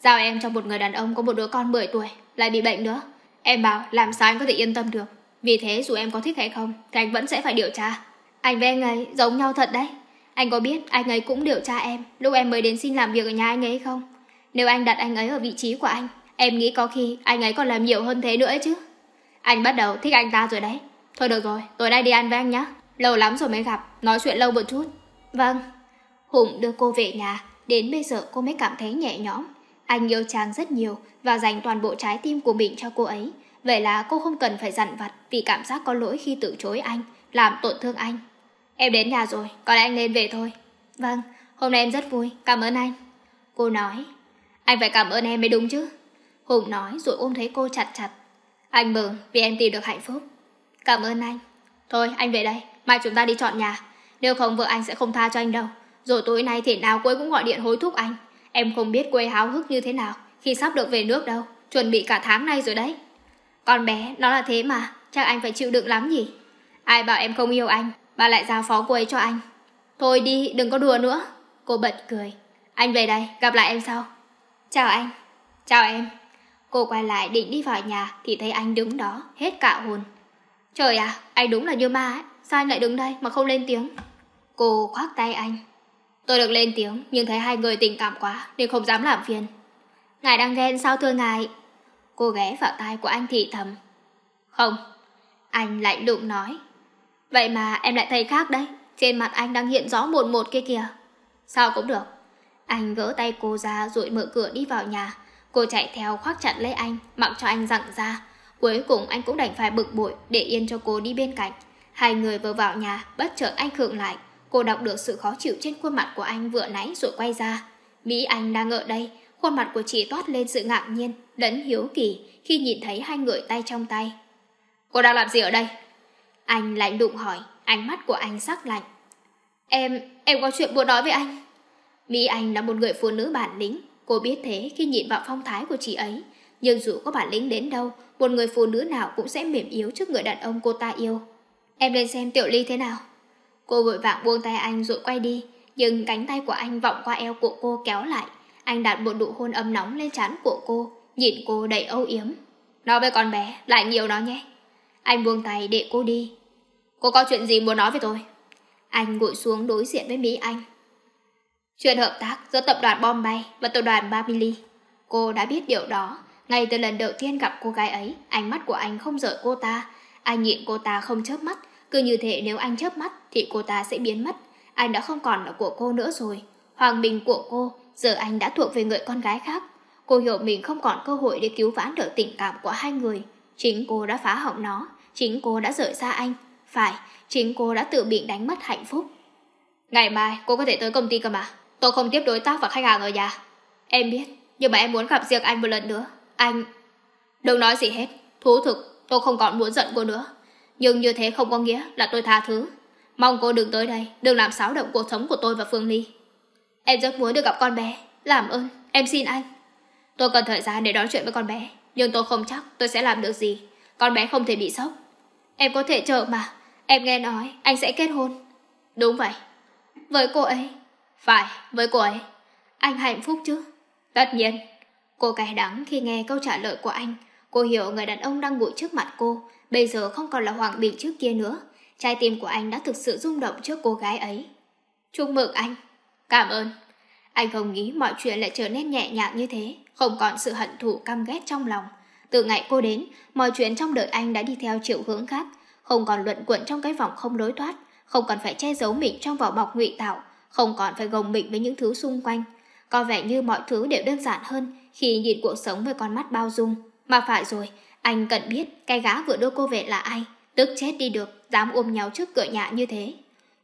Giao em cho một người đàn ông có một đứa con 10 tuổi, lại bị bệnh nữa. Em bảo làm sao anh có thể yên tâm được. Vì thế dù em có thích hay không, thì anh vẫn sẽ phải điều tra. Anh với anh ấy giống nhau thật đấy. Anh có biết anh ấy cũng điều tra em lúc em mới đến xin làm việc ở nhà anh ấy không? Nếu anh đặt anh ấy ở vị trí của anh, em nghĩ có khi anh ấy còn làm nhiều hơn thế nữa ấy chứ. Anh bắt đầu thích anh ta rồi đấy. Thôi được rồi, tối nay đi ăn với anh nhé. Lâu lắm rồi mới gặp, nói chuyện lâu một chút. Vâng. Hùng đưa cô về nhà, đến bây giờ cô mới cảm thấy nhẹ nhõm. Anh yêu chàng rất nhiều và dành toàn bộ trái tim của mình cho cô ấy. Vậy là cô không cần phải dặn vặt vì cảm giác có lỗi khi từ chối anh, làm tổn thương anh. Em đến nhà rồi, có lẽ anh nên về thôi. Vâng, hôm nay em rất vui, cảm ơn anh. Cô nói, anh phải cảm ơn em mới đúng chứ. Hùng nói rồi ôm thấy cô chặt chặt. Anh mừng vì em tìm được hạnh phúc. Cảm ơn anh. Thôi, anh về đây, mai chúng ta đi chọn nhà. Nếu không vợ anh sẽ không tha cho anh đâu. Rồi tối nay thể nào cô ấy cũng gọi điện hối thúc anh. Em không biết cô ấy háo hức như thế nào khi sắp được về nước đâu. Chuẩn bị cả tháng nay rồi đấy. Con bé, nó là thế mà, chắc anh phải chịu đựng lắm nhỉ. Ai bảo em không yêu anh, bà lại giao phó cô ấy cho anh. Thôi đi, đừng có đùa nữa. Cô bật cười. Anh về đây, gặp lại em sau. Chào anh. Chào em. Cô quay lại định đi vào nhà thì thấy anh đứng đó, hết cả hồn. Trời à, anh đúng là như ma ấy. Sao anh lại đứng đây mà không lên tiếng? Cô khoác tay anh. Tôi được lên tiếng nhưng thấy hai người tình cảm quá nên không dám làm phiền. Ngài đang ghen sao thưa ngài? Cô ghé vào tai của anh thì thầm. Không. Anh lạnh lùng nói. Vậy mà em lại thấy khác đấy. Trên mặt anh đang hiện rõ một một kia kìa. Sao cũng được. Anh gỡ tay cô ra rồi mở cửa đi vào nhà. Cô chạy theo khoác chặt lấy anh, mặc cho anh dặn ra. Cuối cùng anh cũng đành phải bực bội để yên cho cô đi bên cạnh. Hai người vừa vào nhà, bất chợt anh khựng lại. Cô đọc được sự khó chịu trên khuôn mặt của anh vừa nãy rồi quay ra. Mỹ Anh đang ở đây, khuôn mặt của chị toát lên sự ngạc nhiên, lẫn hiếu kỳ khi nhìn thấy hai người tay trong tay. Cô đang làm gì ở đây? Anh lạnh đụng hỏi, ánh mắt của anh sắc lạnh. Em, em có chuyện muốn nói với anh. Mỹ Anh là một người phụ nữ bản lĩnh, cô biết thế khi nhìn vào phong thái của chị ấy. Nhưng dù có bản lĩnh đến đâu, một người phụ nữ nào cũng sẽ mềm yếu trước người đàn ông cô ta yêu. Em lên xem Tiểu Ly thế nào. Cô vội vàng buông tay anh rồi quay đi, nhưng cánh tay của anh vọng qua eo của cô kéo lại. Anh đặt một nụ hôn ấm nóng lên trán của cô, nhìn cô đầy âu yếm. Nói với con bé, lại nhiều nó nhé. Anh buông tay để cô đi. Cô có chuyện gì muốn nói với tôi? Anh ngồi xuống đối diện với Mỹ Anh. Chuyện hợp tác giữa tập đoàn Bombay và tập đoàn Babili. Cô đã biết điều đó. Ngay từ lần đầu tiên gặp cô gái ấy, ánh mắt của anh không rời cô ta. Anh nhịn cô ta không chớp mắt. Cứ như thế nếu anh chớp mắt thì cô ta sẽ biến mất. Anh đã không còn là của cô nữa rồi. Hoàng bình của cô, giờ anh đã thuộc về người con gái khác. Cô hiểu mình không còn cơ hội để cứu vãn được tình cảm của hai người. Chính cô đã phá hỏng nó, chính cô đã rời xa anh. Phải, chính cô đã tự bị đánh mất hạnh phúc. Ngày mai cô có thể tới công ty cơ mà. Tôi không tiếp đối tác và khách hàng ở nhà. Em biết, nhưng mà em muốn gặp riêng anh một lần nữa. Anh... Đừng nói gì hết. Thú thực, tôi không còn muốn giận cô nữa. Nhưng như thế không có nghĩa là tôi tha thứ. Mong cô đừng tới đây, đừng làm xáo động cuộc sống của tôi và Phương Ly. Em rất muốn được gặp con bé. Làm ơn, em xin anh. Tôi cần thời gian để nói chuyện với con bé. Nhưng tôi không chắc tôi sẽ làm được gì. Con bé không thể bị sốc. Em có thể chờ mà. Em nghe nói anh sẽ kết hôn. Đúng vậy. Với cô ấy. Phải, với cô ấy. Anh hạnh phúc chứ? Tất nhiên. Cô cay đắng khi nghe câu trả lời của anh. Cô hiểu người đàn ông đang ngồi trước mặt cô. Bây giờ không còn là Hoàng Bình trước kia nữa. Trái tim của anh đã thực sự rung động trước cô gái ấy. Chúc mừng anh. Cảm ơn. Anh không nghĩ mọi chuyện lại trở nên nhẹ nhàng như thế, không còn sự hận thù căm ghét trong lòng. Từ ngày cô đến, mọi chuyện trong đời anh đã đi theo chiều hướng khác, không còn luận quẩn trong cái vòng không lối thoát, không còn phải che giấu mình trong vỏ bọc ngụy tạo, không còn phải gồng mình với những thứ xung quanh. Có vẻ như mọi thứ đều đơn giản hơn khi nhìn cuộc sống với con mắt bao dung. Mà phải rồi, anh cần biết cái gã vừa đưa cô về là ai, tức chết đi được, dám ôm nhau trước cửa nhà như thế.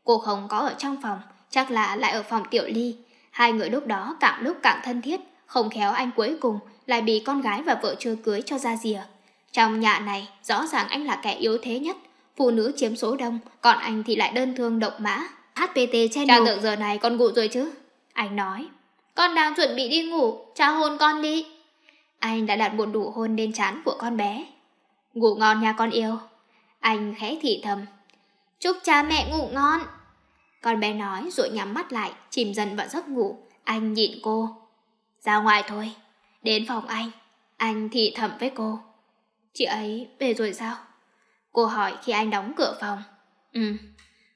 Cô không có ở trong phòng, chắc là lại ở phòng tiểu ly. Hai người lúc đó càng lúc càng thân thiết, không khéo anh cuối cùng lại bị con gái và vợ chưa cưới cho ra rìa. Trong nhà này, rõ ràng anh là kẻ yếu thế nhất, phụ nữ chiếm số đông, còn anh thì lại đơn thương độc mã. HPT che Cha tưởng giờ này con ngủ rồi chứ? Anh nói. Con đang chuẩn bị đi ngủ, cha hôn con đi. Anh đã đặt một đủ hôn lên trán của con bé. Ngủ ngon nha con yêu. Anh khẽ thì thầm. Chúc cha mẹ ngủ ngon. Con bé nói rồi nhắm mắt lại, chìm dần vào giấc ngủ. Anh nhịn cô. Ra ngoài thôi. Đến phòng anh. Anh thì thầm với cô. Chị ấy về rồi sao? Cô hỏi khi anh đóng cửa phòng. Ừ,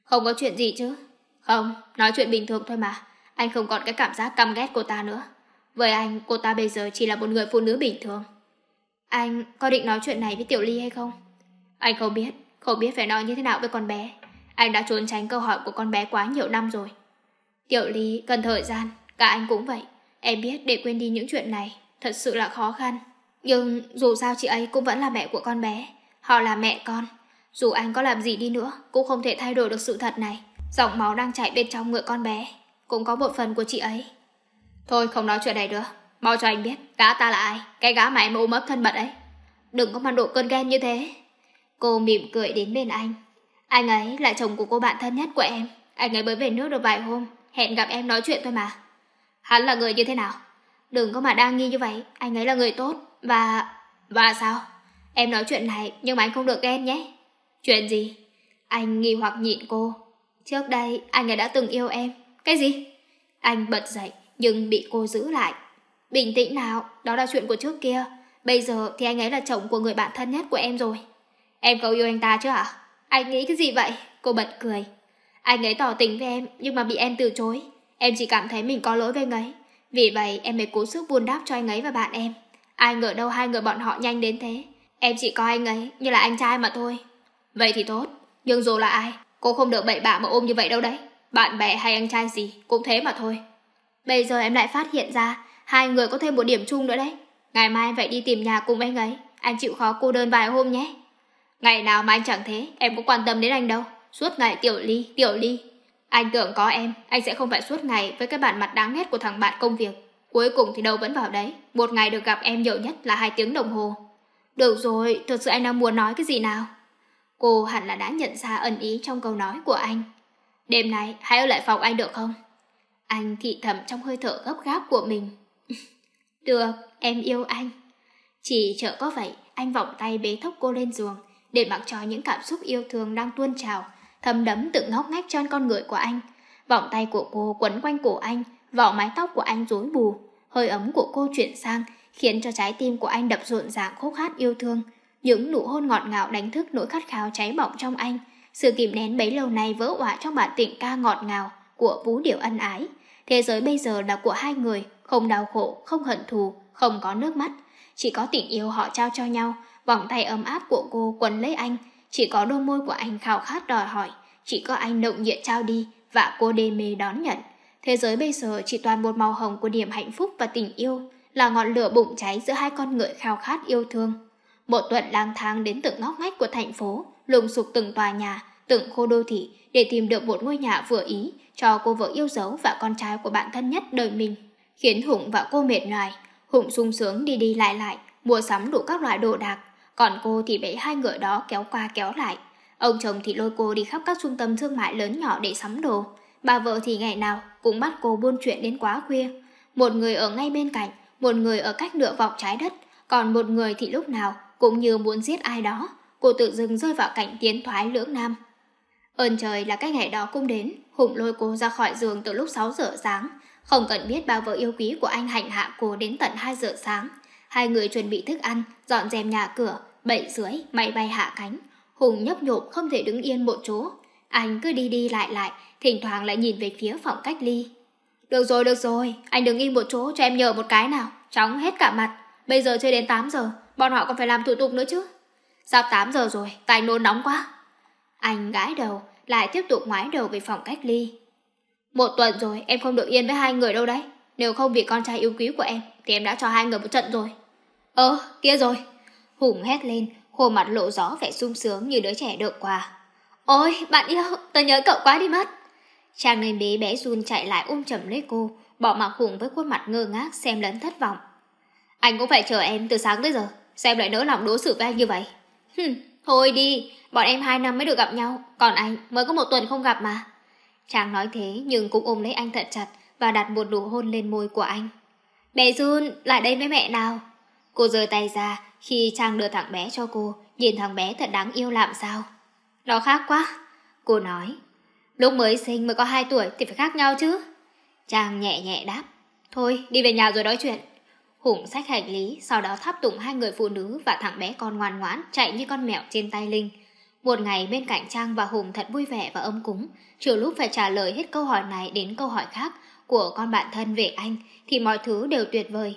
không có chuyện gì chứ. Không, nói chuyện bình thường thôi mà. Anh không còn cái cảm giác căm ghét cô ta nữa. Với anh, cô ta bây giờ chỉ là một người phụ nữ bình thường. Anh có định nói chuyện này với Tiểu Ly hay không? Anh không biết, không biết phải nói như thế nào với con bé. Anh đã trốn tránh câu hỏi của con bé quá nhiều năm rồi. Tiểu Ly cần thời gian, cả anh cũng vậy. Em biết để quên đi những chuyện này, thật sự là khó khăn. Nhưng dù sao chị ấy cũng vẫn là mẹ của con bé. Họ là mẹ con. Dù anh có làm gì đi nữa, cũng không thể thay đổi được sự thật này. Dòng máu đang chảy bên trong người con bé, cũng có một phần của chị ấy. Thôi không nói chuyện này nữa, mau cho anh biết, gã ta là ai, cái gã mà em ôm ấp thân mật ấy. Đừng có mang độ cơn ghen như thế. Cô mỉm cười đến bên anh. Anh ấy là chồng của cô bạn thân nhất của em. Anh ấy mới về nước được vài hôm, hẹn gặp em nói chuyện thôi mà. Hắn là người như thế nào? Đừng có mà đang nghi như vậy, anh ấy là người tốt. Và... và sao? Em nói chuyện này nhưng mà anh không được ghen nhé. Chuyện gì? Anh nghi hoặc nhịn cô. Trước đây anh ấy đã từng yêu em. Cái gì? Anh bật dậy nhưng bị cô giữ lại. Bình tĩnh nào, đó là chuyện của trước kia. Bây giờ thì anh ấy là chồng của người bạn thân nhất của em rồi. Em có yêu anh ta chứ hả? Anh nghĩ cái gì vậy? Cô bật cười. Anh ấy tỏ tình với em nhưng mà bị em từ chối. Em chỉ cảm thấy mình có lỗi với anh ấy. Vì vậy em mới cố sức buôn đáp cho anh ấy và bạn em. Ai ngờ đâu hai người bọn họ nhanh đến thế. Em chỉ coi anh ấy như là anh trai mà thôi. Vậy thì tốt. Nhưng dù là ai, cô không được bậy bạ mà ôm như vậy đâu đấy. Bạn bè hay anh trai gì, cũng thế mà thôi. Bây giờ em lại phát hiện ra, hai người có thêm một điểm chung nữa đấy. Ngày mai em phải đi tìm nhà cùng anh ấy. Anh chịu khó cô đơn vài hôm nhé. Ngày nào mà anh chẳng thế, em có quan tâm đến anh đâu. Suốt ngày tiểu ly, tiểu ly. Anh tưởng có em, anh sẽ không phải suốt ngày với cái bản mặt đáng ghét của thằng bạn công việc. Cuối cùng thì đâu vẫn vào đấy. Một ngày được gặp em nhiều nhất là hai tiếng đồng hồ. Được rồi, thật sự anh đang muốn nói cái gì nào? Cô hẳn là đã nhận ra ẩn ý trong câu nói của anh. Đêm nay hãy ở lại phòng anh được không? Anh thị thầm trong hơi thở gấp gáp của mình. [LAUGHS] được, em yêu anh. Chỉ chợ có vậy, anh vòng tay bế thốc cô lên giường, để mặc cho những cảm xúc yêu thương đang tuôn trào, thấm đấm tự ngóc ngách trên con người của anh. Vòng tay của cô quấn quanh cổ anh, vỏ mái tóc của anh rối bù, hơi ấm của cô chuyển sang, khiến cho trái tim của anh đập rộn ràng khúc hát yêu thương. Những nụ hôn ngọt ngào đánh thức nỗi khát khao cháy bỏng trong anh. Sự kìm nén bấy lâu nay vỡ òa trong bản tình ca ngọt ngào của vũ điệu ân ái. Thế giới bây giờ là của hai người, không đau khổ, không hận thù, không có nước mắt. Chỉ có tình yêu họ trao cho nhau, vòng tay ấm áp của cô quấn lấy anh. Chỉ có đôi môi của anh khao khát đòi hỏi, chỉ có anh động nhiệt trao đi và cô đê mê đón nhận. Thế giới bây giờ chỉ toàn một màu hồng của niềm hạnh phúc và tình yêu, là ngọn lửa bụng cháy giữa hai con người khao khát yêu thương bộ tuần lang thang đến từng ngóc ngách của thành phố, lùng sục từng tòa nhà, từng khu đô thị để tìm được một ngôi nhà vừa ý cho cô vợ yêu dấu và con trai của bạn thân nhất đời mình. Khiến Hùng và cô mệt nhoài, Hùng sung sướng đi đi lại lại, mua sắm đủ các loại đồ đạc, còn cô thì bị hai người đó kéo qua kéo lại. Ông chồng thì lôi cô đi khắp các trung tâm thương mại lớn nhỏ để sắm đồ. Bà vợ thì ngày nào cũng bắt cô buôn chuyện đến quá khuya. Một người ở ngay bên cạnh, một người ở cách nửa vòng trái đất, còn một người thì lúc nào cũng như muốn giết ai đó. Cô tự dưng rơi vào cảnh tiến thoái lưỡng nam. Ơn trời là cái ngày đó cũng đến, Hùng lôi cô ra khỏi giường từ lúc 6 giờ sáng. Không cần biết bao vợ yêu quý của anh hành hạ cô đến tận 2 giờ sáng. Hai người chuẩn bị thức ăn, dọn dẹp nhà cửa, bậy dưới, máy bay hạ cánh. Hùng nhấp nhộp không thể đứng yên một chỗ. Anh cứ đi đi lại lại, thỉnh thoảng lại nhìn về phía phòng cách ly. Được rồi, được rồi, anh đừng yên một chỗ cho em nhờ một cái nào, chóng hết cả mặt. Bây giờ chưa đến 8 giờ, bọn họ còn phải làm thủ tục nữa chứ. Sắp 8 giờ rồi, tay nôn nóng quá. Anh gãi đầu, lại tiếp tục ngoái đầu về phòng cách ly. Một tuần rồi, em không được yên với hai người đâu đấy. Nếu không vì con trai yêu quý của em, thì em đã cho hai người một trận rồi. Ơ, kia rồi. Hùng hét lên, khuôn mặt lộ gió vẻ sung sướng như đứa trẻ được quà. Ôi, bạn yêu, tôi nhớ cậu quá đi mất. Trang nên bé bé run chạy lại ôm chầm lấy cô, bỏ mặc Hùng với khuôn mặt ngơ ngác xem lẫn thất vọng. Anh cũng phải chờ em từ sáng tới giờ, xem lại nỡ lòng đối xử với anh như vậy. Hừm, thôi đi, bọn em hai năm mới được gặp nhau, còn anh mới có một tuần không gặp mà. chàng nói thế nhưng cũng ôm lấy anh thật chặt và đặt một nụ hôn lên môi của anh. Bé Jun, lại đây với mẹ nào. Cô rời tay ra khi chàng đưa thằng bé cho cô, nhìn thằng bé thật đáng yêu làm sao. Nó khác quá, cô nói. Lúc mới sinh mới có 2 tuổi thì phải khác nhau chứ. chàng nhẹ nhẹ đáp. Thôi, đi về nhà rồi nói chuyện. Hùng xách hành lý, sau đó tháp tụng hai người phụ nữ và thằng bé con ngoan ngoãn chạy như con mèo trên tay Linh. Một ngày bên cạnh Trang và Hùng thật vui vẻ và âm cúng, trừ lúc phải trả lời hết câu hỏi này đến câu hỏi khác của con bạn thân về anh thì mọi thứ đều tuyệt vời.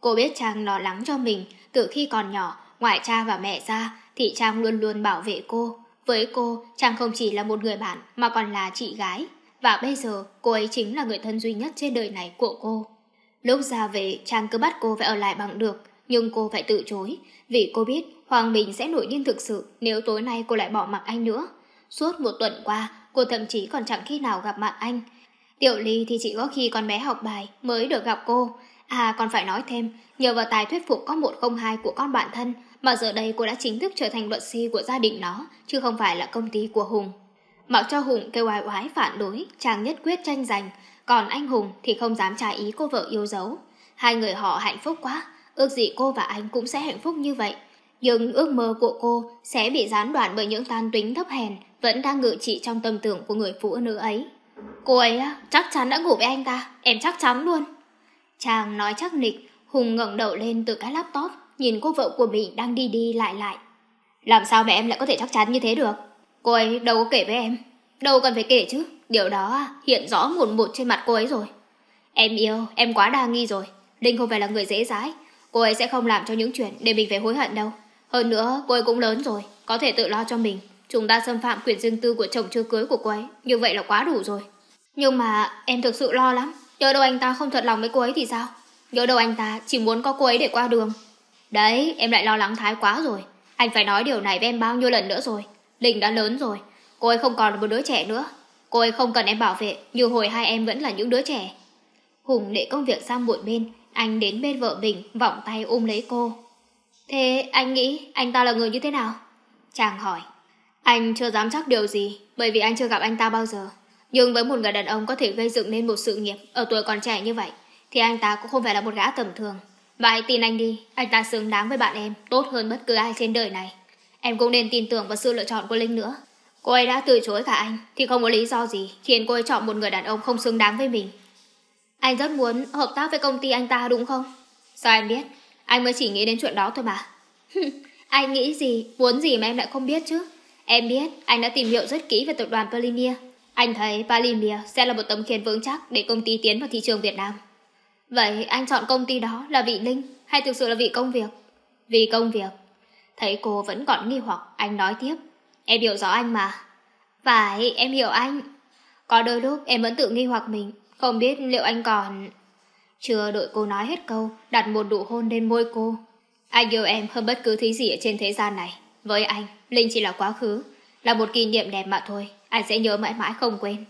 Cô biết Trang lo lắng cho mình từ khi còn nhỏ, ngoài cha và mẹ ra thì Trang luôn luôn bảo vệ cô. Với cô, Trang không chỉ là một người bạn mà còn là chị gái. Và bây giờ, cô ấy chính là người thân duy nhất trên đời này của cô. Lúc ra về, chàng cứ bắt cô phải ở lại bằng được, nhưng cô phải từ chối, vì cô biết Hoàng Bình sẽ nổi điên thực sự nếu tối nay cô lại bỏ mặc anh nữa. Suốt một tuần qua, cô thậm chí còn chẳng khi nào gặp mặt anh. Tiểu Ly thì chỉ có khi con bé học bài mới được gặp cô. À còn phải nói thêm, nhờ vào tài thuyết phục có một không hai của con bạn thân mà giờ đây cô đã chính thức trở thành luật sư của gia đình nó, chứ không phải là công ty của Hùng. Mặc cho Hùng kêu oai oái phản đối, chàng nhất quyết tranh giành, còn anh Hùng thì không dám trái ý cô vợ yêu dấu. Hai người họ hạnh phúc quá, ước gì cô và anh cũng sẽ hạnh phúc như vậy. Nhưng ước mơ của cô sẽ bị gián đoạn bởi những tan tính thấp hèn vẫn đang ngự trị trong tâm tưởng của người phụ nữ ấy. Cô ấy chắc chắn đã ngủ với anh ta, em chắc chắn luôn. Chàng nói chắc nịch, Hùng ngẩng đầu lên từ cái laptop, nhìn cô vợ của mình đang đi đi lại lại. Làm sao mà em lại có thể chắc chắn như thế được? Cô ấy đâu có kể với em. Đâu cần phải kể chứ, điều đó hiện rõ một một trên mặt cô ấy rồi. Em yêu, em quá đa nghi rồi. Linh không phải là người dễ dãi. Cô ấy sẽ không làm cho những chuyện để mình phải hối hận đâu. Hơn nữa, cô ấy cũng lớn rồi, có thể tự lo cho mình. Chúng ta xâm phạm quyền riêng tư của chồng chưa cưới của cô ấy, như vậy là quá đủ rồi. Nhưng mà em thực sự lo lắm, nhớ đâu anh ta không thật lòng với cô ấy thì sao? Nhớ đâu anh ta chỉ muốn có cô ấy để qua đường. Đấy, em lại lo lắng thái quá rồi. Anh phải nói điều này với em bao nhiêu lần nữa rồi. Linh đã lớn rồi, cô ấy không còn là một đứa trẻ nữa. Cô ấy không cần em bảo vệ, như hồi hai em vẫn là những đứa trẻ. Hùng để công việc sang một bên, anh đến bên vợ mình, vọng tay ôm lấy cô. Thế anh nghĩ anh ta là người như thế nào? Chàng hỏi. Anh chưa dám chắc điều gì, bởi vì anh chưa gặp anh ta bao giờ. Nhưng với một người đàn ông có thể gây dựng nên một sự nghiệp ở tuổi còn trẻ như vậy, thì anh ta cũng không phải là một gã tầm thường. Và hãy tin anh đi, anh ta xứng đáng với bạn em, tốt hơn bất cứ ai trên đời này. Em cũng nên tin tưởng vào sự lựa chọn của Linh nữa. Cô ấy đã từ chối cả anh, thì không có lý do gì khiến cô ấy chọn một người đàn ông không xứng đáng với mình. Anh rất muốn hợp tác với công ty anh ta đúng không? Sao anh biết? Anh mới chỉ nghĩ đến chuyện đó thôi mà. [LAUGHS] anh nghĩ gì, muốn gì mà em lại không biết chứ? Em biết, anh đã tìm hiểu rất kỹ về tập đoàn Palimia. Anh thấy Palimia sẽ là một tấm khiên vững chắc để công ty tiến vào thị trường Việt Nam. Vậy anh chọn công ty đó là vị Linh hay thực sự là vị công việc? Vì công việc. Thấy cô vẫn còn nghi hoặc, anh nói tiếp. Em hiểu rõ anh mà. Phải, em hiểu anh. Có đôi lúc em vẫn tự nghi hoặc mình, không biết liệu anh còn... Chưa đợi cô nói hết câu, đặt một nụ hôn lên môi cô. Anh yêu em hơn bất cứ thứ gì ở trên thế gian này. Với anh, Linh chỉ là quá khứ, là một kỷ niệm đẹp mà thôi. Anh sẽ nhớ mãi mãi không quên.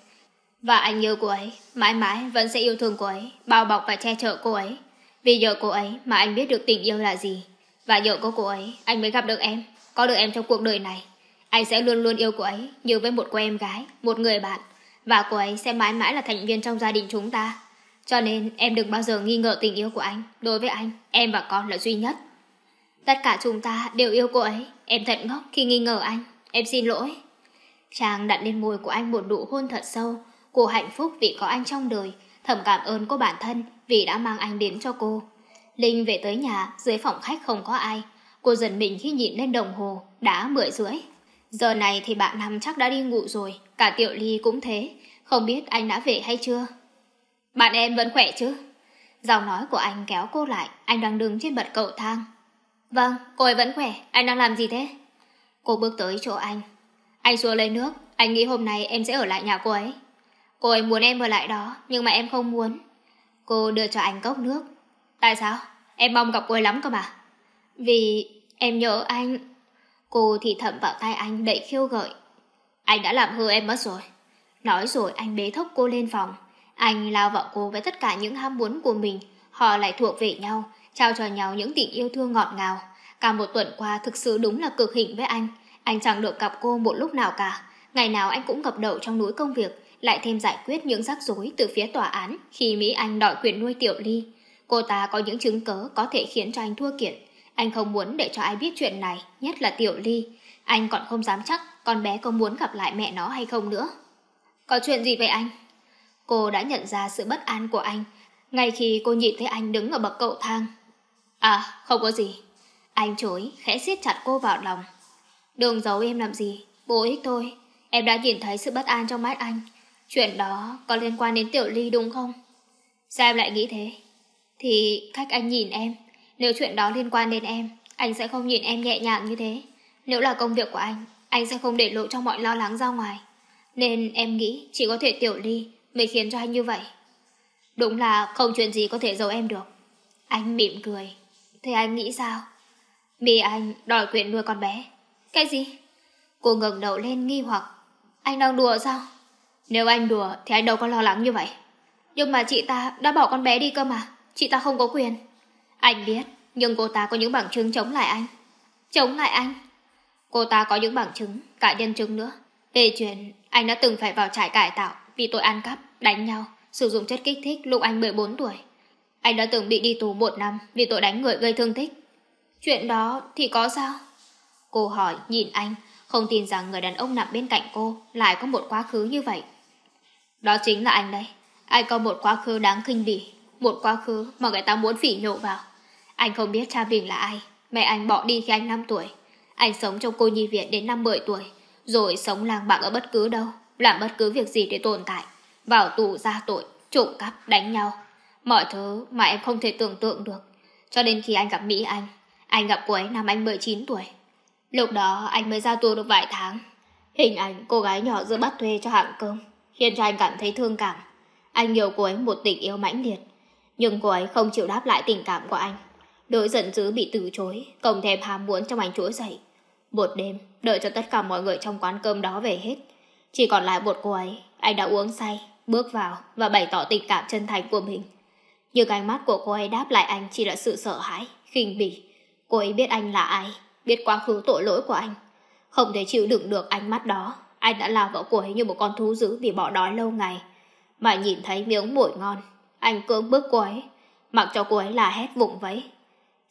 Và anh yêu cô ấy, mãi mãi vẫn sẽ yêu thương cô ấy, bao bọc và che chở cô ấy. Vì nhờ cô ấy mà anh biết được tình yêu là gì. Và nhờ có cô ấy, anh mới gặp được em, có được em trong cuộc đời này. Anh sẽ luôn luôn yêu cô ấy như với một cô em gái, một người bạn. Và cô ấy sẽ mãi mãi là thành viên trong gia đình chúng ta. Cho nên em đừng bao giờ nghi ngờ tình yêu của anh. Đối với anh, em và con là duy nhất. Tất cả chúng ta đều yêu cô ấy. Em thật ngốc khi nghi ngờ anh. Em xin lỗi. Chàng đặt lên môi của anh một nụ hôn thật sâu. Cô hạnh phúc vì có anh trong đời. Thầm cảm ơn cô bản thân vì đã mang anh đến cho cô. Linh về tới nhà, dưới phòng khách không có ai. Cô dần mình khi nhìn lên đồng hồ, đã mười rưỡi. Giờ này thì bạn Năm chắc đã đi ngủ rồi, cả Tiểu Ly cũng thế. Không biết anh đã về hay chưa? Bạn em vẫn khỏe chứ? Giọng nói của anh kéo cô lại, anh đang đứng trên bật cầu thang. Vâng, cô ấy vẫn khỏe, anh đang làm gì thế? Cô bước tới chỗ anh. Anh xuống lấy nước, anh nghĩ hôm nay em sẽ ở lại nhà cô ấy. Cô ấy muốn em ở lại đó, nhưng mà em không muốn. Cô đưa cho anh cốc nước. Tại sao? Em mong gặp cô ấy lắm cơ mà. Vì em nhớ anh. Cô thì thầm vào tay anh đầy khiêu gợi. Anh đã làm hư em mất rồi. Nói rồi anh bế thốc cô lên phòng. Anh lao vào cô với tất cả những ham muốn của mình. Họ lại thuộc về nhau, trao cho nhau những tình yêu thương ngọt ngào. Cả một tuần qua thực sự đúng là cực hình với anh. Anh chẳng được gặp cô một lúc nào cả. Ngày nào anh cũng gặp đầu trong núi công việc, lại thêm giải quyết những rắc rối từ phía tòa án khi Mỹ Anh đòi quyền nuôi Tiểu Ly. Cô ta có những chứng cớ có thể khiến cho anh thua kiện. Anh không muốn để cho ai biết chuyện này, nhất là Tiểu Ly. Anh còn không dám chắc con bé có muốn gặp lại mẹ nó hay không nữa. Có chuyện gì vậy anh? Cô đã nhận ra sự bất an của anh, ngay khi cô nhìn thấy anh đứng ở bậc cầu thang. À, không có gì. Anh chối, khẽ siết chặt cô vào lòng. Đừng giấu em làm gì, bố ích thôi. Em đã nhìn thấy sự bất an trong mắt anh. Chuyện đó có liên quan đến Tiểu Ly đúng không? Sao em lại nghĩ thế? Thì cách anh nhìn em, nếu chuyện đó liên quan đến em, anh sẽ không nhìn em nhẹ nhàng như thế. Nếu là công việc của anh, anh sẽ không để lộ trong mọi lo lắng ra ngoài. Nên em nghĩ chỉ có thể Tiểu Ly mới khiến cho anh như vậy. Đúng là không chuyện gì có thể giấu em được. Anh mỉm cười. Thế anh nghĩ sao? Vì anh đòi quyền nuôi con bé. Cái gì? Cô ngẩng đầu lên nghi hoặc. Anh đang đùa sao? Nếu anh đùa thì anh đâu có lo lắng như vậy. Nhưng mà chị ta đã bỏ con bé đi cơ mà. Chị ta không có quyền. Anh biết, nhưng cô ta có những bằng chứng chống lại anh. Chống lại anh? Cô ta có những bằng chứng, cả nhân chứng nữa. Về chuyện anh đã từng phải vào trại cải tạo vì tội ăn cắp, đánh nhau, sử dụng chất kích thích lúc anh 14 tuổi. Anh đã từng bị đi tù một năm vì tội đánh người gây thương tích. Chuyện đó thì có sao? Cô hỏi nhìn anh, không tin rằng người đàn ông nằm bên cạnh cô lại có một quá khứ như vậy. Đó chính là anh đấy. Anh có một quá khứ đáng kinh bỉ, một quá khứ mà người ta muốn phỉ nhổ vào. Anh không biết cha mình là ai. Mẹ anh bỏ đi khi anh 5 tuổi. Anh sống trong cô nhi viện đến năm 10 tuổi, rồi sống lang bạc ở bất cứ đâu, làm bất cứ việc gì để tồn tại. Vào tù ra tội, trộm cắp, đánh nhau. Mọi thứ mà em không thể tưởng tượng được. Cho đến khi anh gặp Mỹ Anh, anh gặp cô ấy năm anh 19 tuổi. Lúc đó anh mới ra tù được vài tháng. Hình ảnh cô gái nhỏ giữa bắt thuê cho hạng cơm khiến cho anh cảm thấy thương cảm. Anh yêu cô ấy một tình yêu mãnh liệt, nhưng cô ấy không chịu đáp lại tình cảm của anh đội giận dữ bị từ chối, cộng thêm ham muốn trong anh trỗi dậy. Một đêm, đợi cho tất cả mọi người trong quán cơm đó về hết. Chỉ còn lại một cô ấy, anh đã uống say, bước vào và bày tỏ tình cảm chân thành của mình. Nhưng ánh mắt của cô ấy đáp lại anh chỉ là sự sợ hãi, khinh bỉ. Cô ấy biết anh là ai, biết quá khứ tội lỗi của anh. Không thể chịu đựng được ánh mắt đó, anh đã lao vào cô ấy như một con thú dữ bị bỏ đói lâu ngày. Mà nhìn thấy miếng mồi ngon, anh cưỡng bức cô ấy, mặc cho cô ấy là hét vụng vẫy.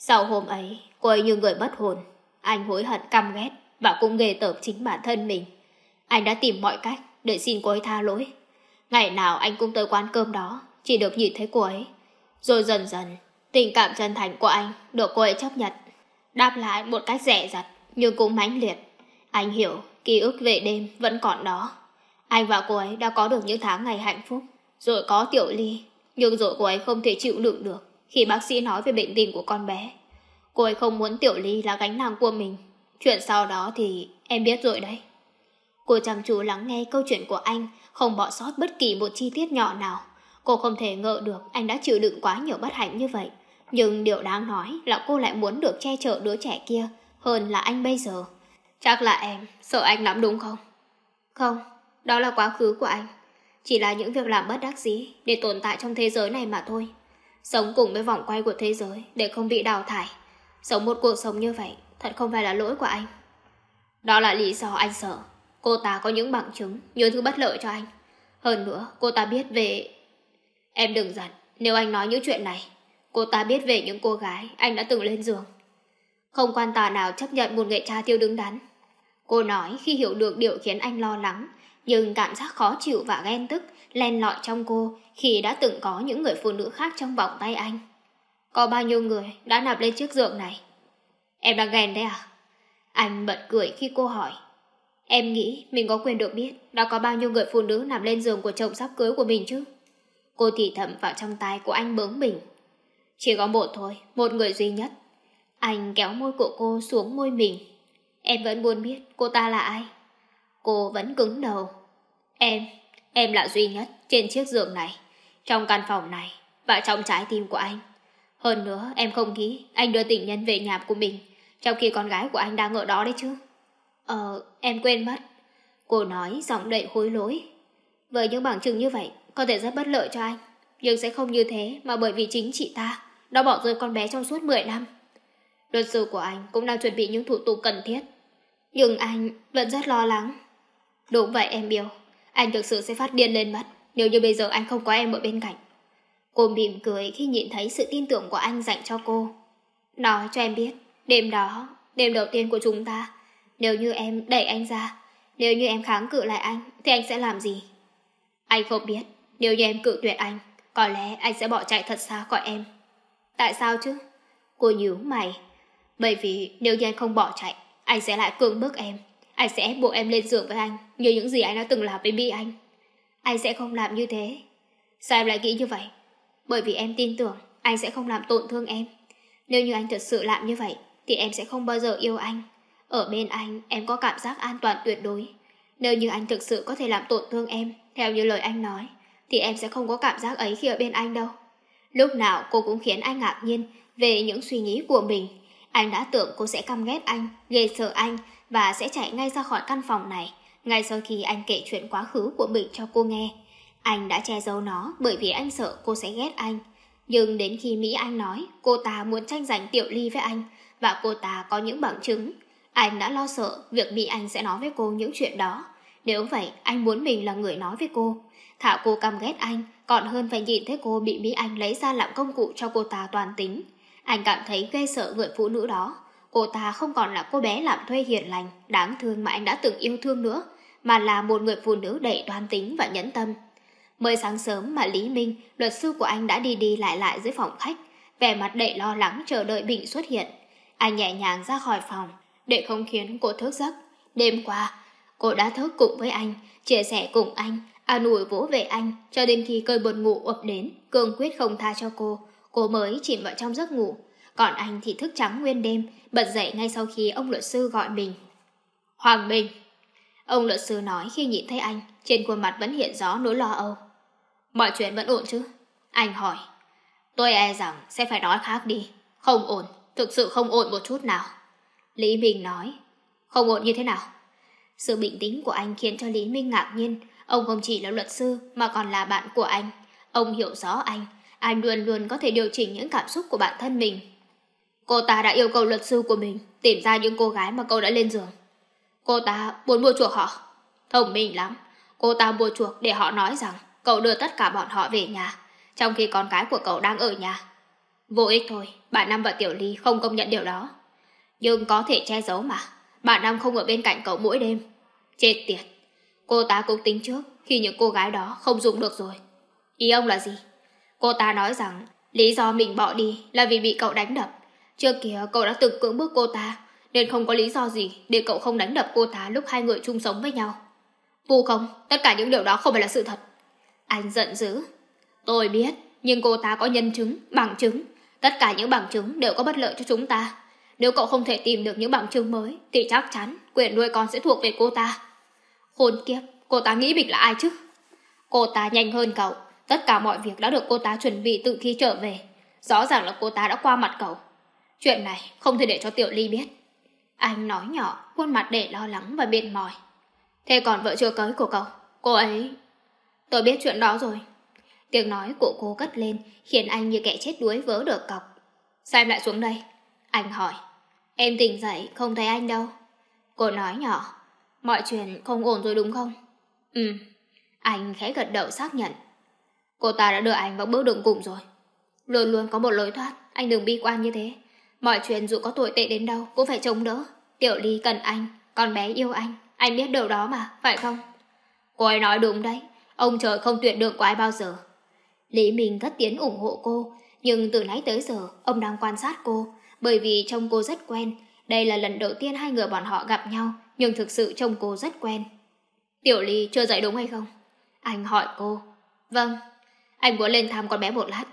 Sau hôm ấy, cô ấy như người bất hồn. Anh hối hận căm ghét và cũng ghê tởm chính bản thân mình. Anh đã tìm mọi cách để xin cô ấy tha lỗi. Ngày nào anh cũng tới quán cơm đó, chỉ được nhìn thấy cô ấy. Rồi dần dần, tình cảm chân thành của anh được cô ấy chấp nhận. Đáp lại một cách rẻ rặt, nhưng cũng mãnh liệt. Anh hiểu, ký ức về đêm vẫn còn đó. Anh và cô ấy đã có được những tháng ngày hạnh phúc, rồi có tiểu ly. Nhưng rồi cô ấy không thể chịu đựng được khi bác sĩ nói về bệnh tình của con bé. Cô ấy không muốn tiểu ly là gánh nặng của mình. Chuyện sau đó thì em biết rồi đấy. Cô chăm chú lắng nghe câu chuyện của anh, không bỏ sót bất kỳ một chi tiết nhỏ nào. Cô không thể ngờ được anh đã chịu đựng quá nhiều bất hạnh như vậy. Nhưng điều đáng nói là cô lại muốn được che chở đứa trẻ kia hơn là anh bây giờ. Chắc là em sợ anh lắm đúng không? Không, đó là quá khứ của anh. Chỉ là những việc làm bất đắc dĩ để tồn tại trong thế giới này mà thôi. Sống cùng với vòng quay của thế giới để không bị đào thải. Sống một cuộc sống như vậy thật không phải là lỗi của anh. Đó là lý do anh sợ. Cô ta có những bằng chứng, nhiều thứ bất lợi cho anh. Hơn nữa, cô ta biết về... Em đừng giận, nếu anh nói những chuyện này. Cô ta biết về những cô gái anh đã từng lên giường. Không quan tòa nào chấp nhận một nghệ cha tiêu đứng đắn. Cô nói khi hiểu được điều khiến anh lo lắng, nhưng cảm giác khó chịu và ghen tức len lỏi trong cô khi đã từng có những người phụ nữ khác trong vòng tay anh. Có bao nhiêu người đã nạp lên chiếc giường này? Em đang ghen đấy à? Anh bật cười khi cô hỏi. Em nghĩ mình có quyền được biết đã có bao nhiêu người phụ nữ nằm lên giường của chồng sắp cưới của mình chứ? Cô thì thầm vào trong tay của anh bướng bỉnh. Chỉ có một thôi, một người duy nhất. Anh kéo môi của cô xuống môi mình. Em vẫn muốn biết cô ta là ai. Cô vẫn cứng đầu. Em, em là duy nhất trên chiếc giường này, trong căn phòng này và trong trái tim của anh. Hơn nữa, em không nghĩ anh đưa tình nhân về nhà của mình, trong khi con gái của anh đang ở đó đấy chứ. Ờ, em quên mất. Cô nói giọng đầy hối lỗi. Với những bằng chứng như vậy, có thể rất bất lợi cho anh. Nhưng sẽ không như thế mà bởi vì chính chị ta đã bỏ rơi con bé trong suốt 10 năm. Luật sư của anh cũng đang chuẩn bị những thủ tục cần thiết. Nhưng anh vẫn rất lo lắng. Đúng vậy em yêu, anh thực sự sẽ phát điên lên mất nếu như bây giờ anh không có em ở bên cạnh. Cô mỉm cười khi nhìn thấy sự tin tưởng của anh dành cho cô. Nói cho em biết, đêm đó, đêm đầu tiên của chúng ta, nếu như em đẩy anh ra, nếu như em kháng cự lại anh, thì anh sẽ làm gì? Anh không biết, nếu như em cự tuyệt anh, có lẽ anh sẽ bỏ chạy thật xa khỏi em. Tại sao chứ? Cô nhíu mày. Bởi vì nếu như anh không bỏ chạy, anh sẽ lại cưỡng bức em. Anh sẽ ép buộc em lên giường với anh, như những gì anh đã từng làm với Bi anh. Anh sẽ không làm như thế. Sao em lại nghĩ như vậy? Bởi vì em tin tưởng anh sẽ không làm tổn thương em. Nếu như anh thật sự làm như vậy, thì em sẽ không bao giờ yêu anh. Ở bên anh, em có cảm giác an toàn tuyệt đối. Nếu như anh thực sự có thể làm tổn thương em, theo như lời anh nói, thì em sẽ không có cảm giác ấy khi ở bên anh đâu. Lúc nào cô cũng khiến anh ngạc nhiên về những suy nghĩ của mình. Anh đã tưởng cô sẽ căm ghét anh, ghê sợ anh và sẽ chạy ngay ra khỏi căn phòng này, ngay sau khi anh kể chuyện quá khứ của mình cho cô nghe. Anh đã che giấu nó bởi vì anh sợ cô sẽ ghét anh. Nhưng đến khi Mỹ Anh nói cô ta muốn tranh giành tiểu ly với anh và cô ta có những bằng chứng, anh đã lo sợ việc Mỹ Anh sẽ nói với cô những chuyện đó. Nếu vậy, anh muốn mình là người nói với cô. Thả cô căm ghét anh, còn hơn phải nhìn thấy cô bị Mỹ Anh lấy ra làm công cụ cho cô ta toàn tính. Anh cảm thấy ghê sợ người phụ nữ đó. Cô ta không còn là cô bé làm thuê hiền lành, đáng thương mà anh đã từng yêu thương nữa, mà là một người phụ nữ đầy đoan tính và nhẫn tâm. Mới sáng sớm mà Lý Minh, luật sư của anh đã đi đi lại lại dưới phòng khách, vẻ mặt đầy lo lắng chờ đợi Bình xuất hiện. Anh nhẹ nhàng ra khỏi phòng, để không khiến cô thức giấc. Đêm qua, cô đã thức cùng với anh, chia sẻ cùng anh, an ủi vỗ về anh, cho đến khi cơn buồn ngủ ập đến, cương quyết không tha cho cô. Cô mới chìm vào trong giấc ngủ, còn anh thì thức trắng nguyên đêm, bật dậy ngay sau khi ông luật sư gọi mình. Hoàng Bình Ông luật sư nói khi nhìn thấy anh, trên khuôn mặt vẫn hiện rõ nỗi lo âu. Mọi chuyện vẫn ổn chứ? Anh hỏi. Tôi e rằng sẽ phải nói khác đi. Không ổn, thực sự không ổn một chút nào. Lý Minh nói. Không ổn như thế nào? Sự bình tĩnh của anh khiến cho Lý Minh ngạc nhiên. Ông không chỉ là luật sư mà còn là bạn của anh. Ông hiểu rõ anh. Anh luôn luôn có thể điều chỉnh những cảm xúc của bản thân mình. Cô ta đã yêu cầu luật sư của mình tìm ra những cô gái mà cậu đã lên giường. Cô ta muốn mua chuộc họ. Thông minh lắm. Cô ta mua chuộc để họ nói rằng cậu đưa tất cả bọn họ về nhà, trong khi con gái của cậu đang ở nhà. Vô ích thôi, bà Năm và Tiểu Ly không công nhận điều đó. Nhưng có thể che giấu mà, bà Năm không ở bên cạnh cậu mỗi đêm. Chết tiệt, cô ta cũng tính trước khi những cô gái đó không dùng được rồi. Ý ông là gì? Cô ta nói rằng lý do mình bỏ đi là vì bị cậu đánh đập. Trước kia cậu đã từng cưỡng bức cô ta, nên không có lý do gì để cậu không đánh đập cô ta lúc hai người chung sống với nhau. Vu không, tất cả những điều đó không phải là sự thật. Anh giận dữ. Tôi biết, nhưng cô ta có nhân chứng, bằng chứng. Tất cả những bằng chứng đều có bất lợi cho chúng ta. Nếu cậu không thể tìm được những bằng chứng mới, thì chắc chắn quyền nuôi con sẽ thuộc về cô ta. Khốn kiếp, cô ta nghĩ mình là ai chứ? Cô ta nhanh hơn cậu. Tất cả mọi việc đã được cô ta chuẩn bị từ khi trở về. Rõ ràng là cô ta đã qua mặt cậu. Chuyện này không thể để cho Tiểu Ly biết. Anh nói nhỏ, khuôn mặt để lo lắng và mệt mỏi. Thế còn vợ chưa cưới của cậu, cô ấy... Tôi biết chuyện đó rồi. Tiếng nói của cô cất lên, khiến anh như kẻ chết đuối vớ được cọc. Sao em lại xuống đây? Anh hỏi. Em tỉnh dậy, không thấy anh đâu. Cô nói nhỏ. Mọi chuyện không ổn rồi đúng không? Ừ. Anh khẽ gật đầu xác nhận. Cô ta đã đưa anh vào bước đường cùng rồi. Luôn luôn có một lối thoát, anh đừng bi quan như thế. Mọi chuyện dù có tồi tệ đến đâu cũng phải chống đỡ. Tiểu Ly cần anh, con bé yêu anh. Anh biết điều đó mà, phải không? Cô ấy nói đúng đấy. Ông trời không tuyệt được của ai bao giờ. Lý Minh cất tiến ủng hộ cô, nhưng từ nãy tới giờ ông đang quan sát cô, bởi vì trông cô rất quen. Đây là lần đầu tiên hai người bọn họ gặp nhau, nhưng thực sự trông cô rất quen. Tiểu Ly chưa dậy đúng hay không? Anh hỏi cô. Vâng, anh muốn lên thăm con bé một lát.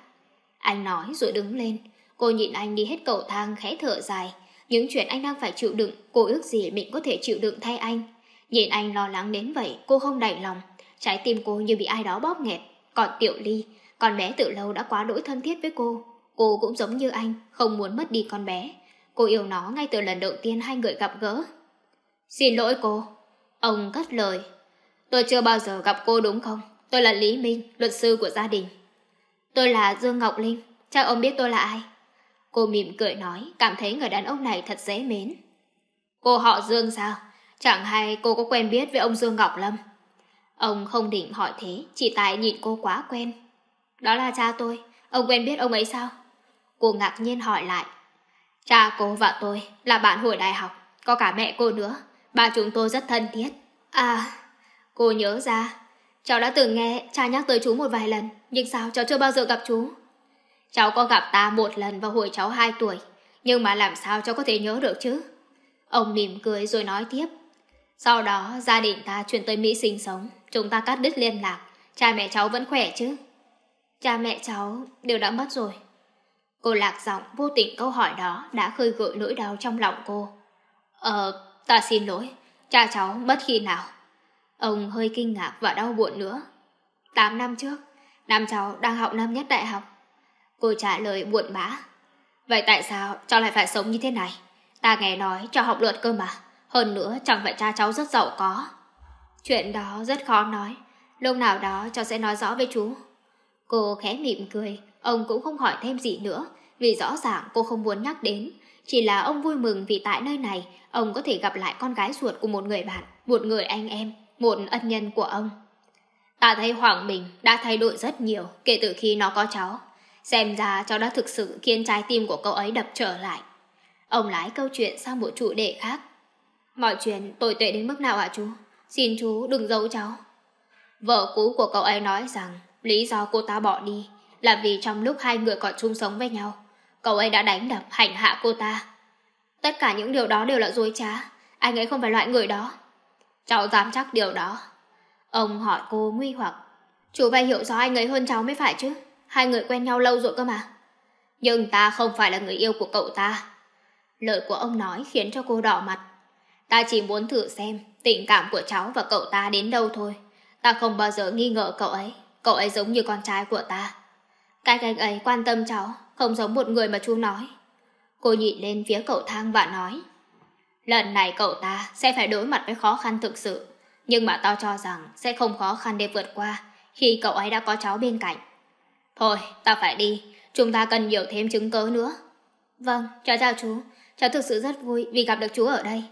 Anh nói rồi đứng lên. Cô nhìn anh đi hết cầu thang khẽ thở dài. Những chuyện anh đang phải chịu đựng, cô ước gì mình có thể chịu đựng thay anh. Nhìn anh lo lắng đến vậy, cô không đành lòng. Trái tim cô như bị ai đó bóp nghẹt. Còn Tiểu Ly, con bé từ lâu đã quá đỗi thân thiết với cô. Cô cũng giống như anh, không muốn mất đi con bé. Cô yêu nó ngay từ lần đầu tiên hai người gặp gỡ. Xin lỗi cô. Ông cất lời. Tôi chưa bao giờ gặp cô đúng không? Tôi là Lý Minh, luật sư của gia đình. Tôi là Dương Ngọc Linh, chắc ông biết tôi là ai? Cô mỉm cười nói, cảm thấy người đàn ông này thật dễ mến. Cô họ Dương sao? Chẳng hay cô có quen biết với ông Dương Ngọc Lâm? Ông không định hỏi thế, chỉ tại nhìn cô quá quen. Đó là cha tôi, ông quen biết ông ấy sao? Cô ngạc nhiên hỏi lại. Cha cô và tôi là bạn hồi đại học, có cả mẹ cô nữa, ba chúng tôi rất thân thiết. À, cô nhớ ra, cháu đã từng nghe cha nhắc tới chú một vài lần, nhưng sao cháu chưa bao giờ gặp chú? Cháu có gặp ta một lần vào hồi cháu 2 tuổi, nhưng mà làm sao cháu có thể nhớ được chứ? Ông mỉm cười rồi nói tiếp. Sau đó gia đình ta chuyển tới Mỹ sinh sống, chúng ta cắt đứt liên lạc, cha mẹ cháu vẫn khỏe chứ? Cha mẹ cháu đều đã mất rồi. Cô lạc giọng vô tình câu hỏi đó đã khơi gợi nỗi đau trong lòng cô. Ờ, ta xin lỗi, cha cháu mất khi nào? Ông hơi kinh ngạc và đau buồn nữa. Tám năm trước, năm cháu đang học năm nhất đại học. Cô trả lời buồn bã. Vậy tại sao cháu lại phải sống như thế này? Ta nghe nói cho học luật cơ mà. Hơn nữa chẳng phải cha cháu rất giàu có. Chuyện đó rất khó nói. Lúc nào đó cháu sẽ nói rõ với chú. Cô khẽ mỉm cười. Ông cũng không hỏi thêm gì nữa. Vì rõ ràng cô không muốn nhắc đến. Chỉ là ông vui mừng vì tại nơi này ông có thể gặp lại con gái ruột của một người bạn, một người anh em, một ân nhân của ông. Ta thấy Hoàng Bình đã thay đổi rất nhiều kể từ khi nó có cháu. Xem ra cháu đã thực sự khiến trái tim của cậu ấy đập trở lại. Ông lái câu chuyện sang một chủ đề khác. Mọi chuyện tồi tệ đến mức nào ạ chú? Xin chú đừng giấu cháu. Vợ cũ của cậu ấy nói rằng lý do cô ta bỏ đi là vì trong lúc hai người còn chung sống với nhau, cậu ấy đã đánh đập hành hạ cô ta. Tất cả những điều đó đều là dối trá. Anh ấy không phải loại người đó. Cháu dám chắc điều đó. Ông hỏi cô nguy hoặc. Chú phải hiểu rõ anh ấy hơn cháu mới phải chứ. Hai người quen nhau lâu rồi cơ mà. Nhưng ta không phải là người yêu của cậu ta. Lời của ông nói khiến cho cô đỏ mặt. Ta chỉ muốn thử xem tình cảm của cháu và cậu ta đến đâu thôi. Ta không bao giờ nghi ngờ cậu ấy. Cậu ấy giống như con trai của ta. Cái anh ấy quan tâm cháu, không giống một người mà chú nói. Cô nhịn lên phía cậu thang và nói. Lần này cậu ta sẽ phải đối mặt với khó khăn thực sự. Nhưng mà tao cho rằng sẽ không khó khăn để vượt qua khi cậu ấy đã có cháu bên cạnh. Thôi, ta phải đi. Chúng ta cần nhiều thêm chứng cớ nữa. Vâng, chào chào chú. Cháu thực sự rất vui vì gặp được chú ở đây.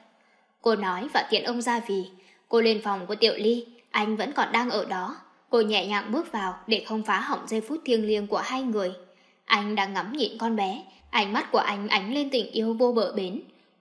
Cô nói và tiện ông ra vì. Cô lên phòng của Tiểu Ly, anh vẫn còn đang ở đó. Cô nhẹ nhàng bước vào để không phá hỏng giây phút thiêng liêng của hai người. Anh đang ngắm nhịn con bé, ánh mắt của anh ánh lên tình yêu vô bờ bến.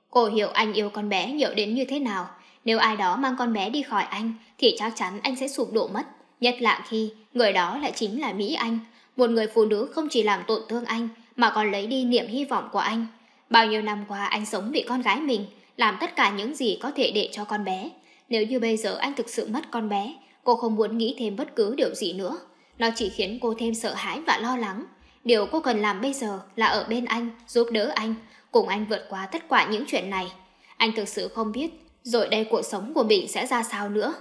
Cô hiểu anh yêu con bé nhiều đến như thế nào. Nếu ai đó mang con bé đi khỏi anh, thì chắc chắn anh sẽ sụp đổ mất. Nhất là khi người đó lại chính là Mỹ Anh. Một người phụ nữ không chỉ làm tổn thương anh, mà còn lấy đi niềm hy vọng của anh. Bao nhiêu năm qua anh sống vì con gái mình, làm tất cả những gì có thể để cho con bé. Nếu như bây giờ anh thực sự mất con bé, cô không muốn nghĩ thêm bất cứ điều gì nữa. Nó chỉ khiến cô thêm sợ hãi và lo lắng. Điều cô cần làm bây giờ là ở bên anh, giúp đỡ anh, cùng anh vượt qua tất cả những chuyện này. Anh thực sự không biết, rồi đây cuộc sống của mình sẽ ra sao nữa.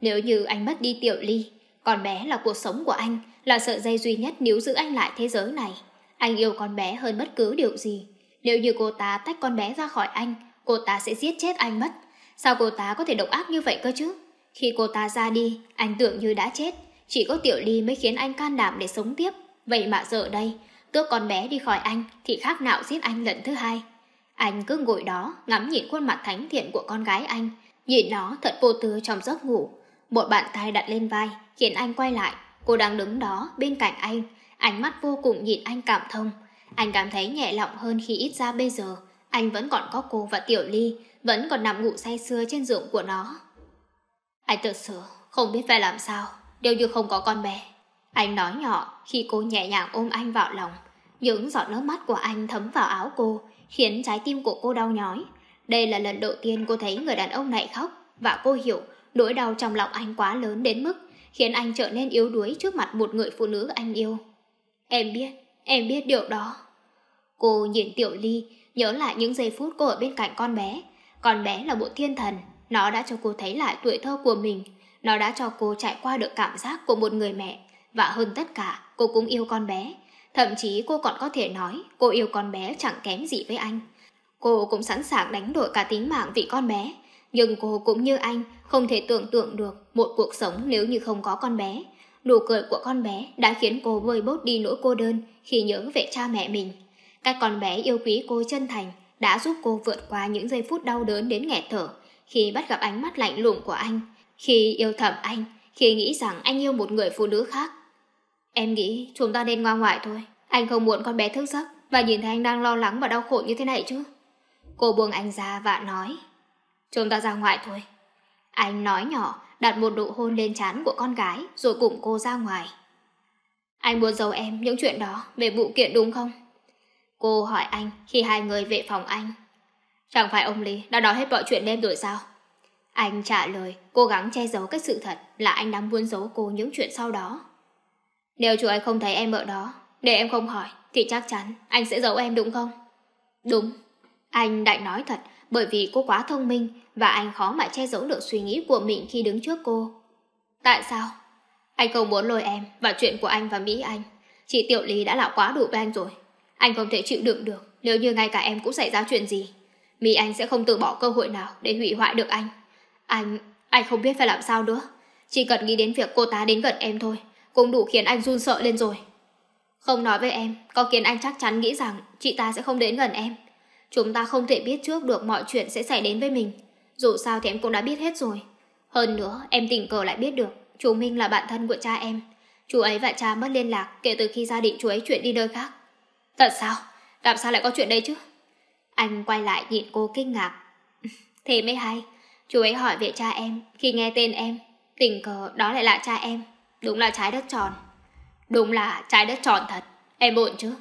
Nếu như anh mất đi Tiểu Ly, con bé là cuộc sống của anh, là sợi dây duy nhất níu giữ anh lại thế giới này. Anh yêu con bé hơn bất cứ điều gì. Nếu như cô ta tách con bé ra khỏi anh, cô ta sẽ giết chết anh mất. Sao cô ta có thể độc ác như vậy cơ chứ? Khi cô ta ra đi, anh tưởng như đã chết. Chỉ có Tiểu Ly mới khiến anh can đảm để sống tiếp. Vậy mà giờ đây, tước con bé đi khỏi anh thì khác nào giết anh lần thứ hai. Anh cứ ngồi đó, ngắm nhìn khuôn mặt thánh thiện của con gái anh. Nhìn nó thật vô tư trong giấc ngủ. Một bàn tay đặt lên vai, khiến anh quay lại. Cô đang đứng đó, bên cạnh anh. Ánh mắt vô cùng nhìn anh cảm thông. Anh cảm thấy nhẹ lòng hơn khi ít ra bây giờ. Anh vẫn còn có cô và Tiểu Ly, vẫn còn nằm ngủ say sưa trên giường của nó. Anh thật sự không biết phải làm sao, đều như không có con bé. Anh nói nhỏ khi cô nhẹ nhàng ôm anh vào lòng. Những giọt nước mắt của anh thấm vào áo cô, khiến trái tim của cô đau nhói. Đây là lần đầu tiên cô thấy người đàn ông này khóc, và cô hiểu nỗi đau trong lòng anh quá lớn đến mức khiến anh trở nên yếu đuối trước mặt một người phụ nữ anh yêu. Em biết, em biết điều đó. Cô nhìn Tiểu Ly, nhớ lại những giây phút cô ở bên cạnh con bé. Con bé là bộ thiên thần, nó đã cho cô thấy lại tuổi thơ của mình. Nó đã cho cô trải qua được cảm giác của một người mẹ. Và hơn tất cả, cô cũng yêu con bé. Thậm chí cô còn có thể nói cô yêu con bé chẳng kém gì với anh. Cô cũng sẵn sàng đánh đổi cả tính mạng vì con bé. Nhưng cô cũng như anh, không thể tưởng tượng được một cuộc sống nếu như không có con bé. Nụ cười của con bé đã khiến cô vơi bớt đi nỗi cô đơn khi nhớ về cha mẹ mình. Các con bé yêu quý cô chân thành đã giúp cô vượt qua những giây phút đau đớn đến nghẹt thở khi bắt gặp ánh mắt lạnh lùng của anh, khi yêu thầm anh, khi nghĩ rằng anh yêu một người phụ nữ khác. Em nghĩ chúng ta nên ngoan ngoại thôi. Anh không muốn con bé thức giấc và nhìn thấy anh đang lo lắng và đau khổ như thế này chứ. Cô buông anh ra và nói. Chúng ta ra ngoài thôi. Anh nói nhỏ, đặt một nụ hôn lên trán của con gái rồi cùng cô ra ngoài. Anh muốn giấu em những chuyện đó về vụ kiện đúng không? Cô hỏi anh khi hai người về phòng anh. Chẳng phải ông Lý đã nói hết mọi chuyện đêm rồi sao? Anh trả lời, cố gắng che giấu cái sự thật là anh đang muốn giấu cô những chuyện sau đó. Nếu chú ấy không thấy em ở đó, để em không hỏi, thì chắc chắn anh sẽ giấu em đúng không? Đúng. Anh đại nói thật bởi vì cô quá thông minh và anh khó mà che giấu được suy nghĩ của mình khi đứng trước cô. Tại sao? Anh không muốn lôi em và chuyện của anh và Mỹ Anh. Chị Tiểu Lý đã là quá đủ với anh rồi. Anh không thể chịu đựng được nếu như ngay cả em cũng xảy ra chuyện gì. Mỹ Anh sẽ không từ bỏ cơ hội nào để hủy hoại được anh. Anh, anh không biết phải làm sao nữa. Chỉ cần nghĩ đến việc cô ta đến gần em thôi, cũng đủ khiến anh run sợ lên rồi. Không nói với em, có khiến anh chắc chắn nghĩ rằng chị ta sẽ không đến gần em. Chúng ta không thể biết trước được mọi chuyện sẽ xảy đến với mình. Dù sao thì em cũng đã biết hết rồi. Hơn nữa, em tình cờ lại biết được chú Minh là bạn thân của cha em. Chú ấy và cha mất liên lạc kể từ khi gia đình chú ấy chuyển đi nơi khác. Thật sao? Làm sao lại có chuyện đây chứ? Anh quay lại nhìn cô kinh ngạc. [LAUGHS] Thế mới hay. Chú ấy hỏi về cha em khi nghe tên em. Tình cờ đó lại là cha em. Đúng là trái đất tròn. Đúng là trái đất tròn thật. Em buồn chứ?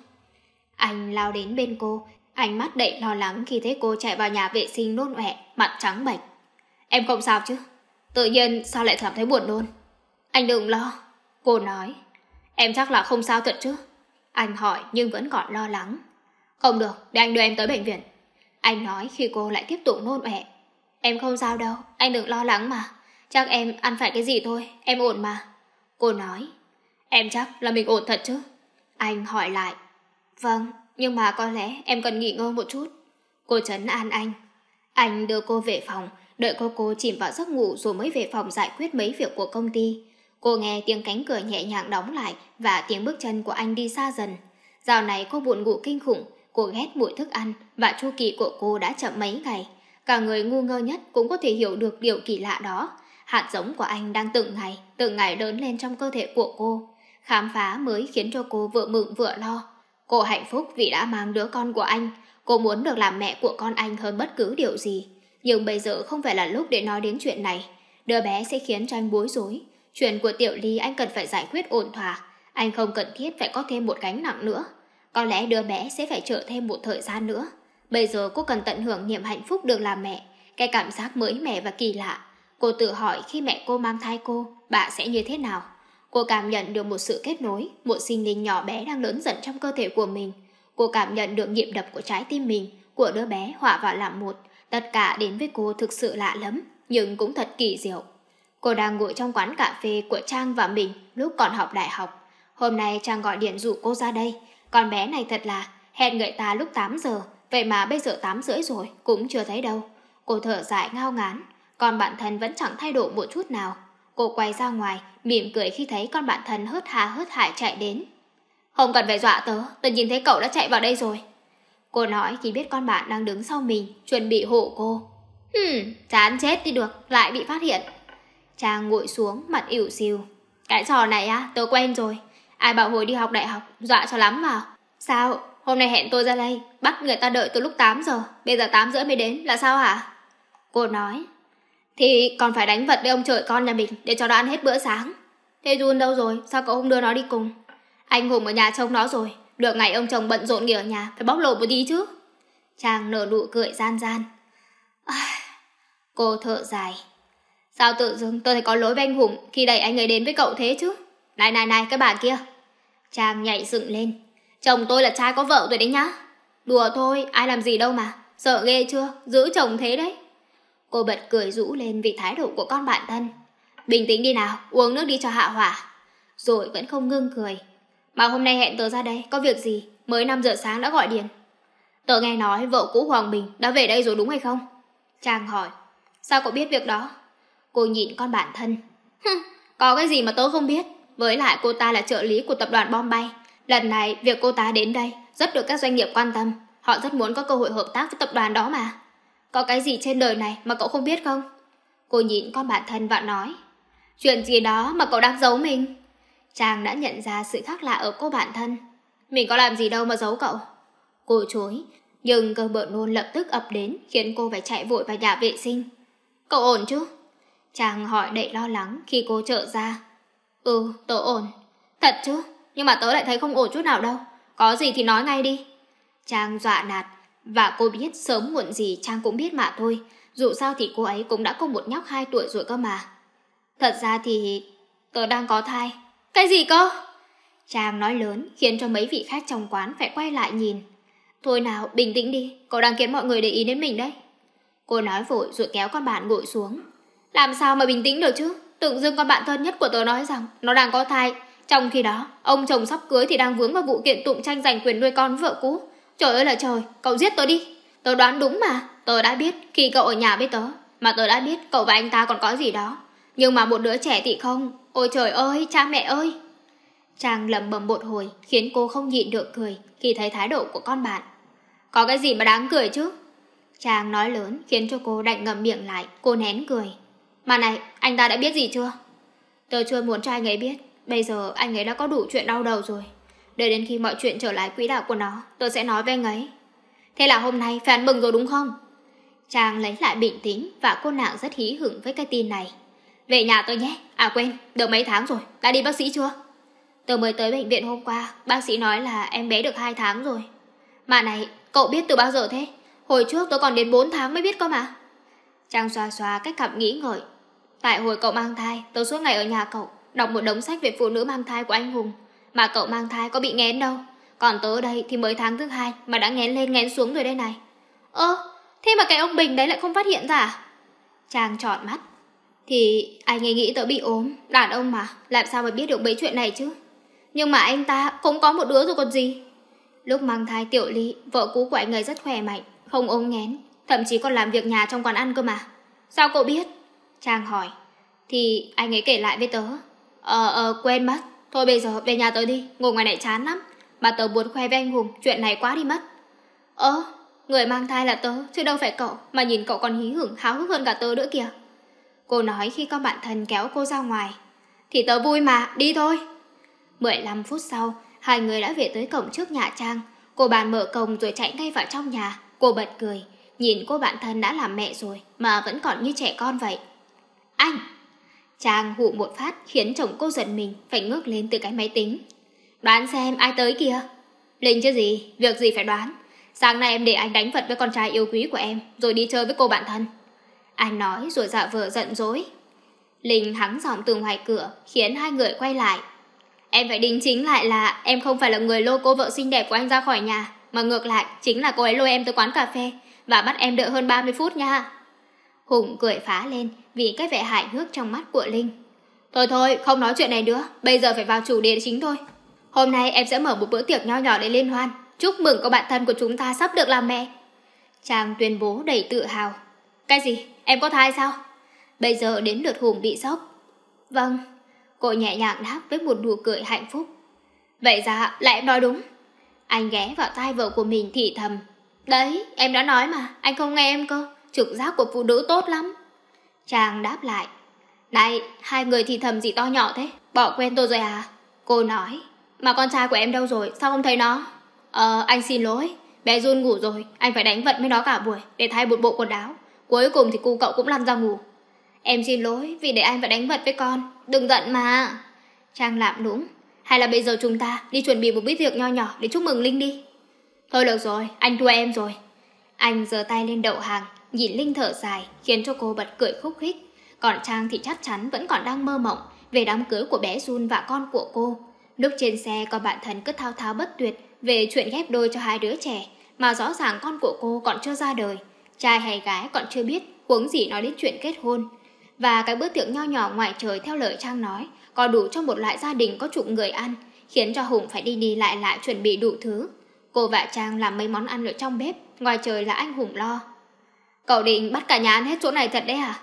Anh lao đến bên cô, ánh mắt đầy lo lắng khi thấy cô chạy vào nhà vệ sinh nôn ọe, mặt trắng bệch. Em không sao chứ? Tự nhiên sao lại cảm thấy buồn nôn? Anh đừng lo. Cô nói. Em chắc là không sao thật chứ? Anh hỏi nhưng vẫn còn lo lắng. Không được, để anh đưa em tới bệnh viện. Anh nói khi cô lại tiếp tục nôn ọe. Em không sao đâu, anh đừng lo lắng mà. Chắc em ăn phải cái gì thôi, em ổn mà. Cô nói. Em chắc là mình ổn thật chứ? Anh hỏi lại. Vâng, nhưng mà có lẽ em cần nghỉ ngơi một chút. Cô trấn an anh. Anh đưa cô về phòng, đợi cô cô chìm vào giấc ngủ rồi mới về phòng giải quyết mấy việc của công ty. Cô nghe tiếng cánh cửa nhẹ nhàng đóng lại và tiếng bước chân của anh đi xa dần. Dạo này cô buồn ngủ kinh khủng, cô ghét mùi thức ăn và chu kỳ của cô đã chậm mấy ngày. Cả người ngu ngơ nhất cũng có thể hiểu được điều kỳ lạ đó. Hạt giống của anh đang từng ngày, từng ngày lớn lên trong cơ thể của cô. Khám phá mới khiến cho cô vừa mừng vừa lo. Cô hạnh phúc vì đã mang đứa con của anh. Cô muốn được làm mẹ của con anh hơn bất cứ điều gì. Nhưng bây giờ không phải là lúc để nói đến chuyện này. Đứa bé sẽ khiến cho anh bối rối. Chuyện của Tiểu Ly anh cần phải giải quyết ổn thỏa. Anh không cần thiết phải có thêm một gánh nặng nữa. Có lẽ đứa bé sẽ phải chờ thêm một thời gian nữa. Bây giờ cô cần tận hưởng niềm hạnh phúc được làm mẹ. Cái cảm giác mới mẻ và kỳ lạ. Cô tự hỏi khi mẹ cô mang thai cô, bà sẽ như thế nào? Cô cảm nhận được một sự kết nối, một sinh linh nhỏ bé đang lớn dần trong cơ thể của mình. Cô cảm nhận được nhịp đập của trái tim mình, của đứa bé hòa vào làm một. Tất cả đến với cô thực sự lạ lắm, nhưng cũng thật kỳ diệu. Cô đang ngồi trong quán cà phê của Trang và mình lúc còn học đại học. Hôm nay Trang gọi điện rủ cô ra đây. Con bé này thật là hẹn người ta lúc 8 giờ, vậy mà bây giờ 8 rưỡi rồi, cũng chưa thấy đâu. Cô thở dài ngao ngán, còn bạn thân vẫn chẳng thay đổi một chút nào. Cô quay ra ngoài, mỉm cười khi thấy con bạn thân hớt hà hớt hải chạy đến. Không cần phải dọa tớ, tớ nhìn thấy cậu đã chạy vào đây rồi. Cô nói khi biết con bạn đang đứng sau mình, chuẩn bị hộ cô. Hừm, chán chết đi được, lại bị phát hiện. Trang ngồi xuống, mặt ỉu xìu. Cái trò này á, tớ quen rồi. Ai bảo hồi đi học đại học, dọa cho lắm vào. Sao, hôm nay hẹn tôi ra đây, bắt người ta đợi từ lúc 8 giờ, bây giờ 8 rưỡi mới đến, là sao hả? Cô nói, thì còn phải đánh vật với ông trời con nhà mình để cho nó ăn hết bữa sáng. Thế Jun đâu rồi, sao cậu không đưa nó đi cùng? Anh Hùng ở nhà trông nó rồi, được ngày ông chồng bận rộn nghỉ ở nhà, phải bóc lột một tí chứ. Chàng nở nụ cười gian gian. À, cô thợ dài. Sao tự dưng tôi thấy có lỗi với anh Hùng khi đẩy anh ấy đến với cậu thế chứ? Này này này, cái bà kia. Chàng nhảy dựng lên. Chồng tôi là trai có vợ rồi đấy nhá. Đùa thôi, ai làm gì đâu mà. Sợ ghê chưa, giữ chồng thế đấy. Cô bật cười rũ lên vì thái độ của con bạn thân. Bình tĩnh đi nào, uống nước đi cho hạ hỏa. Rồi vẫn không ngưng cười. Mà hôm nay hẹn tớ ra đây, có việc gì? Mới 5 giờ sáng đã gọi điện. Tớ nghe nói vợ cũ Hoàng Bình đã về đây rồi đúng hay không? Trang hỏi. Sao cậu biết việc đó? Cô nhìn con bạn thân. có cái gì mà tớ không biết. Với lại cô ta là trợ lý của tập đoàn Bombay. Lần này việc cô ta đến đây rất được các doanh nghiệp quan tâm. Họ rất muốn có cơ hội hợp tác với tập đoàn đó mà. Có cái gì trên đời này mà cậu không biết không? Cô nhìn con bạn thân và nói. Chuyện gì đó mà cậu đang giấu mình? Chàng đã nhận ra sự khác lạ ở cô bạn thân. Mình có làm gì đâu mà giấu cậu. Cô chối, nhưng cơn bợn nôn lập tức ập đến khiến cô phải chạy vội vào nhà vệ sinh. Cậu ổn chứ? Chàng hỏi đầy lo lắng khi cô trở ra. Ừ, tớ ổn. Thật chứ, nhưng mà tớ lại thấy không ổn chút nào đâu. Có gì thì nói ngay đi. Chàng dọa nạt, và cô biết sớm muộn gì Trang cũng biết mà thôi. Dù sao thì cô ấy cũng đã có một nhóc 2 tuổi rồi cơ mà. Thật ra thì tớ đang có thai. Cái gì cơ? Trang nói lớn khiến cho mấy vị khách trong quán phải quay lại nhìn. Thôi nào, bình tĩnh đi, cậu đang khiến mọi người để ý đến mình đấy. Cô nói vội rồi kéo con bạn ngồi xuống. Làm sao mà bình tĩnh được chứ? Tự dưng con bạn thân nhất của tớ nói rằng nó đang có thai. Trong khi đó, ông chồng sắp cưới thì đang vướng vào vụ kiện tụng tranh giành quyền nuôi con vợ cũ. Trời ơi là trời, cậu giết tớ đi. Tớ đoán đúng mà, tớ đã biết khi cậu ở nhà với tớ. Mà tớ đã biết cậu và anh ta còn có gì đó. Nhưng mà một đứa trẻ thì không. Ôi trời ơi, cha mẹ ơi. Trang lầm bầm một hồi khiến cô không nhịn được cười khi thấy thái độ của con bạn. Có cái gì mà đáng cười chứ? Trang nói lớn khiến cho cô đành ngậm miệng lại, cô nén cười. Mà này, anh ta đã biết gì chưa? Tớ chưa muốn cho anh ấy biết, bây giờ anh ấy đã có đủ chuyện đau đầu rồi. Đợi đến khi mọi chuyện trở lại quỹ đạo của nó, tôi sẽ nói với anh ấy. Thế là hôm nay phải ăn mừng rồi đúng không? Trang lấy lại bình tĩnh và cô nàng rất hí hưởng với cái tin này. Về nhà tôi nhé. À quên, được mấy tháng rồi, đã đi bác sĩ chưa? Tôi mới tới bệnh viện hôm qua, bác sĩ nói là em bé được 2 tháng rồi. Mà này, cậu biết từ bao giờ thế? Hồi trước tôi còn đến 4 tháng mới biết cơ mà. Trang xoa xoa cách cặp nghĩ ngợi. Tại hồi cậu mang thai, tôi suốt ngày ở nhà cậu, đọc một đống sách về phụ nữ mang thai của anh Hùng. Mà cậu mang thai có bị nghén đâu Còn tớ đây thì mới tháng thứ hai Mà đã nghén lên nghén xuống rồi đây này Ơ thế mà cái ông Bình đấy lại không phát hiện ra à Trang trọn mắt. Thì anh ấy nghĩ tớ bị ốm, đàn ông mà, làm sao mà biết được mấy chuyện này chứ? Nhưng mà anh ta cũng có một đứa rồi còn gì. Lúc mang thai tiểu ly, vợ cũ của anh ấy rất khỏe mạnh, không ốm nghén, thậm chí còn làm việc nhà trong quán ăn cơ mà. Sao cậu biết? chàng hỏi. Thì anh ấy kể lại với tớ. Ờ, ờ, quên mất. Thôi bây giờ về nhà tớ đi, ngồi ngoài này chán lắm. Mà tớ buồn khoe với anh Hùng, chuyện này quá đi mất. Ơ, người mang thai là tớ, chứ đâu phải cậu, mà nhìn cậu còn hí hưởng háo hức hơn cả tớ nữa kìa. Cô nói khi con bạn thân kéo cô ra ngoài. Thì tớ vui mà, đi thôi. 15 phút sau, hai người đã về tới cổng trước nhà Trang. Cô bạn mở cổng rồi chạy ngay vào trong nhà. Cô bật cười, nhìn cô bạn thân đã làm mẹ rồi mà vẫn còn như trẻ con vậy. Anh! Trang hụ một phát khiến chồng cô giận mình phải ngước lên từ cái máy tính. Đoán xem ai tới kìa. Linh chứ gì, việc gì phải đoán. Sáng nay em để anh đánh vật với con trai yêu quý của em rồi đi chơi với cô bạn thân. Anh nói rồi dạ vợ giận dỗi. Linh hắng giọng từ ngoài cửa khiến hai người quay lại. Em phải đính chính lại là em không phải là người lôi cô vợ xinh đẹp của anh ra khỏi nhà mà ngược lại chính là cô ấy lôi em tới quán cà phê và bắt em đợi hơn 30 phút nha. Hùng cười phá lên vì cái vẻ hại hước trong mắt của Linh. Thôi thôi, không nói chuyện này nữa, bây giờ phải vào chủ đề chính thôi. Hôm nay em sẽ mở một bữa tiệc nho nhỏ để liên hoan, chúc mừng cô bạn thân của chúng ta sắp được làm mẹ. chàng tuyên bố đầy tự hào. Cái gì? Em có thai sao? Bây giờ đến lượt Hùng bị sốc. Vâng, cô nhẹ nhàng đáp với một nụ cười hạnh phúc. Vậy dạ, ra lại em nói đúng. Anh ghé vào tai vợ của mình thì thầm. Đấy, em đã nói mà, anh không nghe em cơ. Trực giác của phụ nữ tốt lắm. Trang đáp lại. Này, hai người thì thầm gì to nhỏ thế? Bỏ quên tôi rồi à? Cô nói. Mà con trai của em đâu rồi, sao không thấy nó? Ờ, anh xin lỗi. Bé Jun ngủ rồi, anh phải đánh vận với nó cả buổi để thay một bộ quần áo. Cuối cùng thì cu cậu cũng lăn ra ngủ. Em xin lỗi vì để anh phải đánh vật với con. Đừng giận mà. Trang lạm đúng. Hay là bây giờ chúng ta đi chuẩn bị một bít tiệc nho nhỏ để chúc mừng Linh đi. Thôi được rồi, anh thua em rồi. Anh giơ tay lên đậu hàng, nhìn Linh thở dài khiến cho cô bật cười khúc khích. Còn Trang thì chắc chắn vẫn còn đang mơ mộng về đám cưới của bé Jun và con của cô. Lúc trên xe có bạn thân cứ thao thao bất tuyệt về chuyện ghép đôi cho hai đứa trẻ mà rõ ràng con của cô còn chưa ra đời. Trai hay gái còn chưa biết, huống gì nói đến chuyện kết hôn. Và cái bữa tiệc nho nhỏ ngoài trời theo lời Trang nói, có đủ cho một loại gia đình có chục người ăn, khiến cho Hùng phải đi đi lại lại chuẩn bị đủ thứ. Cô và Trang làm mấy món ăn ở trong bếp, ngoài trời là anh Hùng lo. Cậu định bắt cả nhà ăn hết chỗ này thật đấy à?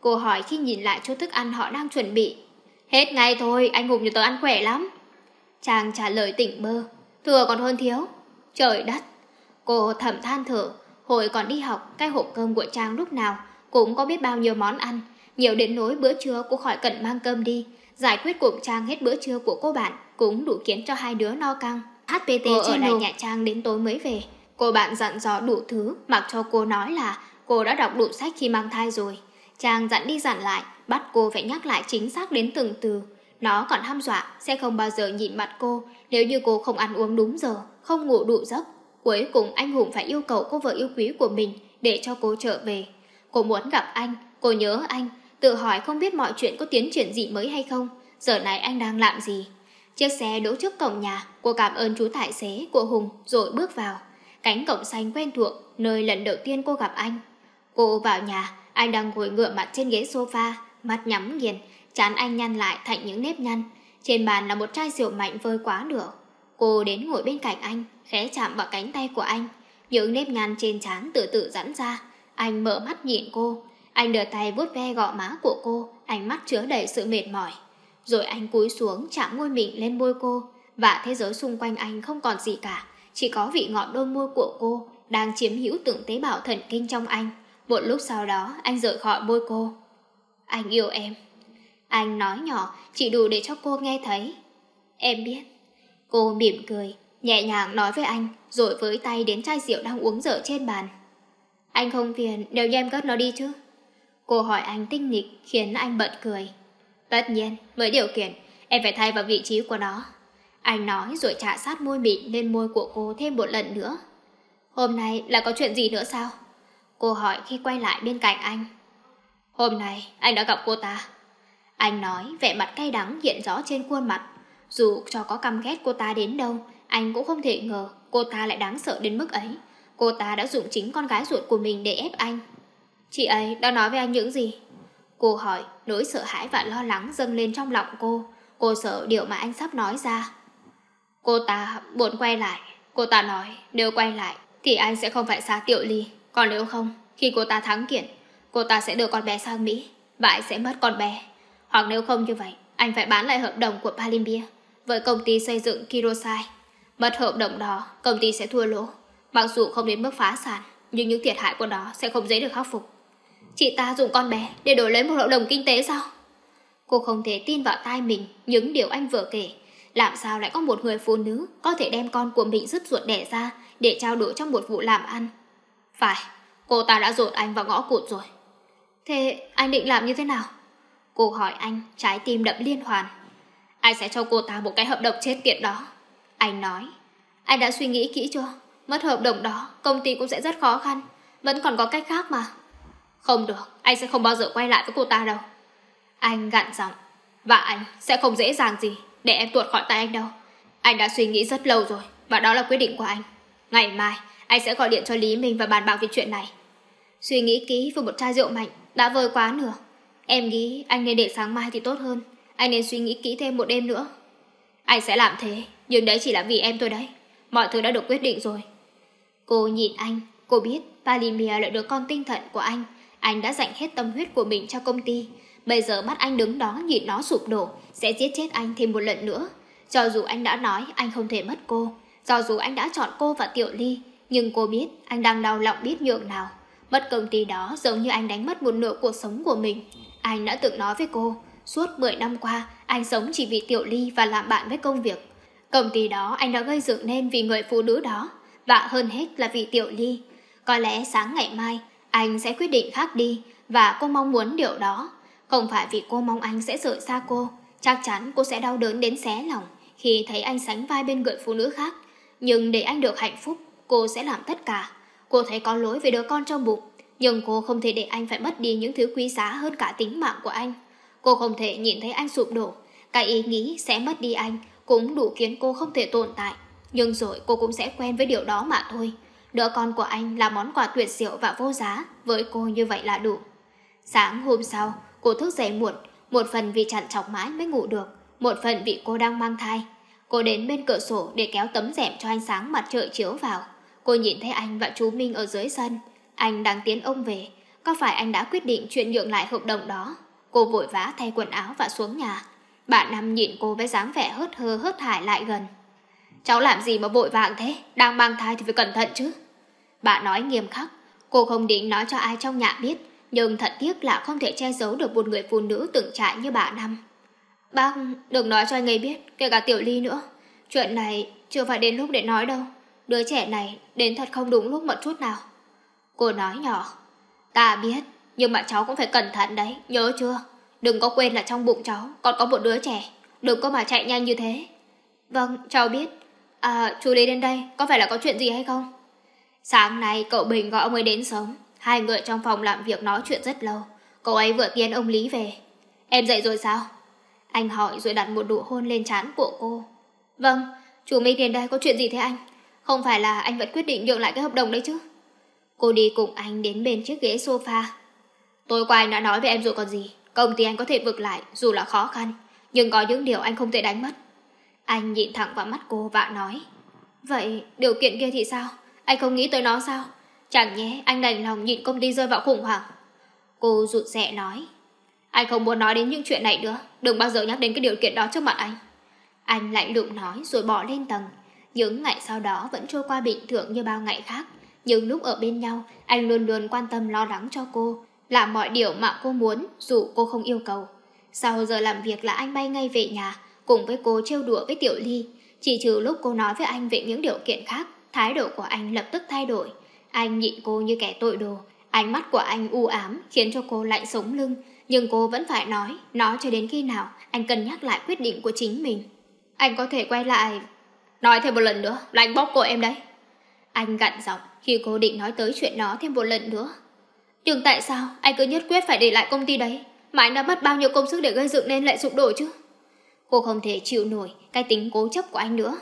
Cô hỏi khi nhìn lại chỗ thức ăn họ đang chuẩn bị. Hết ngay thôi, anh Hùng nhà tớ ăn khỏe lắm. Trang trả lời tỉnh bơ, thừa còn hơn thiếu. Trời đất! Cô thầm than thở, hồi còn đi học, cái hộp cơm của Trang lúc nào cũng có biết bao nhiêu món ăn, nhiều đến nỗi bữa trưa cô khỏi cần mang cơm đi. Giải quyết cuộc Trang hết bữa trưa của cô bạn cũng đủ khiến cho hai đứa no căng. HPT cô ở lại nhà Trang đến tối mới về. Cô bạn dặn dò đủ thứ, mặc cho cô nói là cô đã đọc đủ sách khi mang thai rồi. chàng dặn đi dặn lại, bắt cô phải nhắc lại chính xác đến từng từ. Nó còn hăm dọa sẽ không bao giờ nhìn mặt cô nếu như cô không ăn uống đúng giờ, không ngủ đủ giấc. Cuối cùng anh Hùng phải yêu cầu cô vợ yêu quý của mình để cho cô trở về. Cô muốn gặp anh, cô nhớ anh, tự hỏi không biết mọi chuyện có tiến triển gì mới hay không. Giờ này anh đang làm gì? Chiếc xe đỗ trước cổng nhà, cô cảm ơn chú tài xế của Hùng rồi bước vào. Cánh cổng xanh quen thuộc, nơi lần đầu tiên cô gặp anh. Cô vào nhà, anh đang ngồi ngựa mặt trên ghế sofa, mắt nhắm nghiền, chán anh nhăn lại thành những nếp nhăn. Trên bàn là một chai rượu mạnh vơi quá nửa. Cô đến ngồi bên cạnh anh, khẽ chạm vào cánh tay của anh. Những nếp nhăn trên trán từ từ giãn ra. Anh mở mắt nhìn cô. Anh đưa tay vuốt ve gò má của cô, ánh mắt chứa đầy sự mệt mỏi. Rồi anh cúi xuống chạm môi mình lên môi cô, và thế giới xung quanh anh không còn gì cả. Chỉ có vị ngọt đôi môi của cô đang chiếm hữu từng tế bào thần kinh trong anh. Một lúc sau đó anh rời khỏi môi cô. Anh yêu em. Anh nói nhỏ chỉ đủ để cho cô nghe thấy. Em biết. Cô mỉm cười, nhẹ nhàng nói với anh, rồi với tay đến chai rượu đang uống dở trên bàn. Anh không phiền nếu như em cất nó đi chứ? Cô hỏi anh tinh nghịch khiến anh bật cười. Tất nhiên, với điều kiện, em phải thay vào vị trí của nó. Anh nói rồi trả sát môi mịn lên môi của cô thêm một lần nữa. Hôm nay là có chuyện gì nữa sao? Cô hỏi khi quay lại bên cạnh anh. Hôm nay anh đã gặp cô ta. Anh nói vẻ mặt cay đắng hiện rõ trên khuôn mặt. Dù cho có căm ghét cô ta đến đâu, anh cũng không thể ngờ cô ta lại đáng sợ đến mức ấy. Cô ta đã dùng chính con gái ruột của mình để ép anh. Chị ấy đã nói với anh những gì? Cô hỏi, nỗi sợ hãi và lo lắng dâng lên trong lòng cô. Cô sợ điều mà anh sắp nói ra. Cô ta buồn quay lại. Cô ta nói nếu quay lại thì anh sẽ không phải xa Tiểu Ly. Còn nếu không, khi cô ta thắng kiện, cô ta sẽ đưa con bé sang Mỹ và anh sẽ mất con bé. Hoặc nếu không như vậy, anh phải bán lại hợp đồng của Palimbia với công ty xây dựng Kirosai. Mất hợp đồng đó, công ty sẽ thua lỗ. Mặc dù không đến mức phá sản, nhưng những thiệt hại của nó sẽ không dễ được khắc phục. Chị ta dùng con bé để đổi lấy một hợp đồng kinh tế sao? Cô không thể tin vào tai mình những điều anh vừa kể. Làm sao lại có một người phụ nữ có thể đem con của mình rứt ruột đẻ ra để trao đổi trong một vụ làm ăn? Phải, cô ta đã dồn anh vào ngõ cụt rồi. Thế anh định làm như thế nào? Cô hỏi anh, trái tim đậm liên hoàn. Anh sẽ cho cô ta một cái hợp đồng chết tiệt đó. Anh nói, anh đã suy nghĩ kỹ chưa? Mất hợp đồng đó, công ty cũng sẽ rất khó khăn. Vẫn còn có cách khác mà. Không được, anh sẽ không bao giờ quay lại với cô ta đâu. Anh gặn giọng. Và anh sẽ không dễ dàng gì để em tuột khỏi tay anh đâu. Anh đã suy nghĩ rất lâu rồi và đó là quyết định của anh. Ngày mai, anh sẽ gọi điện cho Lý Minh và bàn bạc về chuyện này. Suy nghĩ kỹ với một chai rượu mạnh đã vơi quá nửa. Em nghĩ anh nên để sáng mai thì tốt hơn. Anh nên suy nghĩ kỹ thêm một đêm nữa. Anh sẽ làm thế, nhưng đấy chỉ là vì em thôi đấy. Mọi thứ đã được quyết định rồi. Cô nhìn anh, cô biết Palimia là đứa con tinh thần của anh. Anh đã dành hết tâm huyết của mình cho công ty. Bây giờ bắt anh đứng đó nhìn nó sụp đổ, sẽ giết chết anh thêm một lần nữa. Cho dù anh đã nói anh không thể mất cô, cho dù anh đã chọn cô và Tiểu Ly, nhưng cô biết anh đang đau lòng biết nhượng nào. Mất công ty đó giống như anh đánh mất một nửa cuộc sống của mình. Anh đã từng nói với cô, suốt 10 năm qua, anh sống chỉ vì Tiểu Ly và làm bạn với công việc. Công ty đó anh đã gây dựng nên vì người phụ nữ đó, và hơn hết là vì Tiểu Ly. Có lẽ sáng ngày mai, anh sẽ quyết định khác đi, và cô mong muốn điều đó. Không phải vì cô mong anh sẽ rời xa cô, chắc chắn cô sẽ đau đớn đến xé lòng khi thấy anh sánh vai bên người phụ nữ khác. Nhưng để anh được hạnh phúc, cô sẽ làm tất cả. Cô thấy có lỗi với đứa con trong bụng, nhưng cô không thể để anh phải mất đi những thứ quý giá hơn cả tính mạng của anh. Cô không thể nhìn thấy anh sụp đổ. Cái ý nghĩ sẽ mất đi anh cũng đủ khiến cô không thể tồn tại. Nhưng rồi cô cũng sẽ quen với điều đó mà thôi. Đứa con của anh là món quà tuyệt diệu và vô giá. Với cô như vậy là đủ. Sáng hôm sau, cô thức dậy muộn. Một phần vì chặn chọc mãi mới ngủ được. Một phần vì cô đang mang thai. Cô đến bên cửa sổ để kéo tấm rèm cho ánh sáng mặt trời chiếu vào. Cô nhìn thấy anh và chú Minh ở dưới sân. Anh đang tiến ông về. Có phải anh đã quyết định chuyện nhượng lại hợp đồng đó? Cô vội vã thay quần áo và xuống nhà. Bạn Năm nhìn cô với dáng vẻ hớt hơ, hớt hải lại gần. Cháu làm gì mà vội vàng thế? Đang mang thai thì phải cẩn thận chứ. Bạn nói nghiêm khắc. Cô không định nói cho ai trong nhà biết. Nhưng thật tiếc là không thể che giấu được một người phụ nữ từng trải như bà Năm. Bác, đừng nói cho anh ấy biết, kể cả Tiểu Ly nữa. Chuyện này chưa phải đến lúc để nói đâu. Đứa trẻ này đến thật không đúng lúc một chút nào. Cô nói nhỏ. Ta biết, nhưng mà cháu cũng phải cẩn thận đấy, nhớ chưa? Đừng có quên là trong bụng cháu còn có một đứa trẻ. Đừng có mà chạy nhanh như thế. Vâng, cháu biết. À, chú Lý đến đây, có phải là có chuyện gì hay không? Sáng nay cậu Bình gọi ông ấy đến sớm. Hai người trong phòng làm việc nói chuyện rất lâu. Cậu ấy vừa tiến ông Lý về. Em dậy rồi sao? Anh hỏi rồi đặt một nụ hôn lên trán của cô. Vâng, chủ Minh đến đây có chuyện gì thế anh? Không phải là anh vẫn quyết định nhượng lại cái hợp đồng đấy chứ? Cô đi cùng anh đến bên chiếc ghế sofa. Tối qua anh đã nói với em rồi còn gì. Công ty anh có thể vực lại dù là khó khăn, nhưng có những điều anh không thể đánh mất. Anh nhìn thẳng vào mắt cô và nói. Vậy điều kiện kia thì sao? Anh không nghĩ tới nó sao? Chẳng nhé anh đành lòng nhịn công ty rơi vào khủng hoảng. Cô rụt rè nói. Anh không muốn nói đến những chuyện này nữa. Đừng bao giờ nhắc đến cái điều kiện đó trước mặt anh. Anh lạnh lùng nói rồi bỏ lên tầng. Những ngày sau đó vẫn trôi qua bình thường như bao ngày khác. Nhưng lúc ở bên nhau, anh luôn luôn quan tâm lo lắng cho cô, làm mọi điều mà cô muốn dù cô không yêu cầu. Sau giờ làm việc là anh bay ngay về nhà, cùng với cô trêu đùa với Tiểu Ly. Chỉ trừ lúc cô nói với anh về những điều kiện khác, thái độ của anh lập tức thay đổi. Anh nhịn cô như kẻ tội đồ, ánh mắt của anh u ám khiến cho cô lạnh sống lưng, nhưng cô vẫn phải nói, nói cho đến khi nào anh cân nhắc lại quyết định của chính mình. Anh có thể quay lại... Nói thêm một lần nữa là anh bóp cổ em đấy. Anh gặn giọng khi cô định nói tới chuyện đó thêm một lần nữa. Nhưng tại sao anh cứ nhất quyết phải để lại công ty đấy mà anh đã mất bao nhiêu công sức để gây dựng nên lại sụp đổ chứ? Cô không thể chịu nổi cái tính cố chấp của anh nữa.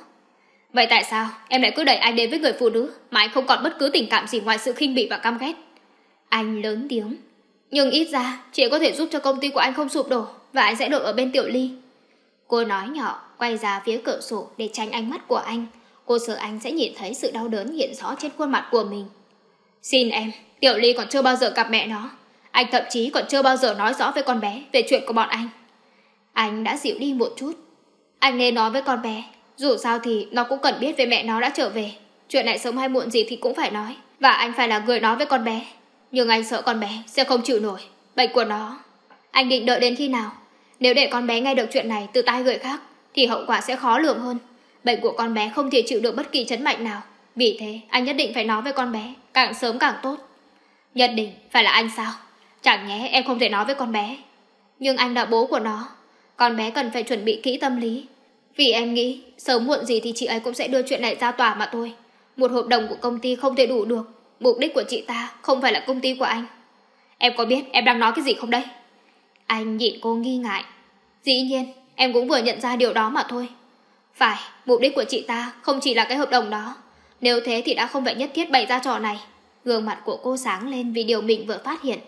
Vậy tại sao em lại cứ đẩy anh đến với người phụ nữ mà anh không còn bất cứ tình cảm gì ngoài sự khinh bỉ và căm ghét? Anh lớn tiếng. Nhưng ít ra, chị có thể giúp cho công ty của anh không sụp đổ và anh sẽ được ở bên Tiểu Ly. Cô nói nhỏ, quay ra phía cửa sổ để tránh ánh mắt của anh. Cô sợ anh sẽ nhìn thấy sự đau đớn hiện rõ trên khuôn mặt của mình. Xin em, Tiểu Ly còn chưa bao giờ gặp mẹ nó. Anh thậm chí còn chưa bao giờ nói rõ với con bé về chuyện của bọn anh. Anh đã dịu đi một chút. Anh nên nói với con bé, dù sao thì nó cũng cần biết về mẹ nó đã trở về. Chuyện này sớm hay muộn gì thì cũng phải nói. Và anh phải là người nói với con bé. Nhưng anh sợ con bé sẽ không chịu nổi. Bệnh của nó. Anh định đợi đến khi nào? Nếu để con bé nghe được chuyện này từ tai người khác, thì hậu quả sẽ khó lường hơn. Bệnh của con bé không thể chịu được bất kỳ chấn mạnh nào. Vì thế, anh nhất định phải nói với con bé, càng sớm càng tốt. Nhất định phải là anh sao? Chẳng nhé em không thể nói với con bé. Nhưng anh là bố của nó. Con bé cần phải chuẩn bị kỹ tâm lý. Vì em nghĩ, sớm muộn gì thì chị ấy cũng sẽ đưa chuyện này ra tòa mà thôi. Một hợp đồng của công ty không thể đủ được. Mục đích của chị ta không phải là công ty của anh. Em có biết em đang nói cái gì không đây? Anh nhìn cô nghi ngại. Dĩ nhiên, em cũng vừa nhận ra điều đó mà thôi. Phải, mục đích của chị ta không chỉ là cái hợp đồng đó. Nếu thế thì đã không phải nhất thiết bày ra trò này. Gương mặt của cô sáng lên vì điều mình vừa phát hiện.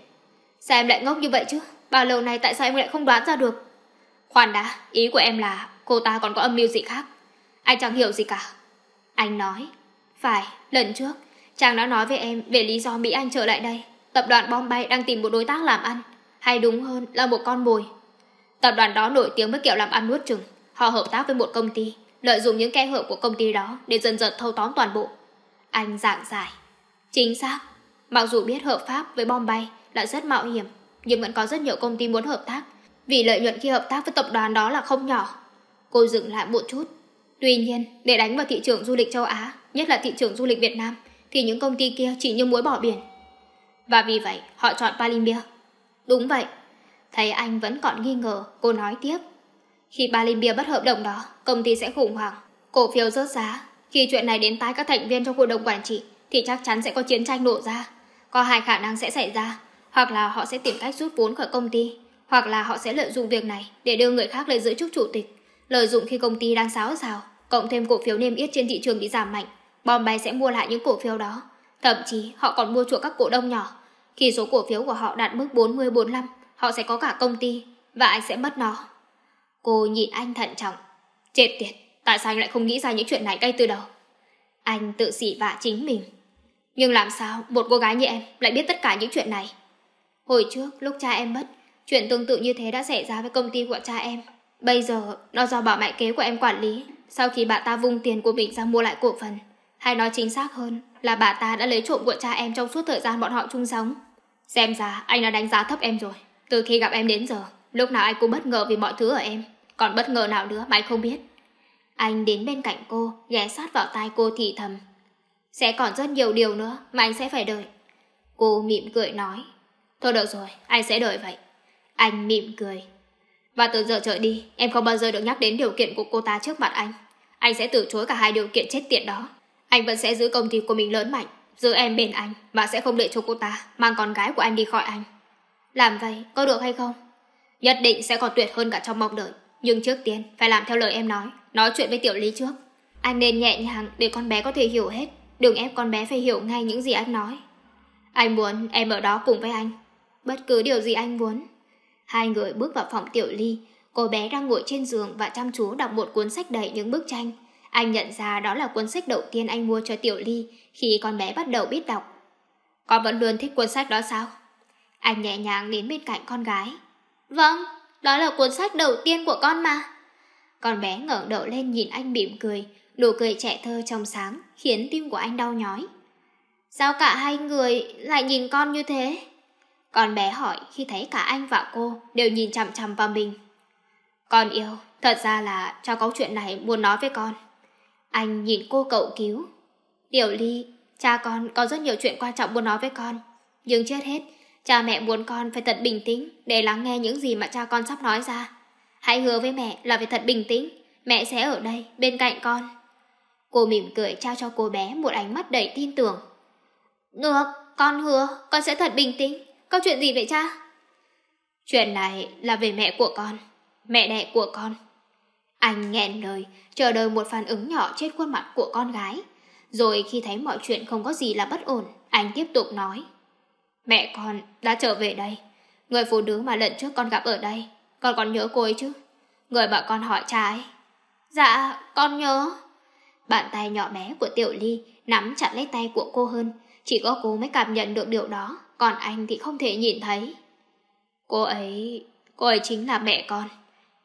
Sao em lại ngốc như vậy chứ? Bao lâu nay tại sao em lại không đoán ra được? Khoan đã, ý của em là cô ta còn có âm mưu gì khác. Anh chẳng hiểu gì cả. Anh nói. Phải, lần trước, chàng đã nói với em về lý do Mỹ Anh trở lại đây. Tập đoàn Bombay đang tìm một đối tác làm ăn. Hay đúng hơn là một con mồi. Tập đoàn đó nổi tiếng với kiểu làm ăn nuốt chừng. Họ hợp tác với một công ty, lợi dụng những kẽ hở của công ty đó để dần dần thâu tóm toàn bộ. Anh giảng giải. Chính xác. Mặc dù biết hợp pháp với Bombay là rất mạo hiểm, nhưng vẫn có rất nhiều công ty muốn hợp tác, vì lợi nhuận khi hợp tác với tập đoàn đó là không nhỏ. Cô dừng lại một chút. Tuy nhiên, để đánh vào thị trường du lịch châu Á, nhất là thị trường du lịch Việt Nam, thì những công ty kia chỉ như muối bỏ biển. Và vì vậy, họ chọn Palimbia. Đúng vậy. Thấy anh vẫn còn nghi ngờ, cô nói tiếp. Khi Palimbia bất hợp đồng đó, công ty sẽ khủng hoảng. Cổ phiếu rớt giá. Khi chuyện này đến tai các thành viên trong hội đồng quản trị, thì chắc chắn sẽ có chiến tranh nổ ra. Có hai khả năng sẽ xảy ra. Hoặc là họ sẽ tìm cách rút vốn khỏi công ty, hoặc là họ sẽ lợi dụng việc này để đưa người khác lên giữ chức chủ tịch. Lợi dụng khi công ty đang xáo xào, cộng thêm cổ phiếu niêm yết trên thị trường bị giảm mạnh, Bombay sẽ mua lại những cổ phiếu đó. Thậm chí họ còn mua chuộc các cổ đông nhỏ. Khi số cổ phiếu của họ đạt mức 40-45, họ sẽ có cả công ty và anh sẽ mất nó. Cô nhìn anh thận trọng. Chết tiệt, tại sao anh lại không nghĩ ra những chuyện này ngay từ đầu? Anh tự xỉ vả chính mình. Nhưng làm sao một cô gái như em lại biết tất cả những chuyện này? Hồi trước, lúc cha em mất, chuyện tương tự như thế đã xảy ra với công ty của cha em. Bây giờ, nó do bảo mại kế của em quản lý, sau khi bà ta vung tiền của mình ra mua lại cổ phần. Hay nói chính xác hơn là bà ta đã lấy trộm của cha em trong suốt thời gian bọn họ chung sống. Xem ra anh đã đánh giá thấp em rồi. Từ khi gặp em đến giờ, lúc nào anh cũng bất ngờ vì mọi thứ ở em. Còn bất ngờ nào nữa mà anh không biết. Anh đến bên cạnh cô, ghé sát vào tai cô thì thầm. Sẽ còn rất nhiều điều nữa mà anh sẽ phải đợi. Cô mỉm cười nói. Thôi được rồi, anh sẽ đợi vậy. Anh mỉm cười. Và từ giờ trở đi, em không bao giờ được nhắc đến điều kiện của cô ta trước mặt anh. Anh sẽ từ chối cả hai điều kiện chết tiệt đó. Anh vẫn sẽ giữ công ty của mình lớn mạnh, giữ em bên anh và sẽ không để cho cô ta mang con gái của anh đi khỏi anh. Làm vậy có được hay không? Nhất định sẽ còn tuyệt hơn cả trong mong đợi. Nhưng trước tiên phải làm theo lời em nói, nói chuyện với Tiểu Lý trước. Anh nên nhẹ nhàng để con bé có thể hiểu hết, đừng ép con bé phải hiểu ngay những gì anh nói. Anh muốn em ở đó cùng với anh. Bất cứ điều gì anh muốn. Hai người bước vào phòng Tiểu Ly, cô bé đang ngồi trên giường và chăm chú đọc một cuốn sách đầy những bức tranh. Anh nhận ra đó là cuốn sách đầu tiên anh mua cho Tiểu Ly khi con bé bắt đầu biết đọc. Con vẫn luôn thích cuốn sách đó sao? Anh nhẹ nhàng đến bên cạnh con gái. Vâng, đó là cuốn sách đầu tiên của con mà. Con bé ngẩng đầu lên nhìn anh mỉm cười, nụ cười trẻ thơ trong sáng khiến tim của anh đau nhói. Sao cả hai người lại nhìn con như thế? Con bé hỏi khi thấy cả anh và cô đều nhìn chằm chằm vào mình. Con yêu, thật ra là cho có chuyện này muốn nói với con. Anh nhìn cô cậu cứu. Tiểu Ly, cha con có rất nhiều chuyện quan trọng muốn nói với con. Nhưng trước hết, cha mẹ muốn con phải thật bình tĩnh để lắng nghe những gì mà cha con sắp nói ra. Hãy hứa với mẹ là phải thật bình tĩnh, mẹ sẽ ở đây bên cạnh con. Cô mỉm cười trao cho cô bé một ánh mắt đầy tin tưởng. Được, con hứa, con sẽ thật bình tĩnh. Có chuyện gì vậy cha? Chuyện này là về mẹ của con, mẹ đẻ của con. Anh nghẹn lời, chờ đợi một phản ứng nhỏ trên khuôn mặt của con gái. Rồi khi thấy mọi chuyện không có gì là bất ổn, anh tiếp tục nói. Mẹ con đã trở về đây. Người phụ nữ mà lần trước con gặp ở đây. Con còn nhớ cô ấy chứ? Người mà con hỏi cha ấy. Dạ, con nhớ. Bàn tay nhỏ bé của Tiểu Ly nắm chặt lấy tay của cô hơn. Chỉ có cô mới cảm nhận được điều đó, còn anh thì không thể nhìn thấy. Cô ấy... cô ấy chính là mẹ con.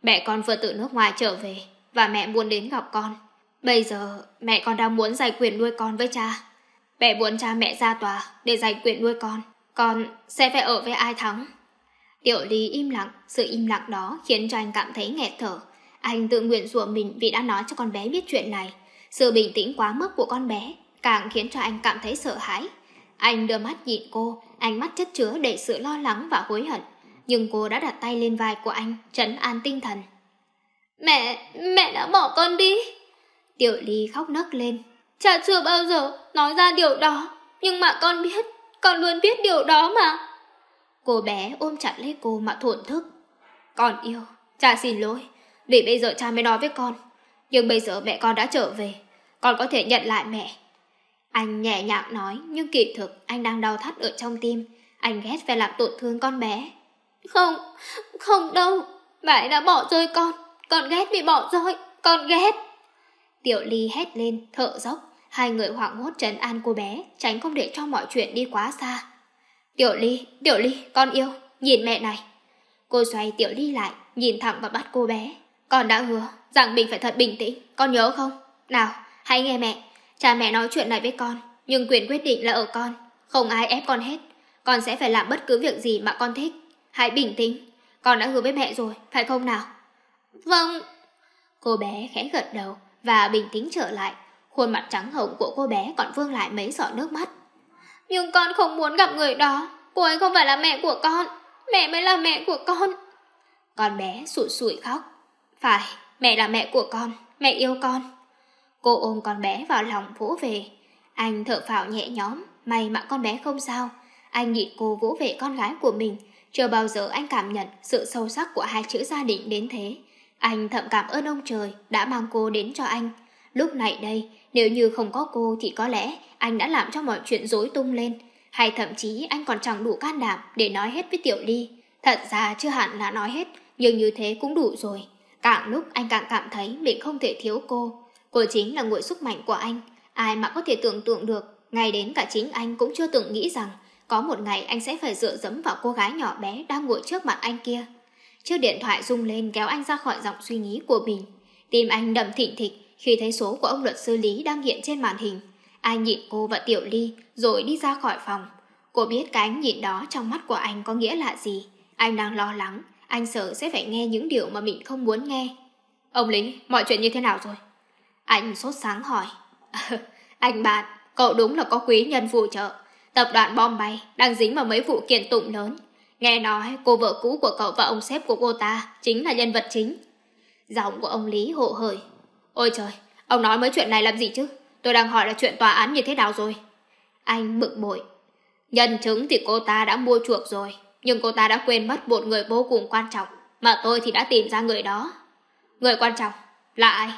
Mẹ con vừa từ nước ngoài trở về và mẹ muốn đến gặp con. Bây giờ mẹ con đang muốn giải quyền nuôi con với cha. Mẹ muốn cha mẹ ra tòa để giải quyền nuôi con. Con sẽ phải ở với ai thắng? Tiểu lý im lặng, sự im lặng đó khiến cho anh cảm thấy nghẹt thở. Anh tự nguyện rủa mình vì đã nói cho con bé biết chuyện này. Sự bình tĩnh quá mức của con bé càng khiến cho anh cảm thấy sợ hãi. Anh đưa mắt nhìn cô, ánh mắt chất chứa đầy sự lo lắng và hối hận. Nhưng cô đã đặt tay lên vai của anh, trấn an tinh thần. Mẹ, mẹ đã bỏ con đi. Tiểu Ly khóc nấc lên. Cha chưa bao giờ nói ra điều đó, nhưng mà con biết, con luôn biết điều đó mà. Cô bé ôm chặt lấy cô mà thổn thức. Con yêu, cha xin lỗi, vì bây giờ cha mới nói với con. Nhưng bây giờ mẹ con đã trở về, con có thể nhận lại mẹ. Anh nhẹ nhàng nói, nhưng kỳ thực anh đang đau thắt ở trong tim. Anh ghét phải làm tổn thương con bé. Không, không đâu, mẹ đã bỏ rơi con. Con ghét bị bỏ rơi, con ghét. Tiểu Ly hét lên, thở dốc. Hai người hoảng hốt trấn an cô bé, tránh không để cho mọi chuyện đi quá xa. Tiểu Ly, Tiểu Ly, con yêu, nhìn mẹ này. Cô xoay Tiểu Ly lại, nhìn thẳng vào mắt cô bé. Con đã hứa rằng mình phải thật bình tĩnh, con nhớ không? Nào, hãy nghe mẹ. Cha mẹ nói chuyện này với con, nhưng quyền quyết định là ở con. Không ai ép con hết. Con sẽ phải làm bất cứ việc gì mà con thích. Hãy bình tĩnh. Con đã hứa với mẹ rồi, phải không nào? Vâng. Cô bé khẽ gật đầu và bình tĩnh trở lại. Khuôn mặt trắng hồng của cô bé còn vương lại mấy giọt nước mắt. Nhưng con không muốn gặp người đó. Cô ấy không phải là mẹ của con. Mẹ mới là mẹ của con. Con bé sụi sụi khóc. Phải, mẹ là mẹ của con. Mẹ yêu con. Cô ôm con bé vào lòng vỗ về. Anh thở phào nhẹ nhõm. May mà con bé không sao. Anh nhịn cô vỗ về con gái của mình. Chưa bao giờ anh cảm nhận sự sâu sắc của hai chữ gia đình đến thế. Anh thậm cảm ơn ông trời đã mang cô đến cho anh. Lúc này đây, nếu như không có cô thì có lẽ anh đã làm cho mọi chuyện rối tung lên. Hay thậm chí anh còn chẳng đủ can đảm để nói hết với Tiểu Ly. Thật ra chưa hẳn là nói hết, nhưng như thế cũng đủ rồi. Càng lúc anh càng cảm thấy mình không thể thiếu cô. Cô chính là nguồn sức mạnh của anh. Ai mà có thể tưởng tượng được, ngay đến cả chính anh cũng chưa từng nghĩ rằng có một ngày anh sẽ phải dựa dẫm vào cô gái nhỏ bé đang ngồi trước mặt anh kia. Chiếc điện thoại rung lên kéo anh ra khỏi dòng suy nghĩ của mình. Tim anh đậm thịnh thịch khi thấy số của ông luật sư Lý đang hiện trên màn hình. Anh nhịn cô và Tiểu Ly rồi đi ra khỏi phòng. Cô biết cái ánh nhìn đó trong mắt của anh có nghĩa là gì. Anh đang lo lắng, anh sợ sẽ phải nghe những điều mà mình không muốn nghe. Ông Lý, mọi chuyện như thế nào rồi? Anh sốt sáng hỏi. [LAUGHS] anh bạn, cậu đúng là có quý nhân phù trợ. Tập đoàn bombay đang dính vào mấy vụ kiện tụng lớn. Nghe nói cô vợ cũ của cậu và ông sếp của cô ta chính là nhân vật chính. Giọng của ông Lý hộ hởi. Ôi trời, ông nói mấy chuyện này làm gì chứ? Tôi đang hỏi là chuyện tòa án như thế nào rồi? Anh bực bội. Nhân chứng thì cô ta đã mua chuộc rồi, nhưng cô ta đã quên mất một người vô cùng quan trọng, mà tôi thì đã tìm ra người đó. Người quan trọng? Là ai?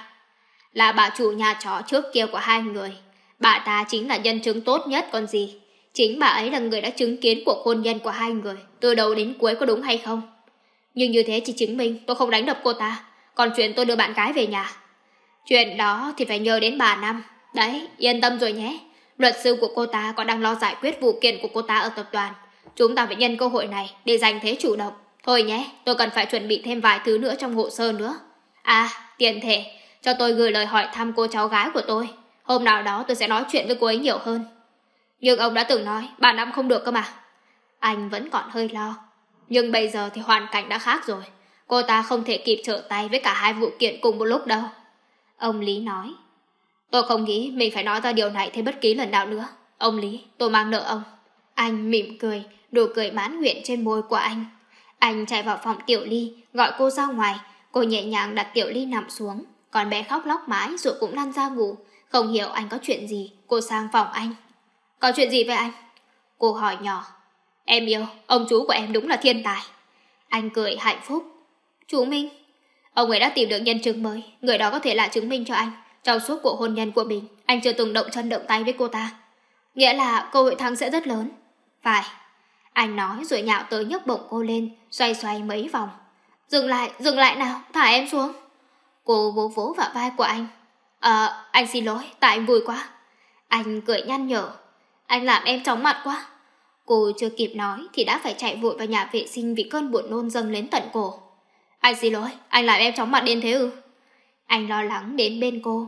Là bà chủ nhà trọ trước kia của hai người. Bà ta chính là nhân chứng tốt nhất còn gì. Chính bà ấy là người đã chứng kiến cuộc hôn nhân của hai người, từ đầu đến cuối có đúng hay không? Nhưng như thế chỉ chứng minh tôi không đánh đập cô ta, còn chuyện tôi đưa bạn gái về nhà. Chuyện đó thì phải nhờ đến bà Năm. Đấy, yên tâm rồi nhé. Luật sư của cô ta còn đang lo giải quyết vụ kiện của cô ta ở tập đoàn. Chúng ta phải nhân cơ hội này để giành thế chủ động. Thôi nhé, tôi cần phải chuẩn bị thêm vài thứ nữa trong hồ sơ nữa. À, tiền thể, cho tôi gửi lời hỏi thăm cô cháu gái của tôi. Hôm nào đó tôi sẽ nói chuyện với cô ấy nhiều hơn. Nhưng ông đã từng nói ba Năm không được cơ mà. Anh vẫn còn hơi lo. Nhưng bây giờ thì hoàn cảnh đã khác rồi. Cô ta không thể kịp trở tay với cả hai vụ kiện cùng một lúc đâu. Ông Lý nói. Tôi không nghĩ mình phải nói ra điều này thêm bất kỳ lần nào nữa. Ông Lý, tôi mang nợ ông. Anh mỉm cười, nụ cười mãn nguyện trên môi của anh. Anh chạy vào phòng Tiểu Ly, gọi cô ra ngoài. Cô nhẹ nhàng đặt Tiểu Ly nằm xuống. Còn bé khóc lóc mãi rồi cũng lăn ra ngủ. Không hiểu anh có chuyện gì, cô sang phòng anh. Có chuyện gì vậy anh? Cô hỏi nhỏ. Em yêu, ông chú của em đúng là thiên tài. Anh cười hạnh phúc. Chú Minh. Ông ấy đã tìm được nhân chứng mới, người đó có thể là chứng minh cho anh. Trong suốt cuộc hôn nhân của mình, anh chưa từng động chân động tay với cô ta. Nghĩa là cơ hội thắng sẽ rất lớn. Phải. Anh nói rồi nhạo tới nhấc bổng cô lên, xoay xoay mấy vòng. Dừng lại, dừng lại nào, thả em xuống. Cô vỗ vỗ vào vai của anh. Ờ, anh xin lỗi, tại anh vui quá. Anh cười nhăn nhở. Anh làm em chóng mặt quá. Cô chưa kịp nói thì đã phải chạy vội vào nhà vệ sinh vì cơn buồn nôn dâng lên tận cổ. Anh xin lỗi, anh làm em chóng mặt đến thế ư? Anh lo lắng đến bên cô.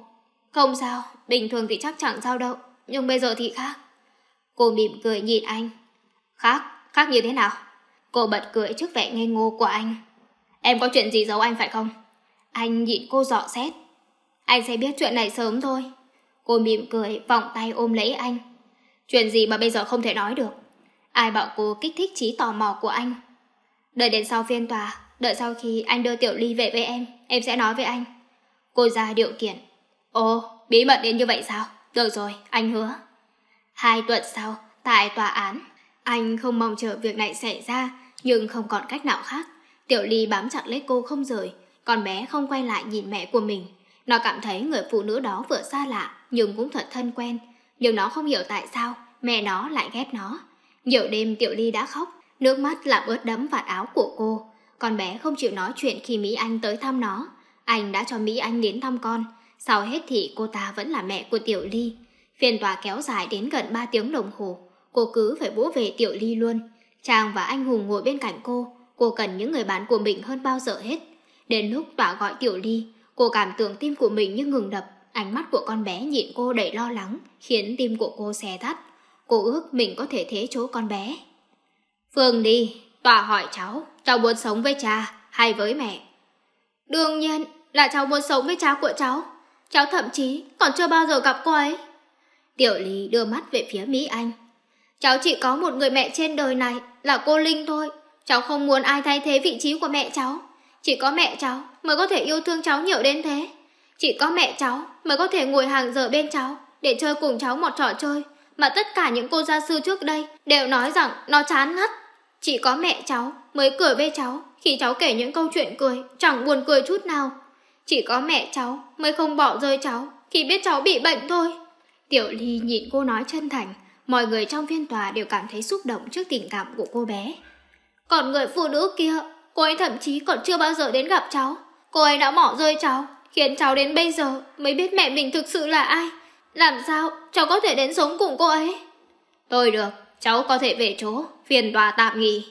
Không sao, bình thường thì chắc chẳng sao đâu, nhưng bây giờ thì khác. Cô mỉm cười nhìn anh. Khác, khác như thế nào? Cô bật cười trước vẻ ngây ngô của anh. Em có chuyện gì giấu anh phải không? Anh nhịn cô dọ xét. Anh sẽ biết chuyện này sớm thôi. Cô mỉm cười, vòng tay ôm lấy anh. Chuyện gì mà bây giờ không thể nói được? Ai bảo cô kích thích trí tò mò của anh? Đợi đến sau phiên tòa, đợi sau khi anh đưa Tiểu Ly về với em, em sẽ nói với anh. Cô ra điều kiện. Ồ, bí mật đến như vậy sao? Được rồi, anh hứa. Hai tuần sau, tại tòa án, anh không mong chờ việc này xảy ra, nhưng không còn cách nào khác. Tiểu Ly bám chặt lấy cô không rời, còn bé không quay lại nhìn mẹ của mình. Nó cảm thấy người phụ nữ đó vừa xa lạ, nhưng cũng thật thân quen. Nhưng nó không hiểu tại sao mẹ nó lại ghét nó. Nhiều đêm Tiểu Ly đã khóc, nước mắt làm ướt đẫm vạt áo của cô. Con bé không chịu nói chuyện khi Mỹ Anh tới thăm nó. Anh đã cho Mỹ Anh đến thăm con. Sau hết thì cô ta vẫn là mẹ của Tiểu Ly. Phiên tòa kéo dài đến gần 3 tiếng đồng hồ. Cô cứ phải vỗ về Tiểu Ly luôn. Chàng và anh Hùng ngồi bên cạnh cô. Cô cần những người bạn của mình hơn bao giờ hết. Đến lúc tòa gọi Tiểu Ly, cô cảm tưởng tim của mình như ngừng đập. Ánh mắt của con bé nhìn cô đầy lo lắng, khiến tim của cô xé thắt. Cô ước mình có thể thế chỗ con bé. Phương đi, tòa hỏi cháu, cháu muốn sống với cha hay với mẹ? Đương nhiên là cháu muốn sống với cha của cháu. Cháu thậm chí còn chưa bao giờ gặp cô ấy. Tiểu Lý đưa mắt về phía Mỹ Anh. Cháu chỉ có một người mẹ trên đời này là cô Linh thôi. Cháu không muốn ai thay thế vị trí của mẹ cháu. Chỉ có mẹ cháu mới có thể yêu thương cháu nhiều đến thế. Chỉ có mẹ cháu mới có thể ngồi hàng giờ bên cháu để chơi cùng cháu một trò chơi mà tất cả những cô gia sư trước đây đều nói rằng nó chán ngắt. Chỉ có mẹ cháu mới cười với cháu khi cháu kể những câu chuyện cười chẳng buồn cười chút nào. Chỉ có mẹ cháu mới không bỏ rơi cháu khi biết cháu bị bệnh thôi. Tiểu Ly nhìn cô nói chân thành, mọi người trong phiên tòa đều cảm thấy xúc động trước tình cảm của cô bé. Còn người phụ nữ kia, cô ấy thậm chí còn chưa bao giờ đến gặp cháu. Cô ấy đã bỏ rơi cháu, khiến cháu đến bây giờ mới biết mẹ mình thực sự là ai. Làm sao cháu có thể đến sống cùng cô ấy? Tôi được, cháu có thể về chỗ, phiên tòa tạm nghỉ.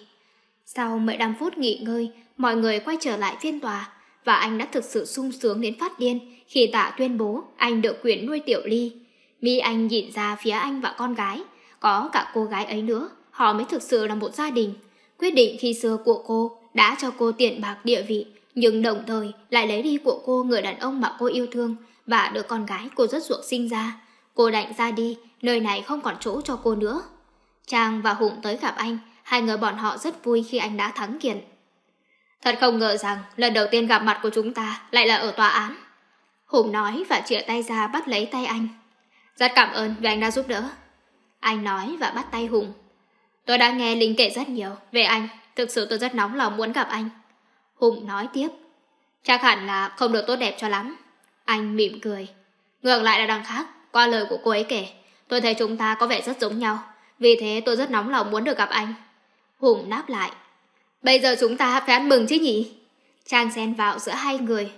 Sau 15 phút nghỉ ngơi, mọi người quay trở lại phiên tòa và anh đã thực sự sung sướng đến phát điên khi tạ tuyên bố anh được quyền nuôi Tiểu Ly. Mi Anh nhìn ra phía anh và con gái, có cả cô gái ấy nữa, họ mới thực sự là một gia đình. Quyết định khi xưa của cô đã cho cô tiền bạc địa vị, nhưng đồng thời lại lấy đi của cô người đàn ông mà cô yêu thương và đứa con gái cô rất ruột sinh ra. Cô đành ra đi, nơi này không còn chỗ cho cô nữa. Trang và Hùng tới gặp anh, hai người bọn họ rất vui khi anh đã thắng kiện. Thật không ngờ rằng lần đầu tiên gặp mặt của chúng ta lại là ở tòa án. Hùng nói và chia tay ra bắt lấy tay anh. Rất cảm ơn vì anh đã giúp đỡ. Anh nói và bắt tay Hùng. Tôi đã nghe Linh kể rất nhiều về anh. Thực sự tôi rất nóng lòng muốn gặp anh. Hùng nói tiếp. Chắc hẳn là không được tốt đẹp cho lắm. Anh mỉm cười. Ngược lại là đằng khác, qua lời của cô ấy kể, tôi thấy chúng ta có vẻ rất giống nhau. Vì thế tôi rất nóng lòng muốn được gặp anh. Hùng đáp lại. Bây giờ chúng ta phải ăn mừng chứ nhỉ? Trang xen vào giữa hai người.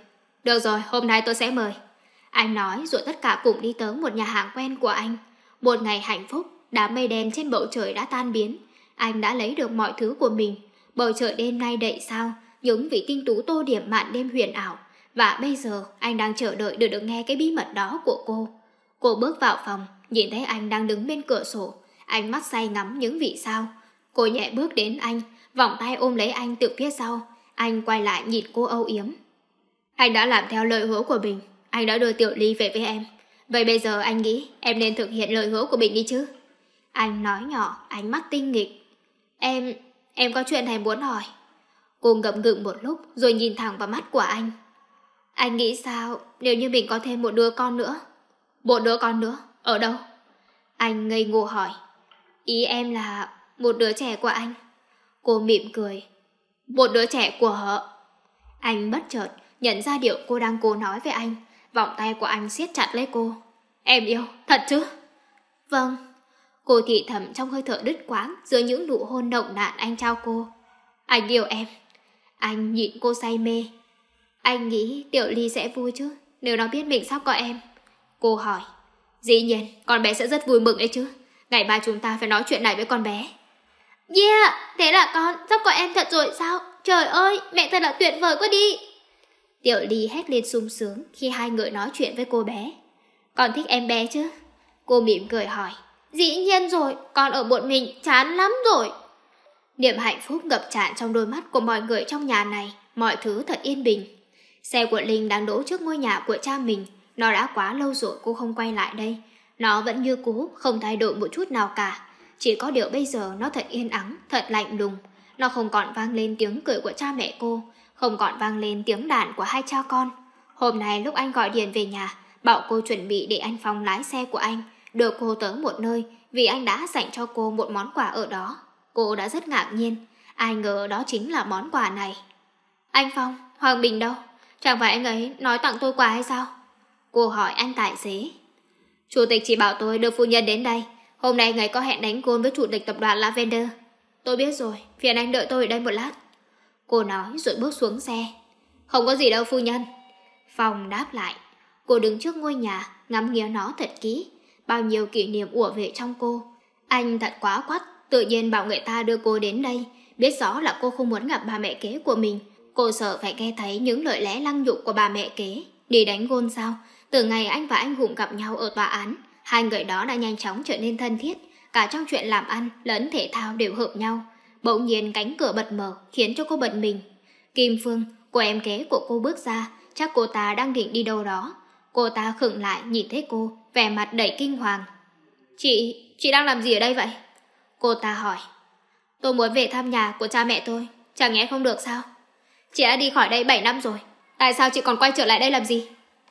Được rồi, hôm nay tôi sẽ mời. Anh nói rồi tất cả cùng đi tới một nhà hàng quen của anh. Một ngày hạnh phúc, đám mây đen trên bầu trời đã tan biến. Anh đã lấy được mọi thứ của mình. Bầu trời đêm nay đậy sao, những vị tinh tú tô điểm mạn đêm huyền ảo. Và bây giờ anh đang chờ đợi được được nghe cái bí mật đó của cô. Cô bước vào phòng, nhìn thấy anh đang đứng bên cửa sổ. Ánh mắt say ngắm những vị sao. Cô nhẹ bước đến anh, vòng tay ôm lấy anh từ phía sau. Anh quay lại nhìn cô âu yếm. Anh đã làm theo lời hứa của mình. Anh đã đưa Tiểu Ly về với em. Vậy bây giờ anh nghĩ em nên thực hiện lời hứa của mình đi chứ? Anh nói nhỏ, ánh mắt tinh nghịch. Em, em có chuyện này muốn hỏi. Cô ngậm ngừng một lúc rồi nhìn thẳng vào mắt của anh. Anh nghĩ sao nếu như mình có thêm một đứa con nữa? Một đứa con nữa? Ở đâu? Anh ngây ngô hỏi. Ý em là một đứa trẻ của anh. Cô mỉm cười. Một đứa trẻ của họ. Anh bất chợt nhận ra điều cô đang cố nói với anh. Vòng tay của anh siết chặt lấy cô. Em yêu, thật chứ? Vâng. Cô thị thầm trong hơi thở đứt quãng giữa những nụ hôn động nạn anh trao cô. Anh yêu em. Anh nhịn cô say mê. Anh nghĩ Tiểu Ly sẽ vui chứ, nếu nó biết mình sắp có em. Cô hỏi. Dĩ nhiên, con bé sẽ rất vui mừng đấy chứ. Ngày mai chúng ta phải nói chuyện này với con bé. Yeah, thế là con sắp có em thật rồi sao? Trời ơi, mẹ thật là tuyệt vời quá đi. Tiểu Ly hét lên sung sướng khi hai người nói chuyện với cô bé. Con thích em bé chứ? Cô mỉm cười hỏi. Dĩ nhiên rồi, con ở một mình chán lắm rồi. Niềm hạnh phúc ngập tràn trong đôi mắt của mọi người trong nhà này, mọi thứ thật yên bình. Xe của Linh đang đỗ trước ngôi nhà của cha mình, nó đã quá lâu rồi cô không quay lại đây. Nó vẫn như cũ, không thay đổi một chút nào cả. Chỉ có điều bây giờ nó thật yên ắng, thật lạnh lùng. Nó không còn vang lên tiếng cười của cha mẹ cô, không còn vang lên tiếng đàn của hai cha con. Hôm nay lúc anh gọi điện về nhà, bảo cô chuẩn bị để anh Phong lái xe của anh, đưa cô tới một nơi vì anh đã dành cho cô một món quà ở đó. Cô đã rất ngạc nhiên, ai ngờ đó chính là món quà này. Anh Phong, Hoàng Bình đâu? Chẳng phải anh ấy nói tặng tôi quà hay sao? Cô hỏi anh tài xế. Chủ tịch chỉ bảo tôi đưa phu nhân đến đây. Hôm nay ngày có hẹn đánh côn với chủ tịch tập đoàn Lavender. Tôi biết rồi, phiền anh đợi tôi ở đây một lát. Cô nói rồi bước xuống xe. Không có gì đâu phu nhân. Phong đáp lại. Cô đứng trước ngôi nhà, ngắm nghía nó thật kỹ. Bao nhiêu kỷ niệm ùa về trong cô. Anh thật quá quắt, tự nhiên bảo người ta đưa cô đến đây. Biết rõ là cô không muốn gặp bà mẹ kế của mình. Cô sợ phải nghe thấy những lời lẽ lăng nhục của bà mẹ kế. Đi đánh gôn sao? Từ ngày anh và anh Hùng gặp nhau ở tòa án, hai người đó đã nhanh chóng trở nên thân thiết. Cả trong chuyện làm ăn lẫn thể thao đều hợp nhau. Bỗng nhiên cánh cửa bật mở khiến cho cô bật mình. Kim Phương, cô em kế của cô bước ra, chắc cô ta đang định đi đâu đó. Cô ta khựng lại nhìn thấy cô, vẻ mặt đầy kinh hoàng. Chị, chị đang làm gì ở đây vậy? Cô ta hỏi. Tôi muốn về thăm nhà của cha mẹ tôi, chẳng nhẽ không được sao? Chị đã đi khỏi đây 7 năm rồi, tại sao chị còn quay trở lại đây làm gì?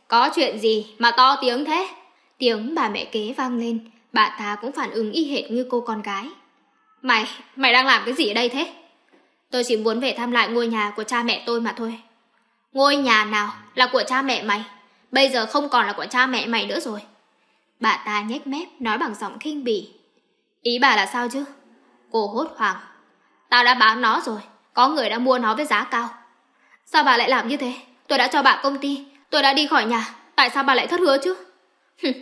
Có chuyện gì mà to tiếng thế? Tiếng bà mẹ kế vang lên, bà ta cũng phản ứng y hệt như cô con gái. Mày, mày đang làm cái gì ở đây thế? Tôi chỉ muốn về thăm lại ngôi nhà của cha mẹ tôi mà thôi. Ngôi nhà nào là của cha mẹ mày? Bây giờ không còn là của cha mẹ mày nữa rồi. Bà ta nhếch mép nói bằng giọng khinh bỉ. Ý bà là sao chứ? Cô hốt hoảng. Tao đã bán nó rồi, có người đã mua nó với giá cao. Sao bà lại làm như thế? Tôi đã cho bà công ty, tôi đã đi khỏi nhà, tại sao bà lại thất hứa chứ? [LAUGHS]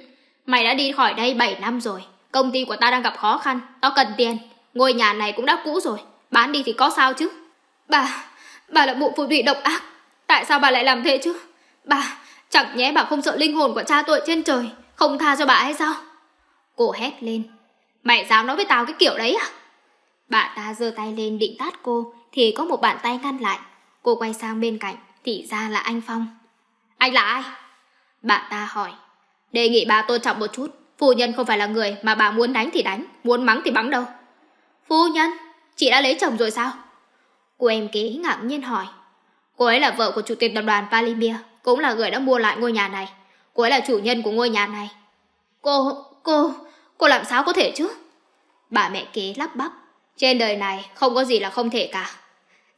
Mày đã đi khỏi đây 7 năm rồi, công ty của ta đang gặp khó khăn, tao cần tiền, ngôi nhà này cũng đã cũ rồi, bán đi thì có sao chứ? Bà, bà là bộ phụ thủy độc ác, tại sao bà lại làm thế chứ? Bà, chẳng nhẽ bà không sợ linh hồn của cha tôi trên trời, không tha cho bà hay sao? Cô hét lên, mày dám nói với tao cái kiểu đấy à? Bà ta giơ tay lên định tát cô, thì có một bàn tay ngăn lại. Cô quay sang bên cạnh, thì ra là anh Phong. Anh là ai? Bà ta hỏi. Đề nghị bà tôn trọng một chút, phu nhân không phải là người mà bà muốn đánh thì đánh, muốn mắng thì mắng đâu. Phu nhân, chị đã lấy chồng rồi sao? Cô em kế ngạc nhiên hỏi. Cô ấy là vợ của chủ tịch tập đoàn Valimir, cũng là người đã mua lại ngôi nhà này. Cô ấy là chủ nhân của ngôi nhà này. Cô, cô, cô làm sao có thể chứ? Bà mẹ kế lắp bắp. Trên đời này không có gì là không thể cả.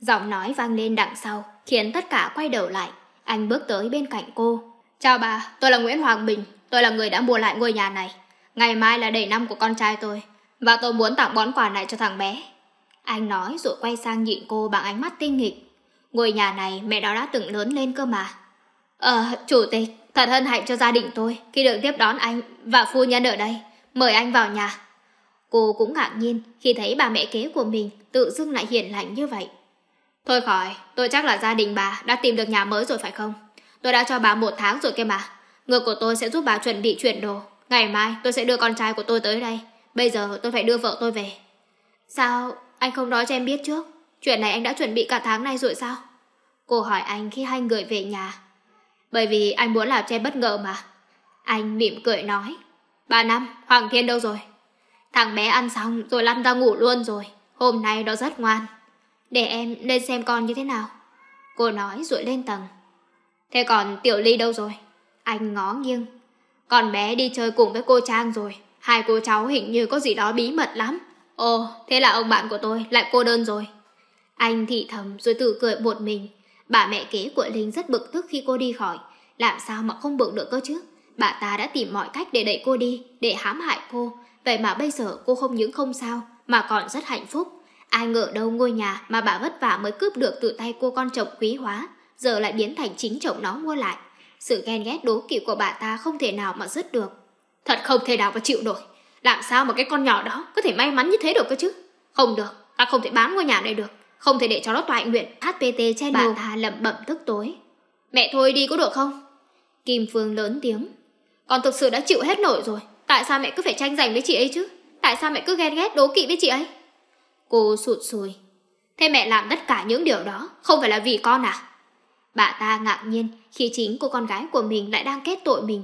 Giọng nói vang lên đằng sau, khiến tất cả quay đầu lại. Anh bước tới bên cạnh cô. Chào bà, tôi là Nguyễn Hoàng Bình. Tôi là người đã mua lại ngôi nhà này. Ngày mai là đầy năm của con trai tôi. Và tôi muốn tặng món quà này cho thằng bé. Anh nói rồi quay sang nhịn cô bằng ánh mắt tinh nghịch. Ngôi nhà này mẹ đó đã từng lớn lên cơ mà. Ờ, chủ tịch, thật hân hạnh cho gia đình tôi khi được tiếp đón anh và phu nhân ở đây. Mời anh vào nhà. Cô cũng ngạc nhiên khi thấy bà mẹ kế của mình tự dưng lại hiền lành như vậy. Thôi khỏi, tôi chắc là gia đình bà đã tìm được nhà mới rồi phải không? Tôi đã cho bà một tháng rồi kia mà. Ngược của tôi sẽ giúp bà chuẩn bị chuyển đồ. Ngày mai tôi sẽ đưa con trai của tôi tới đây. Bây giờ tôi phải đưa vợ tôi về. Sao anh không nói cho em biết trước? Chuyện này anh đã chuẩn bị cả tháng nay rồi sao? Cô hỏi anh khi hai người về nhà. Bởi vì anh muốn làm cho em bất ngờ mà. Anh mỉm cười nói ba Năm, Hoàng Thiên đâu rồi? Thằng bé ăn xong rồi lăn ra ngủ luôn rồi. Hôm nay nó rất ngoan. Để em lên xem con như thế nào. Cô nói rồi lên tầng. Thế còn Tiểu Ly đâu rồi? Anh ngó nghiêng. Con bé đi chơi cùng với cô Trang rồi. Hai cô cháu hình như có gì đó bí mật lắm. Ồ, thế là ông bạn của tôi lại cô đơn rồi. Anh thị thầm rồi tự cười một mình. Bà mẹ kế của Linh rất bực tức khi cô đi khỏi. Làm sao mà không bực được cơ chứ? Bà ta đã tìm mọi cách để đẩy cô đi, để hãm hại cô. Vậy mà bây giờ cô không những không sao, mà còn rất hạnh phúc. Ai ngờ đâu ngôi nhà mà bà vất vả mới cướp được từ tay cô con chồng quý hóa, giờ lại biến thành chính chồng nó mua lại. Sự ghen ghét đố kỵ của bà ta không thể nào mà dứt được. Thật không thể nào mà chịu nổi. Làm sao mà cái con nhỏ đó có thể may mắn như thế được cơ chứ? Không được, ta không thể bán ngôi nhà này được. Không thể để cho nó toại nguyện. HPT channel bà ta lẩm bẩm tức tối. Mẹ thôi đi có được không? Kim Phương lớn tiếng. Con thực sự đã chịu hết nổi rồi. Tại sao mẹ cứ phải tranh giành với chị ấy chứ? Tại sao mẹ cứ ghen ghét đố kỵ với chị ấy? Cô sụt sùi. Thế mẹ làm tất cả những điều đó không phải là vì con à? Bà ta ngạc nhiên khi chính cô con gái của mình lại đang kết tội mình.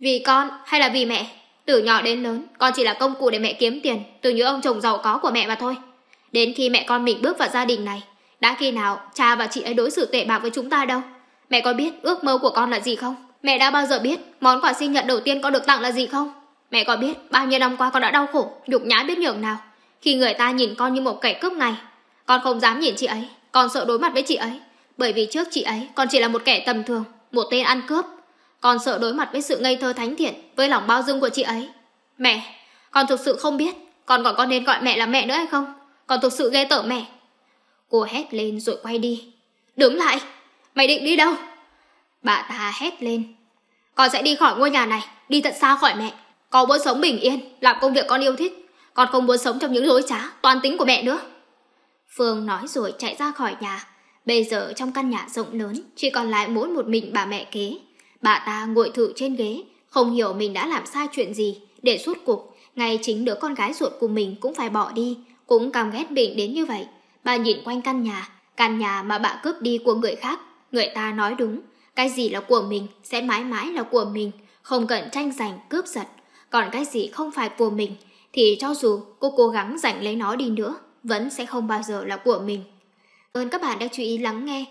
Vì con hay là vì mẹ? Từ nhỏ đến lớn, con chỉ là công cụ để mẹ kiếm tiền từ những ông chồng giàu có của mẹ mà thôi. Đến khi mẹ con mình bước vào gia đình này, đã khi nào cha và chị ấy đối xử tệ bạc với chúng ta đâu? Mẹ có biết ước mơ của con là gì không? Mẹ đã bao giờ biết món quà sinh nhật đầu tiên con được tặng là gì không? Mẹ có biết bao nhiêu năm qua con đã đau khổ, nhục nhã biết nhường nào khi người ta nhìn con như một kẻ cướp ngày. Con không dám nhìn chị ấy, con sợ đối mặt với chị ấy. Bởi vì trước chị ấy, con chỉ là một kẻ tầm thường, một tên ăn cướp. Con sợ đối mặt với sự ngây thơ thánh thiện, với lòng bao dung của chị ấy. Mẹ, con thực sự không biết, con còn con nên gọi mẹ là mẹ nữa hay không? Con thực sự ghê tởm mẹ. Cô hét lên rồi quay đi. Đứng lại, mày định đi đâu? Bà ta hét lên. Con sẽ đi khỏi ngôi nhà này, đi tận xa khỏi mẹ. Con muốn sống bình yên, làm công việc con yêu thích. Con không muốn sống trong những lối trá, toàn tính của mẹ nữa. Phương nói rồi chạy ra khỏi nhà. Bây giờ trong căn nhà rộng lớn, chỉ còn lại mỗi một mình bà mẹ kế. Bà ta ngồi thử trên ghế, không hiểu mình đã làm sai chuyện gì, để suốt cuộc, ngay chính đứa con gái ruột của mình cũng phải bỏ đi, cũng căm ghét mình đến như vậy. Bà nhìn quanh căn nhà, căn nhà mà bà cướp đi của người khác. Người ta nói đúng, cái gì là của mình sẽ mãi mãi là của mình, không cần tranh giành cướp giật. Còn cái gì không phải của mình thì cho dù cô cố gắng giành lấy nó đi nữa, vẫn sẽ không bao giờ là của mình. Ơn các bạn đã chú ý lắng nghe.